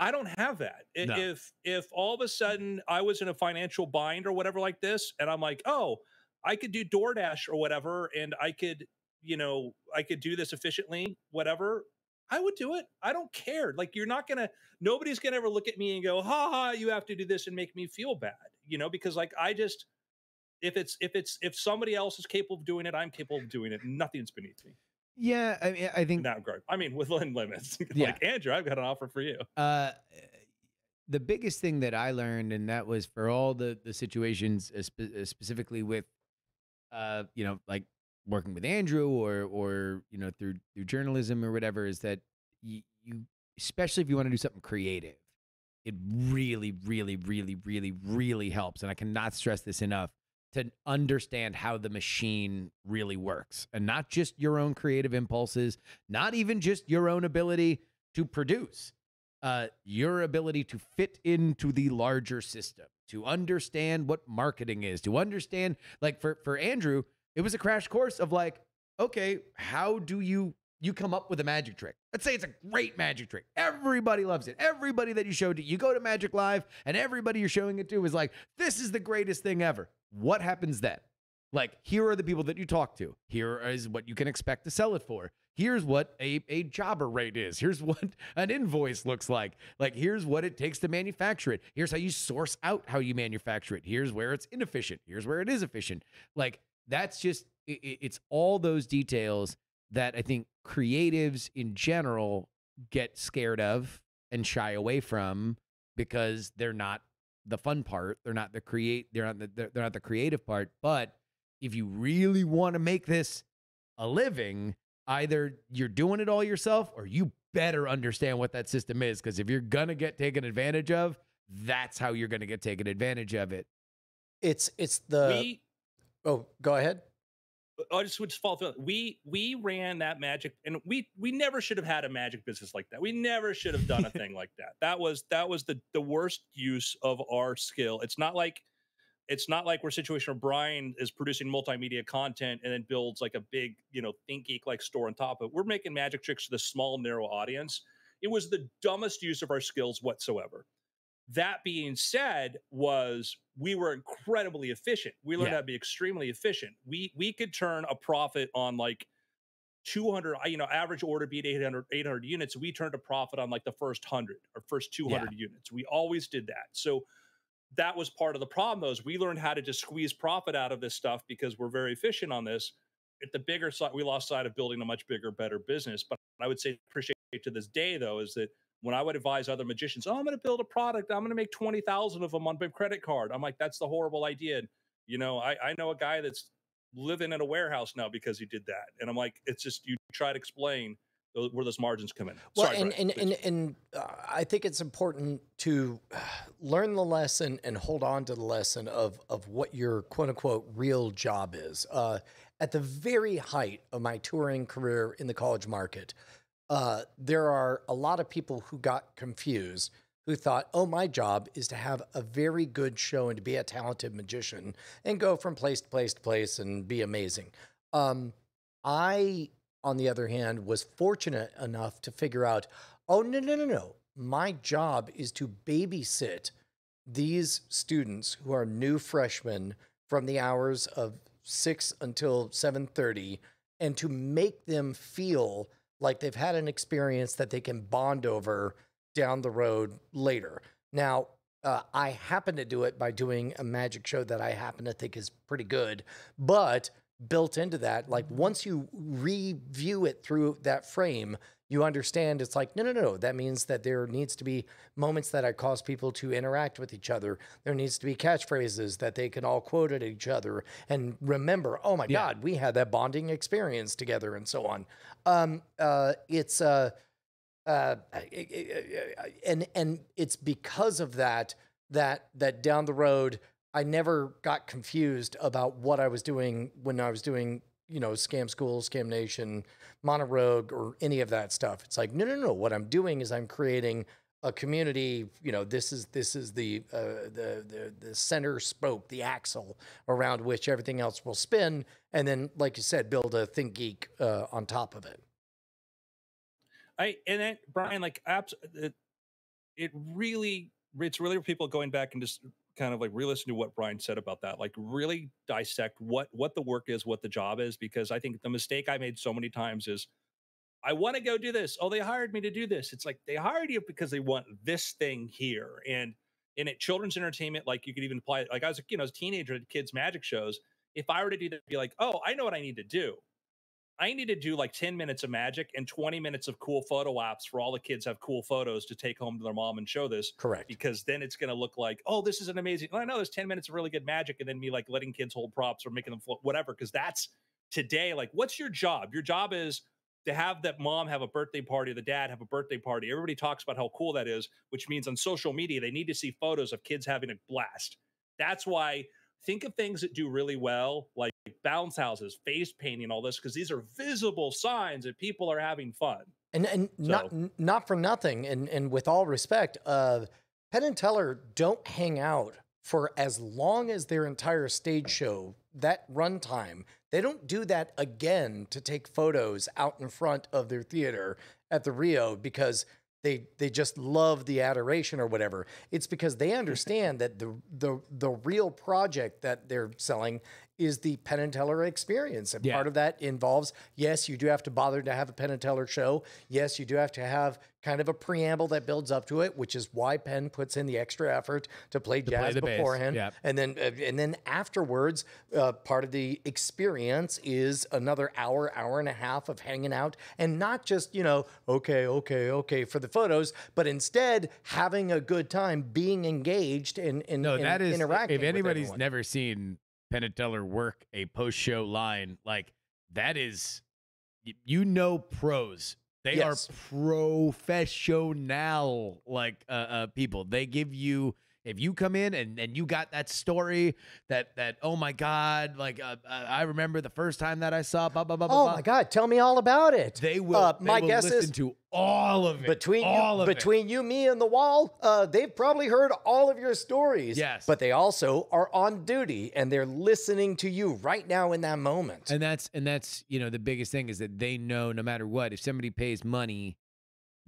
I don't have that. No. If if all of a sudden I was in a financial bind or whatever like this, and I'm like, oh, I could do DoorDash or whatever, and I could, you know, I could do this efficiently, whatever. I would do it. I don't care. Like you're not gonna. Nobody's gonna ever look at me and go, "Ha ha!" You have to do this and make me feel bad, you know, because like I just, if it's if it's if somebody else is capable of doing it, I'm capable of doing it. Nothing's beneath me yeah, I mean, I in think that regard. I mean, within limits. Yeah. like Andrew, I've got an offer for you. uh, the biggest thing that I learned, and that was for all the the situations, uh, spe- uh, specifically with, uh, you know, like working with Andrew or or you know through through journalism or whatever, is that you, you especially if you want to do something creative, it really, really, really, really, really helps, and I cannot stress this enough to understand how the machine really works and not just your own creative impulses, not even just your own ability to produce, uh, your ability to fit into the larger system, to understand what marketing is, to understand, like for, for Andrew, it was a crash course of like, okay, how do you you come up with a magic trick. Let's say it's a great magic trick. Everybody loves it. Everybody that you showed to, you go to Magic Live and everybody you're showing it to is like, this is the greatest thing ever. What happens then? Like, here are the people that you talk to. Here is what you can expect to sell it for. Here's what a, a jobber rate is. Here's what an invoice looks like. Like, here's what it takes to manufacture it. Here's how you source out how you manufacture it. Here's where it's inefficient. Here's where it is efficient. Like, that's just, i i- it's all those details that I think creatives in general get scared of and shy away from because they're not the fun part. They're not the create. They're not the, they're they're not the creative part. But if you really want to make this a living, either you're doing it all yourself or you better understand what that system is. Because if you're gonna get taken advantage of, that's how you're gonna get taken advantage of it. It's it's the we oh go ahead. Uh, I just would fall through. We we ran that magic, and we we never should have had a magic business like that. We never should have done a thing like that. That was that was the the worst use of our skill. It's not like it's not like we're situation where Brian is producing multimedia content and then builds like a big, you know, ThinkGeek like store on top of it. We're making magic tricks for the small, narrow audience. It was the dumbest use of our skills whatsoever. That being said, was we were incredibly efficient. We learned Yeah. how to be extremely efficient. We we could turn a profit on like 200, you know, average order beat 800, 800 units. We turned a profit on like the first 100 or first 200 units. We always did that. So that was part of the problem though is we learned how to just squeeze profit out of this stuff because we're very efficient on this at the bigger side we lost sight of building a much bigger better business but i would say appreciate to this day though is that when i would advise other magicians oh i'm going to build a product i'm going to make 20000 of them on my credit card. I'm like that's the horrible idea. And, you know I, I know a guy that's living in a warehouse now because he did that. And i'm like it's just you try to explain those, where those margins come in. Well, Sorry, and, Brian, and, and and uh, I think it's important to uh, learn the lesson and hold on to the lesson of of what your quote unquote real job is. Uh, at the very height of my touring career in the college market, uh, there are a lot of people who got confused who thought, oh, my job is to have a very good show and to be a talented magician and go from place to place to place and be amazing. Um, I, on the other hand, was fortunate enough to figure out, oh, no, no, no, no. My job is to babysit these students who are new freshmen from the hours of 6 until 7:30 and to make them feel like they've had an experience that they can bond over down the road later. Now, uh, I happen to do it by doing a magic show that I happen to think is pretty good, but built into that, like once you review it through that frame, you understand it's like, no, no, no. no. That means that there needs to be moments that I cause people to interact with each other. There needs to be catchphrases that they can all quote at each other and remember, oh my Yeah. God, we had that bonding experience together and so on. Um, uh, it's, uh, uh, and and it's because of that that that down the road I never got confused about what I was doing when I was doing you know scam school, scam nation, Modern Rogue, or any of that stuff. It's like no, no, no. What I'm doing is I'm creating a community. You know, this is this is the uh, the the the center spoke, the axle around which everything else will spin, and then, like you said, build a ThinkGeek uh, on top of it. I and then Brian, like, abs- it, it really, it's really people going back and just kind of like re-listen to what Brian said about that, like really dissect what what the work is, what the job is, because I think the mistake I made so many times is, I want to go do this. Oh, they hired me to do this. It's like they hired you because they want this thing here, and in it, children's entertainment, like you could even apply. It. Like I was, you know, as a teenager at kids' magic shows. If I were to do that, be like, oh, I know what I need to do. I need to do like 10 minutes of magic and 20 minutes of cool photo apps for all the kids have cool photos to take home to their mom and show this Correct. because then it's going to look like, oh, this is an amazing. I know there's 10 minutes of really good magic and then me like letting kids hold props or making them float, whatever. Cause that's today. Like, what's your job? Your job is to have that mom have a birthday party, the dad have a birthday party. Everybody talks about how cool that is, which means on social media, they need to see photos of kids having a blast. That's why think of things that do really well, like bounce houses, face painting, all this, because these are visible signs that people are having fun. And and not So- n- not for nothing, and and with all respect, uh, Penn and Teller don't hang out for as long as their entire stage show. That runtime, they don't do that again to take photos out in front of their theater at the Rio because they they just love the adoration or whatever. It's because they understand that the the the real project that they're selling is the Penn and Teller experience, and Yeah. part of that involves yes, you do have to bother to have a Penn and Teller show. Yes, you do have to have kind of a preamble that builds up to it, which is why Penn puts in the extra effort to play play jazz the beforehand, yep. and then uh, and then afterwards, uh, part of the experience is another hour, hour and a half of hanging out, and not just you know, okay, okay, okay for the photos, but instead having a good time, being engaged and and, No, and that is interacting. if anybody's never seen Penn Teller work a post show line, like that is you know pros. They Yes. are professional like uh, uh people. They give you if you come in and, and you got that story that that oh my god like uh, uh, I remember the first time that I saw blah blah blah blah Oh blah, my God, tell me all about it. they will Uh, they my will guess listen is to all of it between all you, of it. between you, me, and the wall, uh, they've probably heard all of your stories. Yes. but they also are on duty and they're listening to you right now in that moment. And that's and that's you know the biggest thing is that they know no matter what if somebody pays money,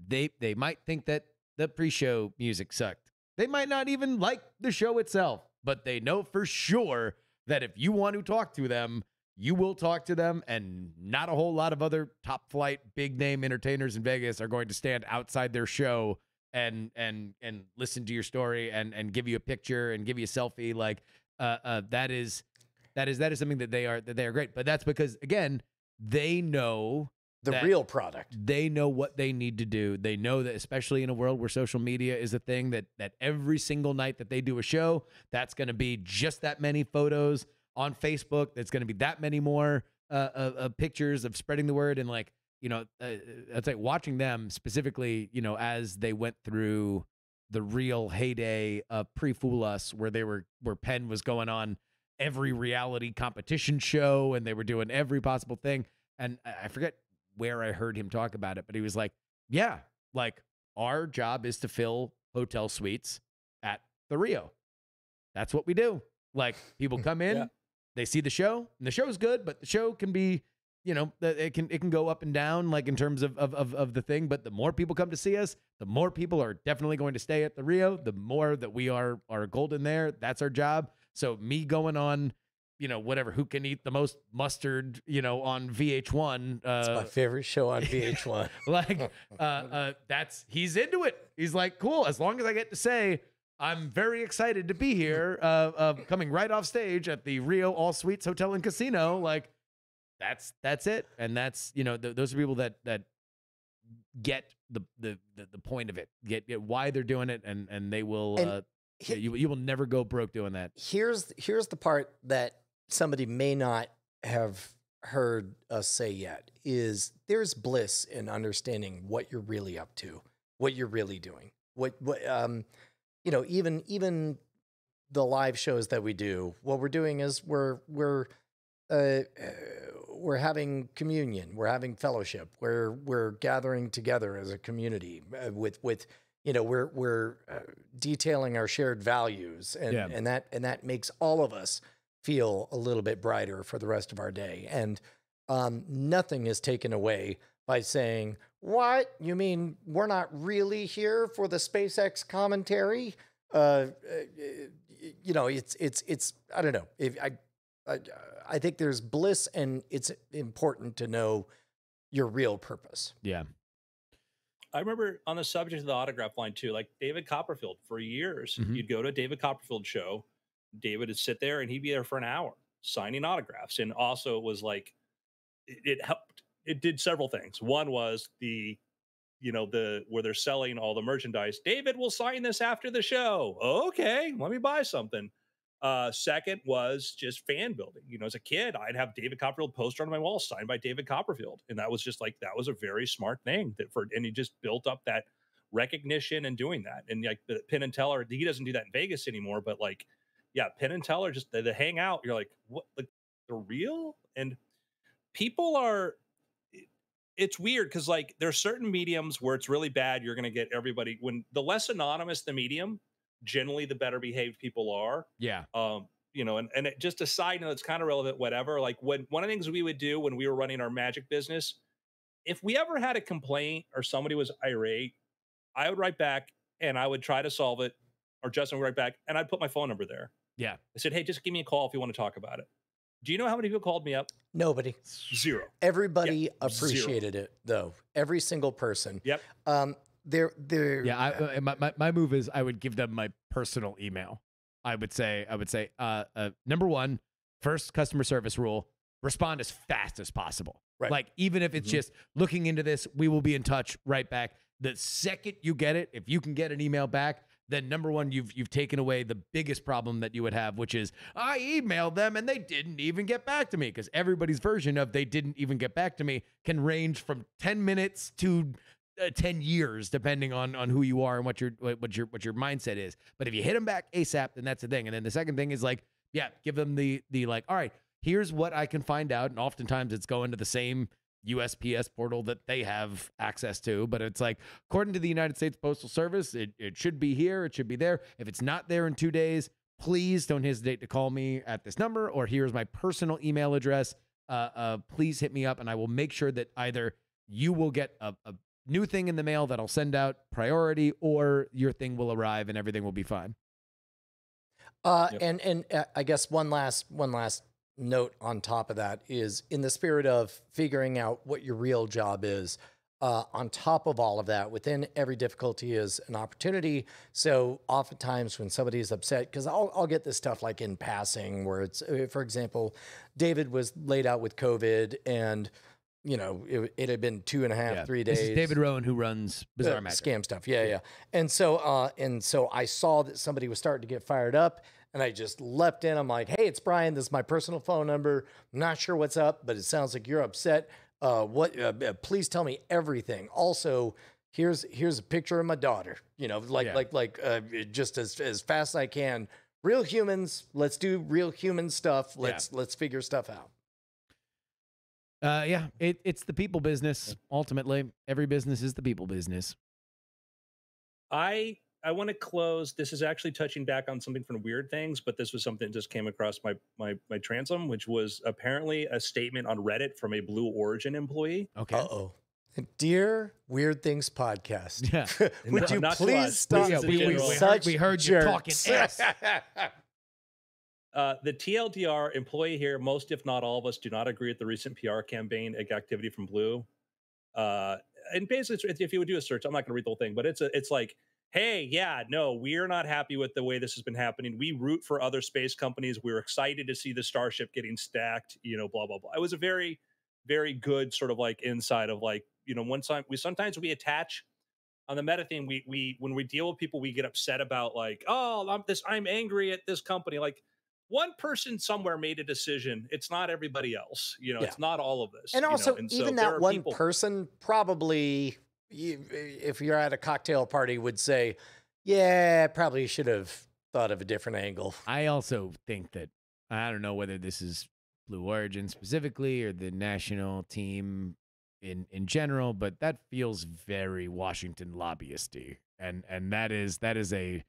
they they might think that the pre-show music sucked. They might not even like the show itself, but they know for sure that if you want to talk to them, you will talk to them, and not a whole lot of other top flight big name entertainers in Vegas are going to stand outside their show and and and listen to your story and and give you a picture and give you a selfie. Like uh, uh that is that is that is something that they are that they are great. But that's because again, they know the real product. they know what they need to do. They know that especially in a world where social media is a thing that that every single night that they do a show, that's going to be just that many photos on Facebook. That's going to be that many more uh, uh, uh, pictures of spreading the word and like you know, uh, I'd say watching them specifically, you know, as they went through the real heyday of pre Fool Us, where they were where Penn was going on every reality competition show and they were doing every possible thing. And I forget where I heard him talk about it, but he was like, "Yeah, like our job is to fill hotel suites at the Rio. That's what we do. Like people come in, Yeah. they see the show, and the show's good, but the show can be, you know, it can it can go up and down like in terms of of of, of the thing. But the more people come to see us, the more people are definitely going to stay at the Rio. The more that we are are golden there. That's our job. So me going on. You know, whatever. Who can eat the most mustard? You know, on VH1. Uh, It's my favorite show on VH1. like uh, uh that's he's into it he's like cool as long as i get to say i'm very excited to be here uh, uh coming right off stage at the rio all suites hotel and casino like that's that's it and that's you know th- those are people that that get the, the the the point of it get, get why they're doing it and and they will And uh he- you, you will never go broke doing that here's here's the part that somebody may not have heard us say yet is there's bliss in understanding what you're really up to what you're really doing what what um you know even even the live shows that we do what we're doing is we're we're uh, uh, we're having communion we're having fellowship we're we're gathering together as a community uh, with with you know we're we're uh, detailing our shared values and Yeah. and that and that makes all of us feel a little bit brighter for the rest of our day and um, nothing is taken away by saying what you mean we're not really here for the SpaceX commentary uh, uh, you know it's it's it's I don't know if I I, I think there's bliss and it's important to know your real purpose. yeah I remember on the subject of the autograph line too, like David Copperfield for years, Mhm. you'd go to a David Copperfield show. David would sit there and he'd be there for an hour signing autographs. And also it was like, it, it helped. It did several things. One was the, you know, the where they're selling all the merchandise. David will sign this after the show. Okay, let me buy something. Uh, second was just fan building. You know, as a kid, I'd have David Copperfield poster on my wall signed by David Copperfield, and that was just like that was a very smart thing that for and he just built up that recognition and doing that. And like the Penn and Teller, he doesn't do that in Vegas anymore, but like, yeah, Penn and Teller just they, they hang out. You're like, what? Like they're real, and people are. It's weird because like there's certain mediums where it's really bad. You're going to get everybody when the less anonymous the medium, generally the better behaved people are yeah um you know and, and it, just a side note it's kind of relevant whatever like when one of the things we would do when we were running our magic business if we ever had a complaint or somebody was irate i would write back and i would try to solve it or justin would write back and i'd put my phone number there Yeah. i said hey just give me a call if you want to talk about it do you know how many people called me up Nobody. zero Everybody zero. appreciated it though. Every single person. Yep. Um there there Yeah, I, uh, my, my my move is I would give them my personal email. I would say I would say uh, uh number one, first customer service rule: respond as fast as possible. Right. Like even if it's Mhm. just looking into this, we will be in touch right back. The second you get it, if you can get an email back, then number one, you've you've taken away the biggest problem that you would have, which is I emailed them and they didn't even get back to me. Because everybody's version of they didn't even get back to me can range from 10 minutes to uh, 10 years depending on on who you are and what your what your what your mindset is but if you hit them back asap then that's the thing and then the second thing is like yeah give them the the like all right here's what i can find out and oftentimes it's going to the same usps portal that they have access to but it's like according to the united states postal service it, it should be here it should be there if it's not there in two days please don't hesitate to call me at this number or here's my personal email address uh, uh, please hit me up and i will make sure that either you will get a, a new thing in the mail that I'll send out priority, or your thing will arrive and everything will be fine. Uh, Yep. And and uh, I guess one last one last note on top of that is in the spirit of figuring out what your real job is. Uh, on top of all of that, within every difficulty is an opportunity. So oftentimes when somebody is upset, because I'll, I'll get this stuff like in passing, where it's, uh, for example, David was laid out with COVID and, you know, it, it had been two and a half, three days. This is David Rowan who runs Bizarre Uh, Magic. scam stuff. Yeah, yeah. And so, uh, and so I saw that somebody was starting to get fired up, and I just leapt in. I'm like, "Hey, it's Brian. This is my personal phone number. I'm not sure what's up, but it sounds like you're upset. Uh, what? Uh, please tell me everything. Also, here's here's a picture of my daughter. You know, like Yeah. like like uh, just as as fast as I can. Real humans. Let's do real human stuff. Let's let's figure stuff out. Uh, yeah, it, it's the people business. Ultimately, every business is the people business. I I want to close. This is actually touching back on something from weird things, but this was something that just came across my my my transom, which was apparently a statement on Reddit from a Blue Origin employee. Okay. Uh oh. Dear Weird Things Podcast, Yeah. would No, you not please stop This is being we heard- we heard you talking ass. Uh, the TLDR employee here, most if not all of us, do not agree with the recent PR campaign activity from Blue. Uh, and basically, if you would do a search, I'm not going to read the whole thing, but it's a, it's like, hey, yeah, no, we're not happy with the way this has been happening. We root for other space companies. We're excited to see the Starship getting stacked. You know, blah blah blah. It was a very, very good sort of like inside of like, you know, one time we sometimes we attach on the meta thing. We we when we deal with people, we get upset about like, oh, I'm this, I'm angry at this company, like one person somewhere made a decision. It's not everybody else. You know, Yeah. it's not all of this. And you know, also, and even there that one people- person probably, you- eh, if you're at a cocktail party, would say, "Yeah, probably should have thought of a different angle." I also think that I don't know whether this is Blue Origin specifically or the national team in in general, but that feels very Washington lobbyisty, and and that is that is a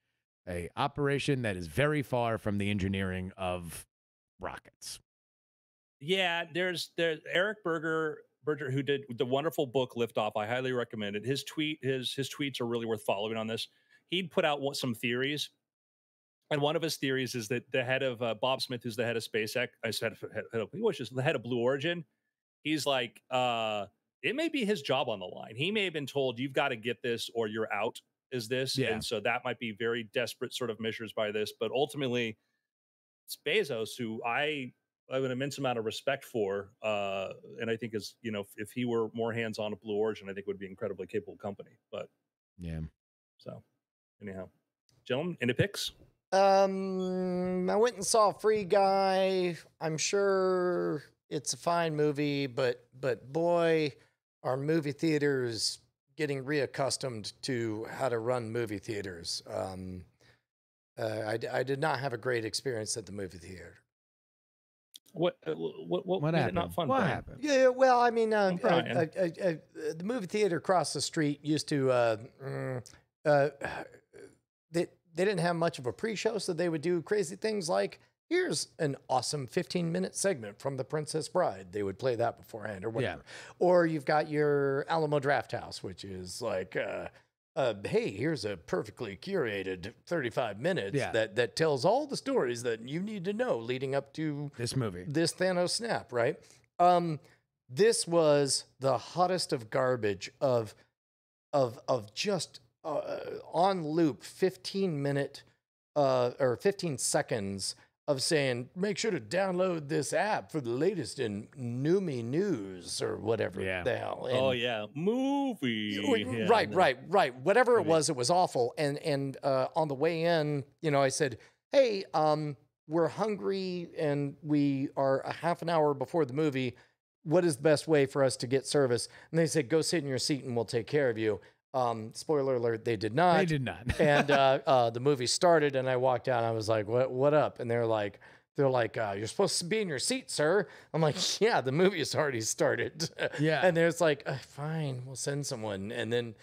a operation that is very far from the engineering of rockets. Yeah, there's there's Eric Berger Berger who did the wonderful book Liftoff. I highly recommend it. His tweet his his tweets are really worth following on this. He'd put out what- some theories, and one of his theories is that the head of uh, Bob Smith, who's the head of SpaceX, I said head, head of, he was just the head of Blue Origin. He's like, uh, it may be his job on the line. He may have been told you've got to get this or you're out. Is this? Yeah. And so that might be very desperate sort of measures by this, but ultimately, it's Bezos who I an immense amount of respect for, uh, and I think is you know if, if he were more hands on at Blue Origin, I think would be an incredibly capable company. But Yeah. so anyhow, gentlemen, into picks. Um, I went and saw Free Guy. I'm sure it's a fine movie, but but boy, are movie theaters getting reaccustomed to how to run movie theaters. Um, uh, I, d- I did not have a great experience at the movie theater. What uh, what what, What happened? it not fun? what Brian? happened? Yeah, well, I mean, uh, I'm uh, uh, uh, uh, the movie theater across the street used to. Uh, mm, uh, they they didn't have much of a pre-show, so they would do crazy things like here's an awesome 15 minute segment from The Princess Bride. They would play that beforehand or whatever. Or you've got your Alamo Drafthouse, which is like. Uh, uh, hey, here's a perfectly curated 35 minutes Yeah. that, that tells all the stories that you need to know leading up to This movie. this Thanos snap, right? Um, this was the hottest of garbage of of of just uh, on loop, fifteen minute uh, or fifteen seconds of saying, make sure to download this app for the latest in Numi news or whatever Yeah. the hell. Oh yeah, movie. Oh, Yeah, right, no. right, right. Whatever it was, it was awful. And and uh, on the way in, you know, I said, "Hey, um, we're hungry and we are a half an hour before the movie. what is the best way for us to get service? And they said, go sit in your seat and we'll take care of you. Um, spoiler alert, they did not. They did not. and uh, uh, the movie started, and I walked out. And I was like, "What? What up?" And they're like, "They're like, uh, you're supposed to be in your seat, sir." I'm like, "Yeah, the movie has already started." Yeah. and there's like, uh, "Fine, we'll send someone." And then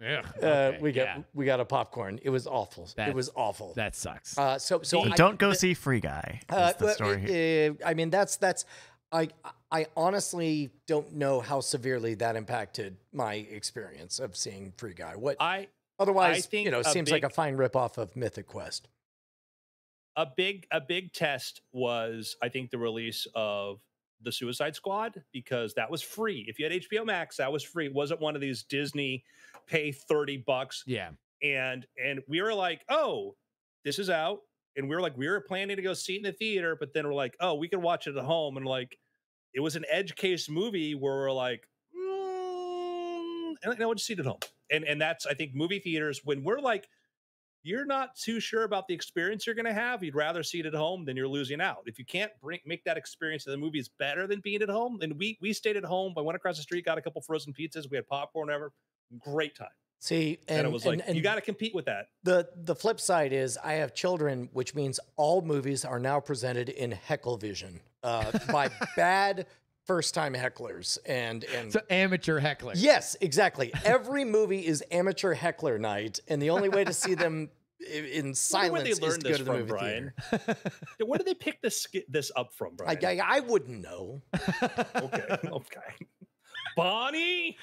yeah. uh, we got we got a popcorn. It was awful. That- it was awful. that sucks. uh, so so So I- don't go see Free Guy. Uh, the story uh, I mean, that's that's. I I honestly don't know how severely that impacted my experience of seeing Free Guy. What I otherwise, think you know, a seems like a big- fine ripoff of Mythic Quest. a big a big test was I think the release of the Suicide Squad because that was free. If you had HBO Max, that was free. It wasn't one of these Disney pay 30 bucks yeah. and and we were like, "Oh, this is out." And we were like we were planning to go see it in the theater, but then we're like, "Oh, we can watch it at home." And like it was an edge case movie where we're like, mm, and I would see it at home. And and that's I think movie theaters when we're like you're not too sure about the experience you're going to have. You'd rather see it at home than you're losing out. If you can't bring make that experience of the movies better than being at home, then we we stayed at home. I went across the street, got a couple frozen pizzas, we had popcorn, ever Great time. See, And, and, it was like and- and you got to compete with that. the the flip side is I have children, which means all movies are now presented in heckle vision uh, by bad first time hecklers, and and So amateur heckler. yes, exactly. Every movie is amateur heckler night, and the only way to see them i- in Wonder where silence they is learned to go this to the movie Brian. theater. Where did they pick this this up from, I, Brian? I, I wouldn't know. okay, okay. Bonnie.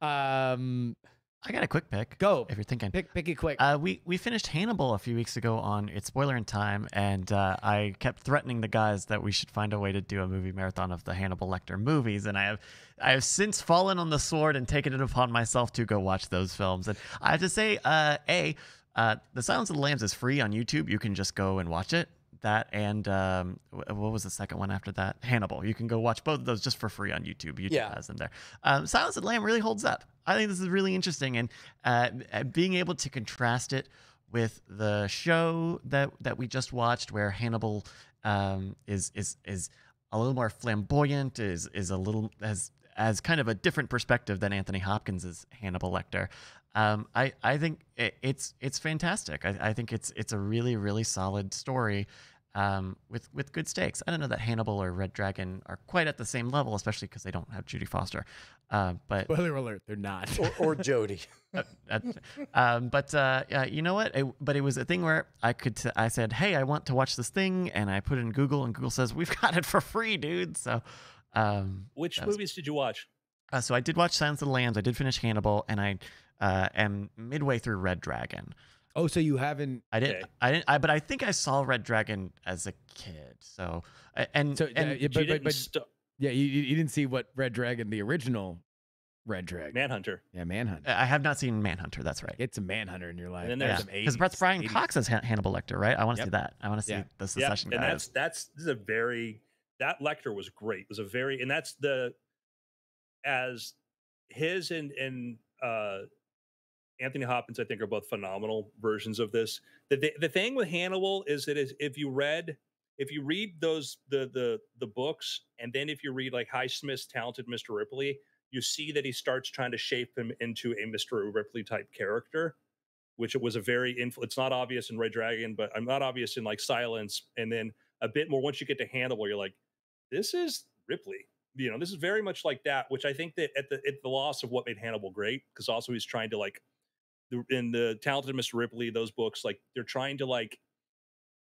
Um, I got a quick pick. go. If you're thinking. Pick, pick it quick. Uh, we we finished Hannibal a few weeks ago on It's Spoiler in Time, and uh, I kept threatening the guys that we should find a way to do a movie marathon of the Hannibal Lecter movies, and I have I have since fallen on the sword and taken it upon myself to go watch those films. And I have to say, uh, a uh, The Silence of the Lambs is free on YouTube. You can just go and watch it. That and um, what was the second one after that? Hannibal. You can go watch both of those just for free on YouTube. YouTube Yeah. has them there. Um, Silence of the Lamb really holds up. I think this is really interesting, and uh, uh, being able to contrast it with the show that that we just watched, where Hannibal um, is is is a little more flamboyant, is is a little as as kind of a different perspective than Anthony Hopkins' Hannibal Lecter. Um, I I think it, it's it's fantastic. I, I think it's it's a really really solid story. Um, with with good stakes. I don't know that Hannibal or Red Dragon are quite at the same level, especially because they don't have Judy Foster. Uh, but Spoiler alert, they're not. Or, or Jodie. uh, uh, um, but uh, yeah, you know what? It, but it was a thing where I could. T- I said, "Hey, I want to watch this thing," and I put it in Google, and Google says, "We've got it for free, dude." So, um, Which That was- movies did you watch? uh, so I did watch Silence of the Lambs. I did finish Hannibal, and I uh, am midway through Red Dragon. oh, so you haven't. I didn't. Okay. I didn't. I, but I think I saw Red Dragon as a kid. So and So, and uh, yeah, you but, but, didn't but st- yeah, you, you you didn't see what Red Dragon, the original Red Dragon. Manhunter. Yeah, Manhunter. I have not seen Manhunter. That's right. It's a Manhunter in your life. then There's there's some Because Brett's Brian 80s. Cox as Han- Hannibal Lecter, right? I want to Yep. see that. I want to see Yeah. the Yeah, secession and guys. that's that's this is a very that Lecter was great. It was a very and that's the as his and and uh Anthony Hopkins, I think, are both phenomenal versions of this. The the, the thing with Hannibal is that is if you read if you read those the the the books and then if you read like Highsmith's Talented Mr. Ripley, you see that he starts trying to shape him into a Mr. Ripley type character, which it was a very influ- it's not obvious in Red Dragon, but I'm not obvious in like Silence, and then a bit more once you get to Hannibal, you're like, this is Ripley. You know, this is very much like that, which I think that at the at the loss of what made Hannibal great, because also he's trying to like in the Talented Mr. Ripley, those books, like they're trying to like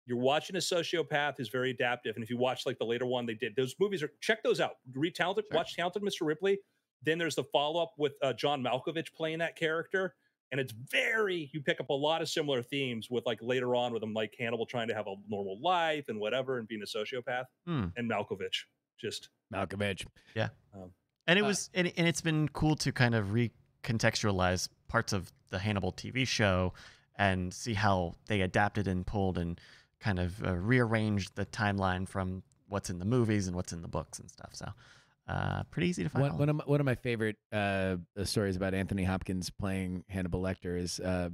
you're watching a sociopath who's very adaptive. And if you watch like the later one they did, those movies are check those out. Read Talented, Sure. watch Talented Mr. Ripley. Then there's the follow up with uh, John Malkovich playing that character. And it's very, you pick up a lot of similar themes with like later on with him, like Hannibal trying to have a normal life and whatever and being a sociopath. Hmm. And Malkovich just, Malkovich. Yeah. And it Uh, was, and, and it's been cool to kind of recontextualize parts of the Hannibal TV show and see how they adapted and pulled and kind of uh, rearranged the timeline from what's in the movies and what's in the books and stuff. So, uh, pretty easy to find. One, one of my, one of my favorite uh, stories about Anthony Hopkins playing Hannibal Lecter is uh,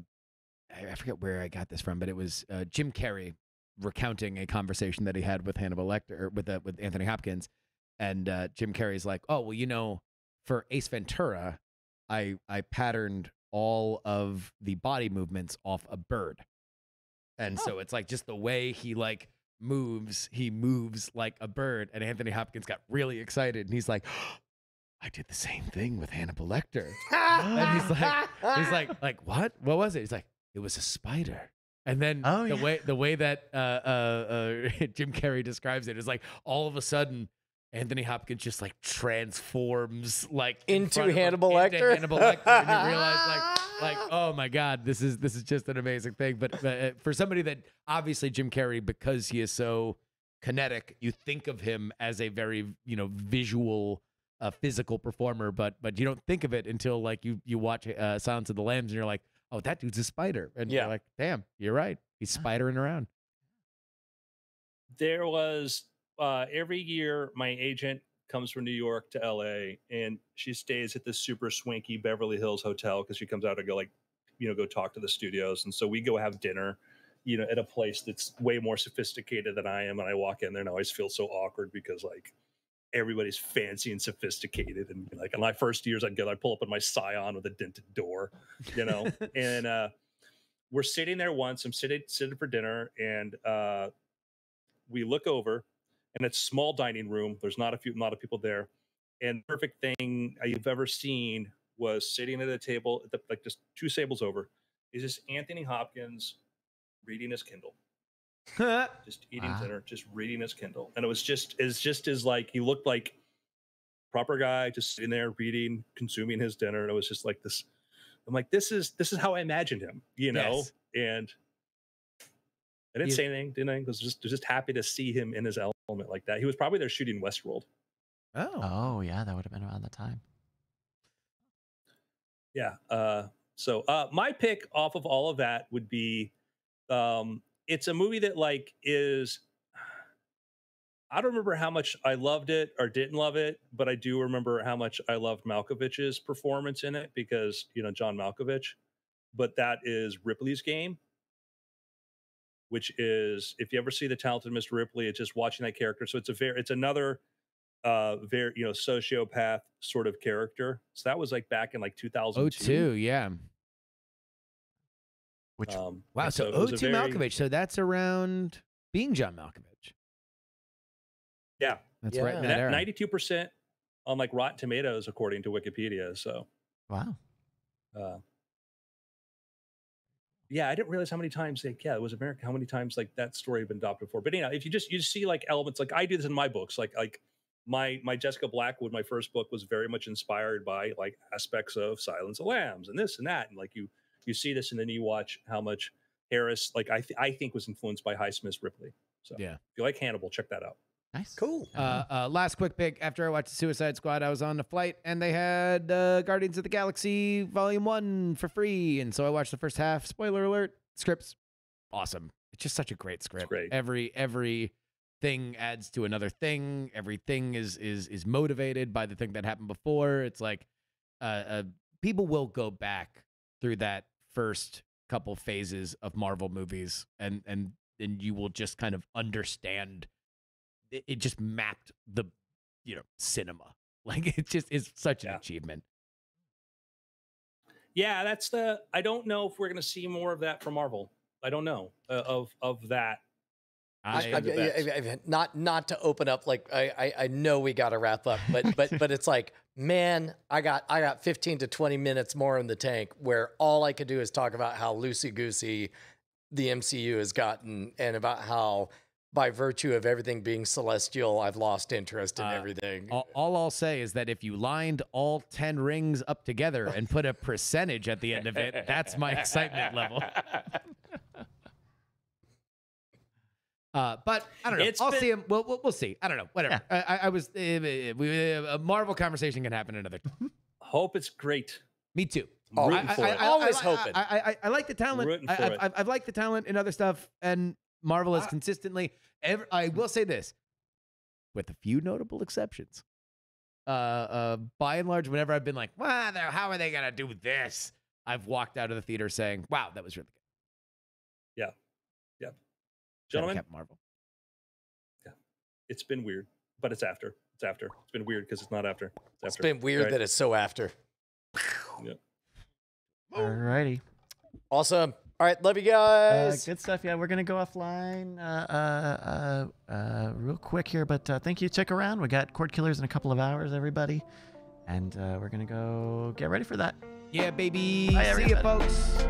I, I forget where I got this from, but it was uh, Jim Carrey recounting a conversation that he had with Hannibal Lecter or with uh, with Anthony Hopkins, and uh, Jim Carrey's like, "Oh, well, you know, for Ace Ventura, I I patterned all of the body movements off a bird, and so it's like just the way he like." moves he moves like a bird and anthony hopkins got really excited and he's like i did the same thing with hannibal lecter. And he's like he's like like what? What was it? He's like it was a spider. And then Oh, the yeah. way the way that uh, uh, uh, Jim Carrey describes it is like all of a sudden Anthony Hopkins just like transforms like Into front of him, Hannibal into Lecter? Hannibal Lecter, and you realize like like oh my god, this is this is just an amazing thing. But uh, for somebody that obviously Jim Carrey because he is so kinetic, you think of him as a very you know visual. Uh, physical performer, but but you don't think of it until like you you watch uh, Silence of the Lambs and you're like, oh, that dude's a spider, and Yeah. you're like, damn, you're right, he's spidering around. there was uh, every year my agent comes from New York to LA and she stays at this super swanky Beverly Hills hotel because she comes out to go like you know go talk to the studios and so we go have dinner you know at a place that's way more sophisticated than I am and I walk in there and I always feel so awkward because like everybody's fancy and sophisticated and like in my first years I'd go I'd pull up in my Scion with a dented door you know and uh we're sitting there once i'm sitting sitting for dinner and uh we look over and it's small dining room there's not a few not a lot of people there and the perfect thing you've ever seen was sitting at a table at the, like just two tables over is this anthony hopkins reading his kindle just eating Wow. dinner just reading his kindle and it was just it's just as like he looked like proper guy just sitting there reading consuming his dinner and it was just like this i'm like this is this is how i imagined him you know Yes. and i didn't You- say anything didn't i was just just happy to see him in his element like that he was probably there shooting westworld oh, Oh yeah, that would have been around the time. Yeah. Uh, so uh, my pick off of all of that would be, um, it's a movie that like is. I don't remember how much I loved it or didn't love it, but I do remember how much I loved Malkovich's performance in it because you know John Malkovich. But that is Ripley's Game, which is if you ever see the talented Mr. Ripley, it's just watching that character. So it's a very, it's another uh very you know sociopath sort of character so that was like back in like 2002 02, yeah. Which um Wow, and so, it was a 02 very- Malkovich. So that's around being John Malkovich. yeah That's Yeah. right in that, that 92% on like rotten tomatoes according to wikipedia so wow. uh yeah i didn't realize how many times like yeah it was america how many times like that story had been adopted before. But anyhow if you just you see like elements like i do this in my books like like my my jessica blackwood my first book was very much inspired by like aspects of silence of lambs and this and that and like you you see this and then you watch how much harris like i th- i think was influenced by highsmith ripley. So Yeah. if you like hannibal check that out Nice. Cool. Uh, uh, last quick pick. After I watched Suicide Squad, I was on a flight and they had uh, Guardians of the Galaxy Volume 1 for free. And so I watched the first half. Spoiler alert. Scripts. Awesome. It's just such a great script. great. Every every thing adds to another thing. Everything is is is motivated by the thing that happened before. It's like uh, uh, people will go back through that first couple phases of Marvel movies and and then you will just kind of understand it, it just mapped the you know cinema. Like it just is such an Yeah. achievement. Yeah that's the i don't know if we're going to see more of that from marvel. I don't know uh, of of that. I, I, I, the I- best. I- I- not not to open up like I, I I know we got to wrap up, but but but it's like man, I got I got 15 to 20 minutes more in the tank where all I could do is talk about how loosey goosey the MCU has gotten and about how by virtue of everything being celestial, I've lost interest in Uh, everything. all, all i'll say is that if you lined all 10 rings up together and put a percentage at the end of it that's my excitement level uh, but I don't know. It's I'll been- see him. We'll, we'll, we'll see. I don't know. Whatever. I, I, I was. Uh, we, uh, a Marvel conversation can happen another time. hope it's great Me too. I'm Oh, rooting I- I- I- Always I, hoping. I, I, I, I like the talent. I, for I've. I've, I've liked the talent in other stuff, and Marvel has I- consistently. Ever, I will say this, with a few notable exceptions. Uh, uh, by and large, whenever I've been like, "Wow, they're- how are they gonna do this?" I've walked out of the theater saying, "Wow, that was really good." Yeah, yeah, gentlemen, Captain Marvel. Yeah, it's been weird, but it's after. It's after. It's been weird because it's not after. It's It's after. been weird Right. that it's so after. Yeah. Alrighty. Awesome. All right, love you Uh, guys. good stuff. Yeah, we're gonna go offline uh, uh, uh, uh, real quick here, but uh, thank you. Check around. We got Cord Killers in a couple of hours, everybody, and uh, we're gonna go get ready for that. Yeah, baby. Bye, See you, everybody. folks.